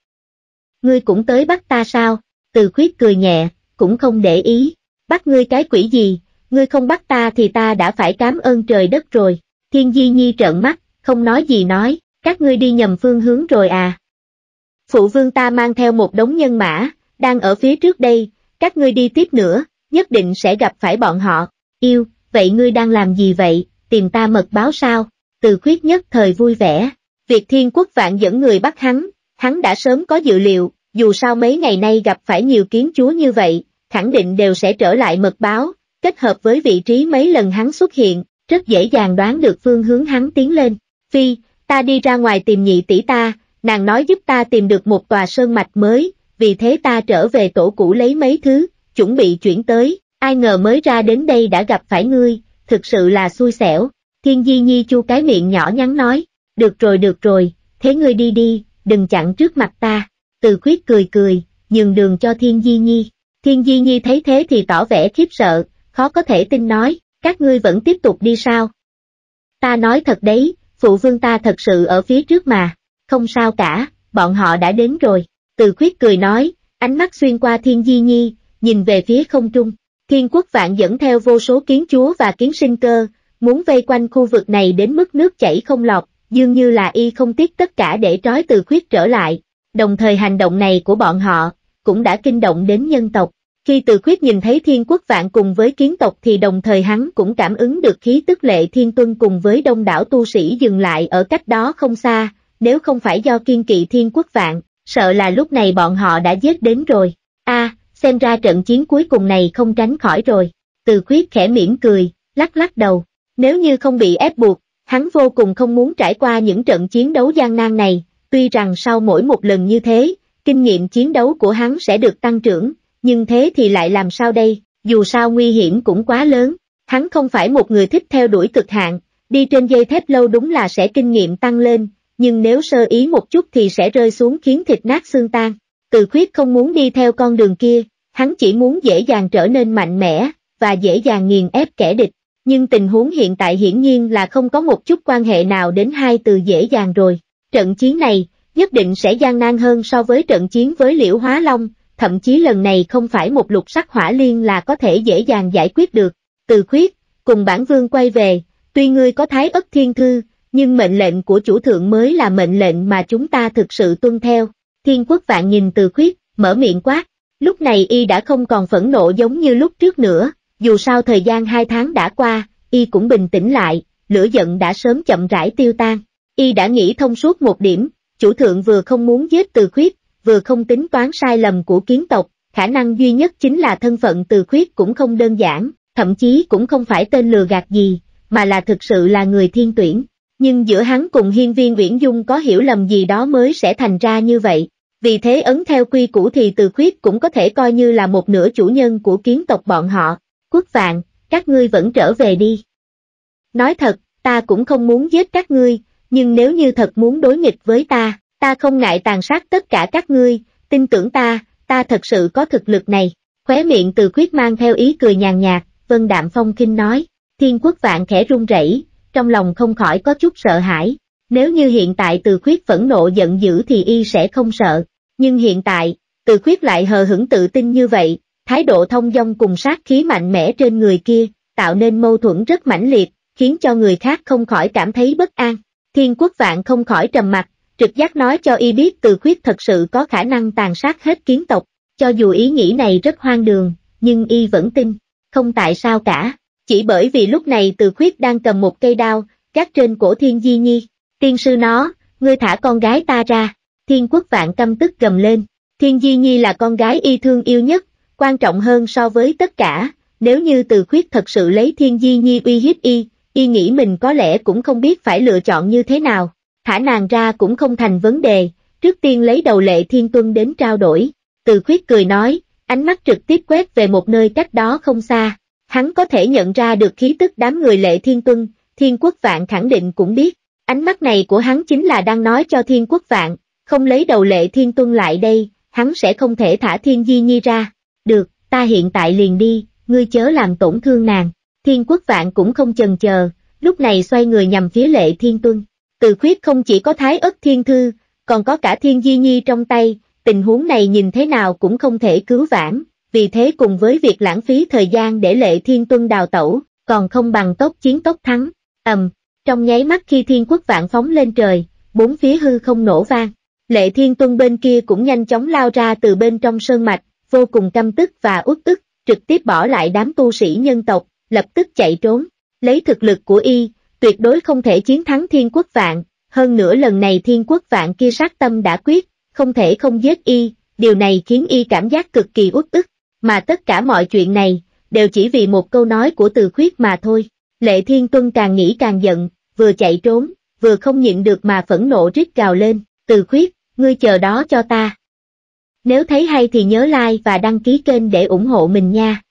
Ngươi cũng tới bắt ta sao? Từ khuyết cười nhẹ, cũng không để ý, bắt ngươi cái quỷ gì, ngươi không bắt ta thì ta đã phải cảm ơn trời đất rồi. Thiên Di Nhi trợn mắt, không nói gì nói, các ngươi đi nhầm phương hướng rồi à. Phụ vương ta mang theo một đống nhân mã, đang ở phía trước đây, các ngươi đi tiếp nữa, nhất định sẽ gặp phải bọn họ. Yêu, vậy ngươi đang làm gì vậy, tìm ta mật báo sao? Từ khuyết nhất thời vui vẻ. Việc thiên quốc vạn dẫn người bắt hắn, hắn đã sớm có dự liệu, dù sao mấy ngày nay gặp phải nhiều kiến chúa như vậy, khẳng định đều sẽ trở lại mật báo, kết hợp với vị trí mấy lần hắn xuất hiện, rất dễ dàng đoán được phương hướng hắn tiến lên. Phi, ta đi ra ngoài tìm nhị tỷ ta, nàng nói giúp ta tìm được một tòa sơn mạch mới, vì thế ta trở về tổ cũ lấy mấy thứ, chuẩn bị chuyển tới, ai ngờ mới ra đến đây đã gặp phải ngươi, thực sự là xui xẻo. Thiên Di Nhi chu cái miệng nhỏ nhắn nói, được rồi được rồi, thế ngươi đi đi, đừng chặn trước mặt ta. Từ khuyết cười cười, nhường đường cho Thiên Di Nhi. Thiên Di Nhi thấy thế thì tỏ vẻ khiếp sợ, khó có thể tin nói, các ngươi vẫn tiếp tục đi sao? Ta nói thật đấy, phụ vương ta thật sự ở phía trước mà, không sao cả, bọn họ đã đến rồi. Từ khuyết cười nói, ánh mắt xuyên qua Thiên Di Nhi, nhìn về phía không trung. Thiên quốc vạn dẫn theo vô số kiến chúa và kiến sinh cơ, muốn vây quanh khu vực này đến mức nước chảy không lọt, dường như là y không tiếc tất cả để trói từ khuyết trở lại. Đồng thời hành động này của bọn họ, cũng đã kinh động đến nhân tộc. Khi từ khuyết nhìn thấy thiên quốc vạn cùng với kiến tộc thì đồng thời hắn cũng cảm ứng được khí tức lệ thiên tuân cùng với đông đảo tu sĩ dừng lại ở cách đó không xa, nếu không phải do kiên kỵ thiên quốc vạn, sợ là lúc này bọn họ đã giết đến rồi. a xem ra trận chiến cuối cùng này không tránh khỏi rồi. Từ khuyết khẽ mỉm cười, lắc lắc đầu. Nếu như không bị ép buộc, hắn vô cùng không muốn trải qua những trận chiến đấu gian nan này, tuy rằng sau mỗi một lần như thế, kinh nghiệm chiến đấu của hắn sẽ được tăng trưởng, nhưng thế thì lại làm sao đây, dù sao nguy hiểm cũng quá lớn, hắn không phải một người thích theo đuổi cực hạn, đi trên dây thép lâu đúng là sẽ kinh nghiệm tăng lên, nhưng nếu sơ ý một chút thì sẽ rơi xuống khiến thịt nát xương tan. Từ khuyết không muốn đi theo con đường kia, hắn chỉ muốn dễ dàng trở nên mạnh mẽ, và dễ dàng nghiền ép kẻ địch. Nhưng tình huống hiện tại hiển nhiên là không có một chút quan hệ nào đến hai từ dễ dàng rồi. Trận chiến này, nhất định sẽ gian nan hơn so với trận chiến với Liễu Hóa Long, thậm chí lần này không phải một lục sắc hỏa liên là có thể dễ dàng giải quyết được. Từ khuyết, cùng bản vương quay về, tuy ngươi có thái ất thiên thư, nhưng mệnh lệnh của chủ thượng mới là mệnh lệnh mà chúng ta thực sự tuân theo. Thiên quốc vạn nhìn từ khuyết, mở miệng quát, lúc này y đã không còn phẫn nộ giống như lúc trước nữa, dù sao thời gian hai tháng đã qua, y cũng bình tĩnh lại, lửa giận đã sớm chậm rãi tiêu tan. Y đã nghĩ thông suốt một điểm, chủ thượng vừa không muốn giết từ khuyết, vừa không tính toán sai lầm của kiến tộc, khả năng duy nhất chính là thân phận từ khuyết cũng không đơn giản, thậm chí cũng không phải tên lừa gạt gì, mà là thực sự là người thiên tuyển. Nhưng giữa hắn cùng hiên viên Uyển Dung có hiểu lầm gì đó mới sẽ thành ra như vậy. Vì thế ấn theo quy củ thì từ khuyết cũng có thể coi như là một nửa chủ nhân của kiến tộc bọn họ. Quốc vạn, các ngươi vẫn trở về đi. Nói thật, ta cũng không muốn giết các ngươi, nhưng nếu như thật muốn đối nghịch với ta, ta không ngại tàn sát tất cả các ngươi, tin tưởng ta, ta thật sự có thực lực này. Khóe miệng từ khuyết mang theo ý cười nhàn nhạt, Vân Đạm Phong kinh nói, thiên quốc vạn khẽ run rẩy, trong lòng không khỏi có chút sợ hãi. Nếu như hiện tại từ khuyết phẫn nộ giận dữ thì y sẽ không sợ, nhưng hiện tại, từ khuyết lại hờ hững tự tin như vậy, thái độ thông dong cùng sát khí mạnh mẽ trên người kia, tạo nên mâu thuẫn rất mãnh liệt, khiến cho người khác không khỏi cảm thấy bất an. Thiên quốc vạn không khỏi trầm mặt, trực giác nói cho y biết từ khuyết thật sự có khả năng tàn sát hết kiến tộc, cho dù ý nghĩ này rất hoang đường, nhưng y vẫn tin, không tại sao cả, chỉ bởi vì lúc này từ khuyết đang cầm một cây đao, gác trên cổ thiên di nhi, tiên sư nó, ngươi thả con gái ta ra, thiên quốc vạn căm tức gầm lên, thiên di nhi là con gái y thương yêu nhất, quan trọng hơn so với tất cả, nếu như từ khuyết thật sự lấy thiên di nhi uy hiếp y, y nghĩ mình có lẽ cũng không biết phải lựa chọn như thế nào, thả nàng ra cũng không thành vấn đề, trước tiên lấy đầu lệ thiên tuân đến trao đổi, từ khuyết cười nói, ánh mắt trực tiếp quét về một nơi cách đó không xa, hắn có thể nhận ra được khí tức đám người lệ thiên tuân, thiên quốc vạn khẳng định cũng biết, ánh mắt này của hắn chính là đang nói cho thiên quốc vạn, không lấy đầu lệ thiên tuân lại đây, hắn sẽ không thể thả thiên di nhi ra, được, ta hiện tại liền đi, ngươi chớ làm tổn thương nàng, thiên quốc vạn cũng không chần chờ, lúc này xoay người nhằm phía lệ thiên tuân, từ khuyết không chỉ có thái ất thiên thư, còn có cả thiên di nhi trong tay, tình huống này nhìn thế nào cũng không thể cứu vãn, vì thế cùng với việc lãng phí thời gian để lệ thiên tuân đào tẩu, còn không bằng tốc chiến tốc thắng, ầm, trong nháy mắt khi thiên quốc vạn phóng lên trời, bốn phía hư không nổ vang, lệ thiên tuân bên kia cũng nhanh chóng lao ra từ bên trong sơn mạch, vô cùng căm tức và uất ức, trực tiếp bỏ lại đám tu sĩ nhân tộc, lập tức chạy trốn, lấy thực lực của y, tuyệt đối không thể chiến thắng thiên quốc vạn, hơn nữa lần này thiên quốc vạn kia sát tâm đã quyết, không thể không giết y, điều này khiến y cảm giác cực kỳ uất ức, mà tất cả mọi chuyện này, đều chỉ vì một câu nói của từ khuyết mà thôi. Lệ Thiên Tuân càng nghĩ càng giận, vừa chạy trốn, vừa không nhịn được mà phẫn nộ rít gào lên, từ khuyết, ngươi chờ đó cho ta. Nếu thấy hay thì nhớ like và đăng ký kênh để ủng hộ mình nha.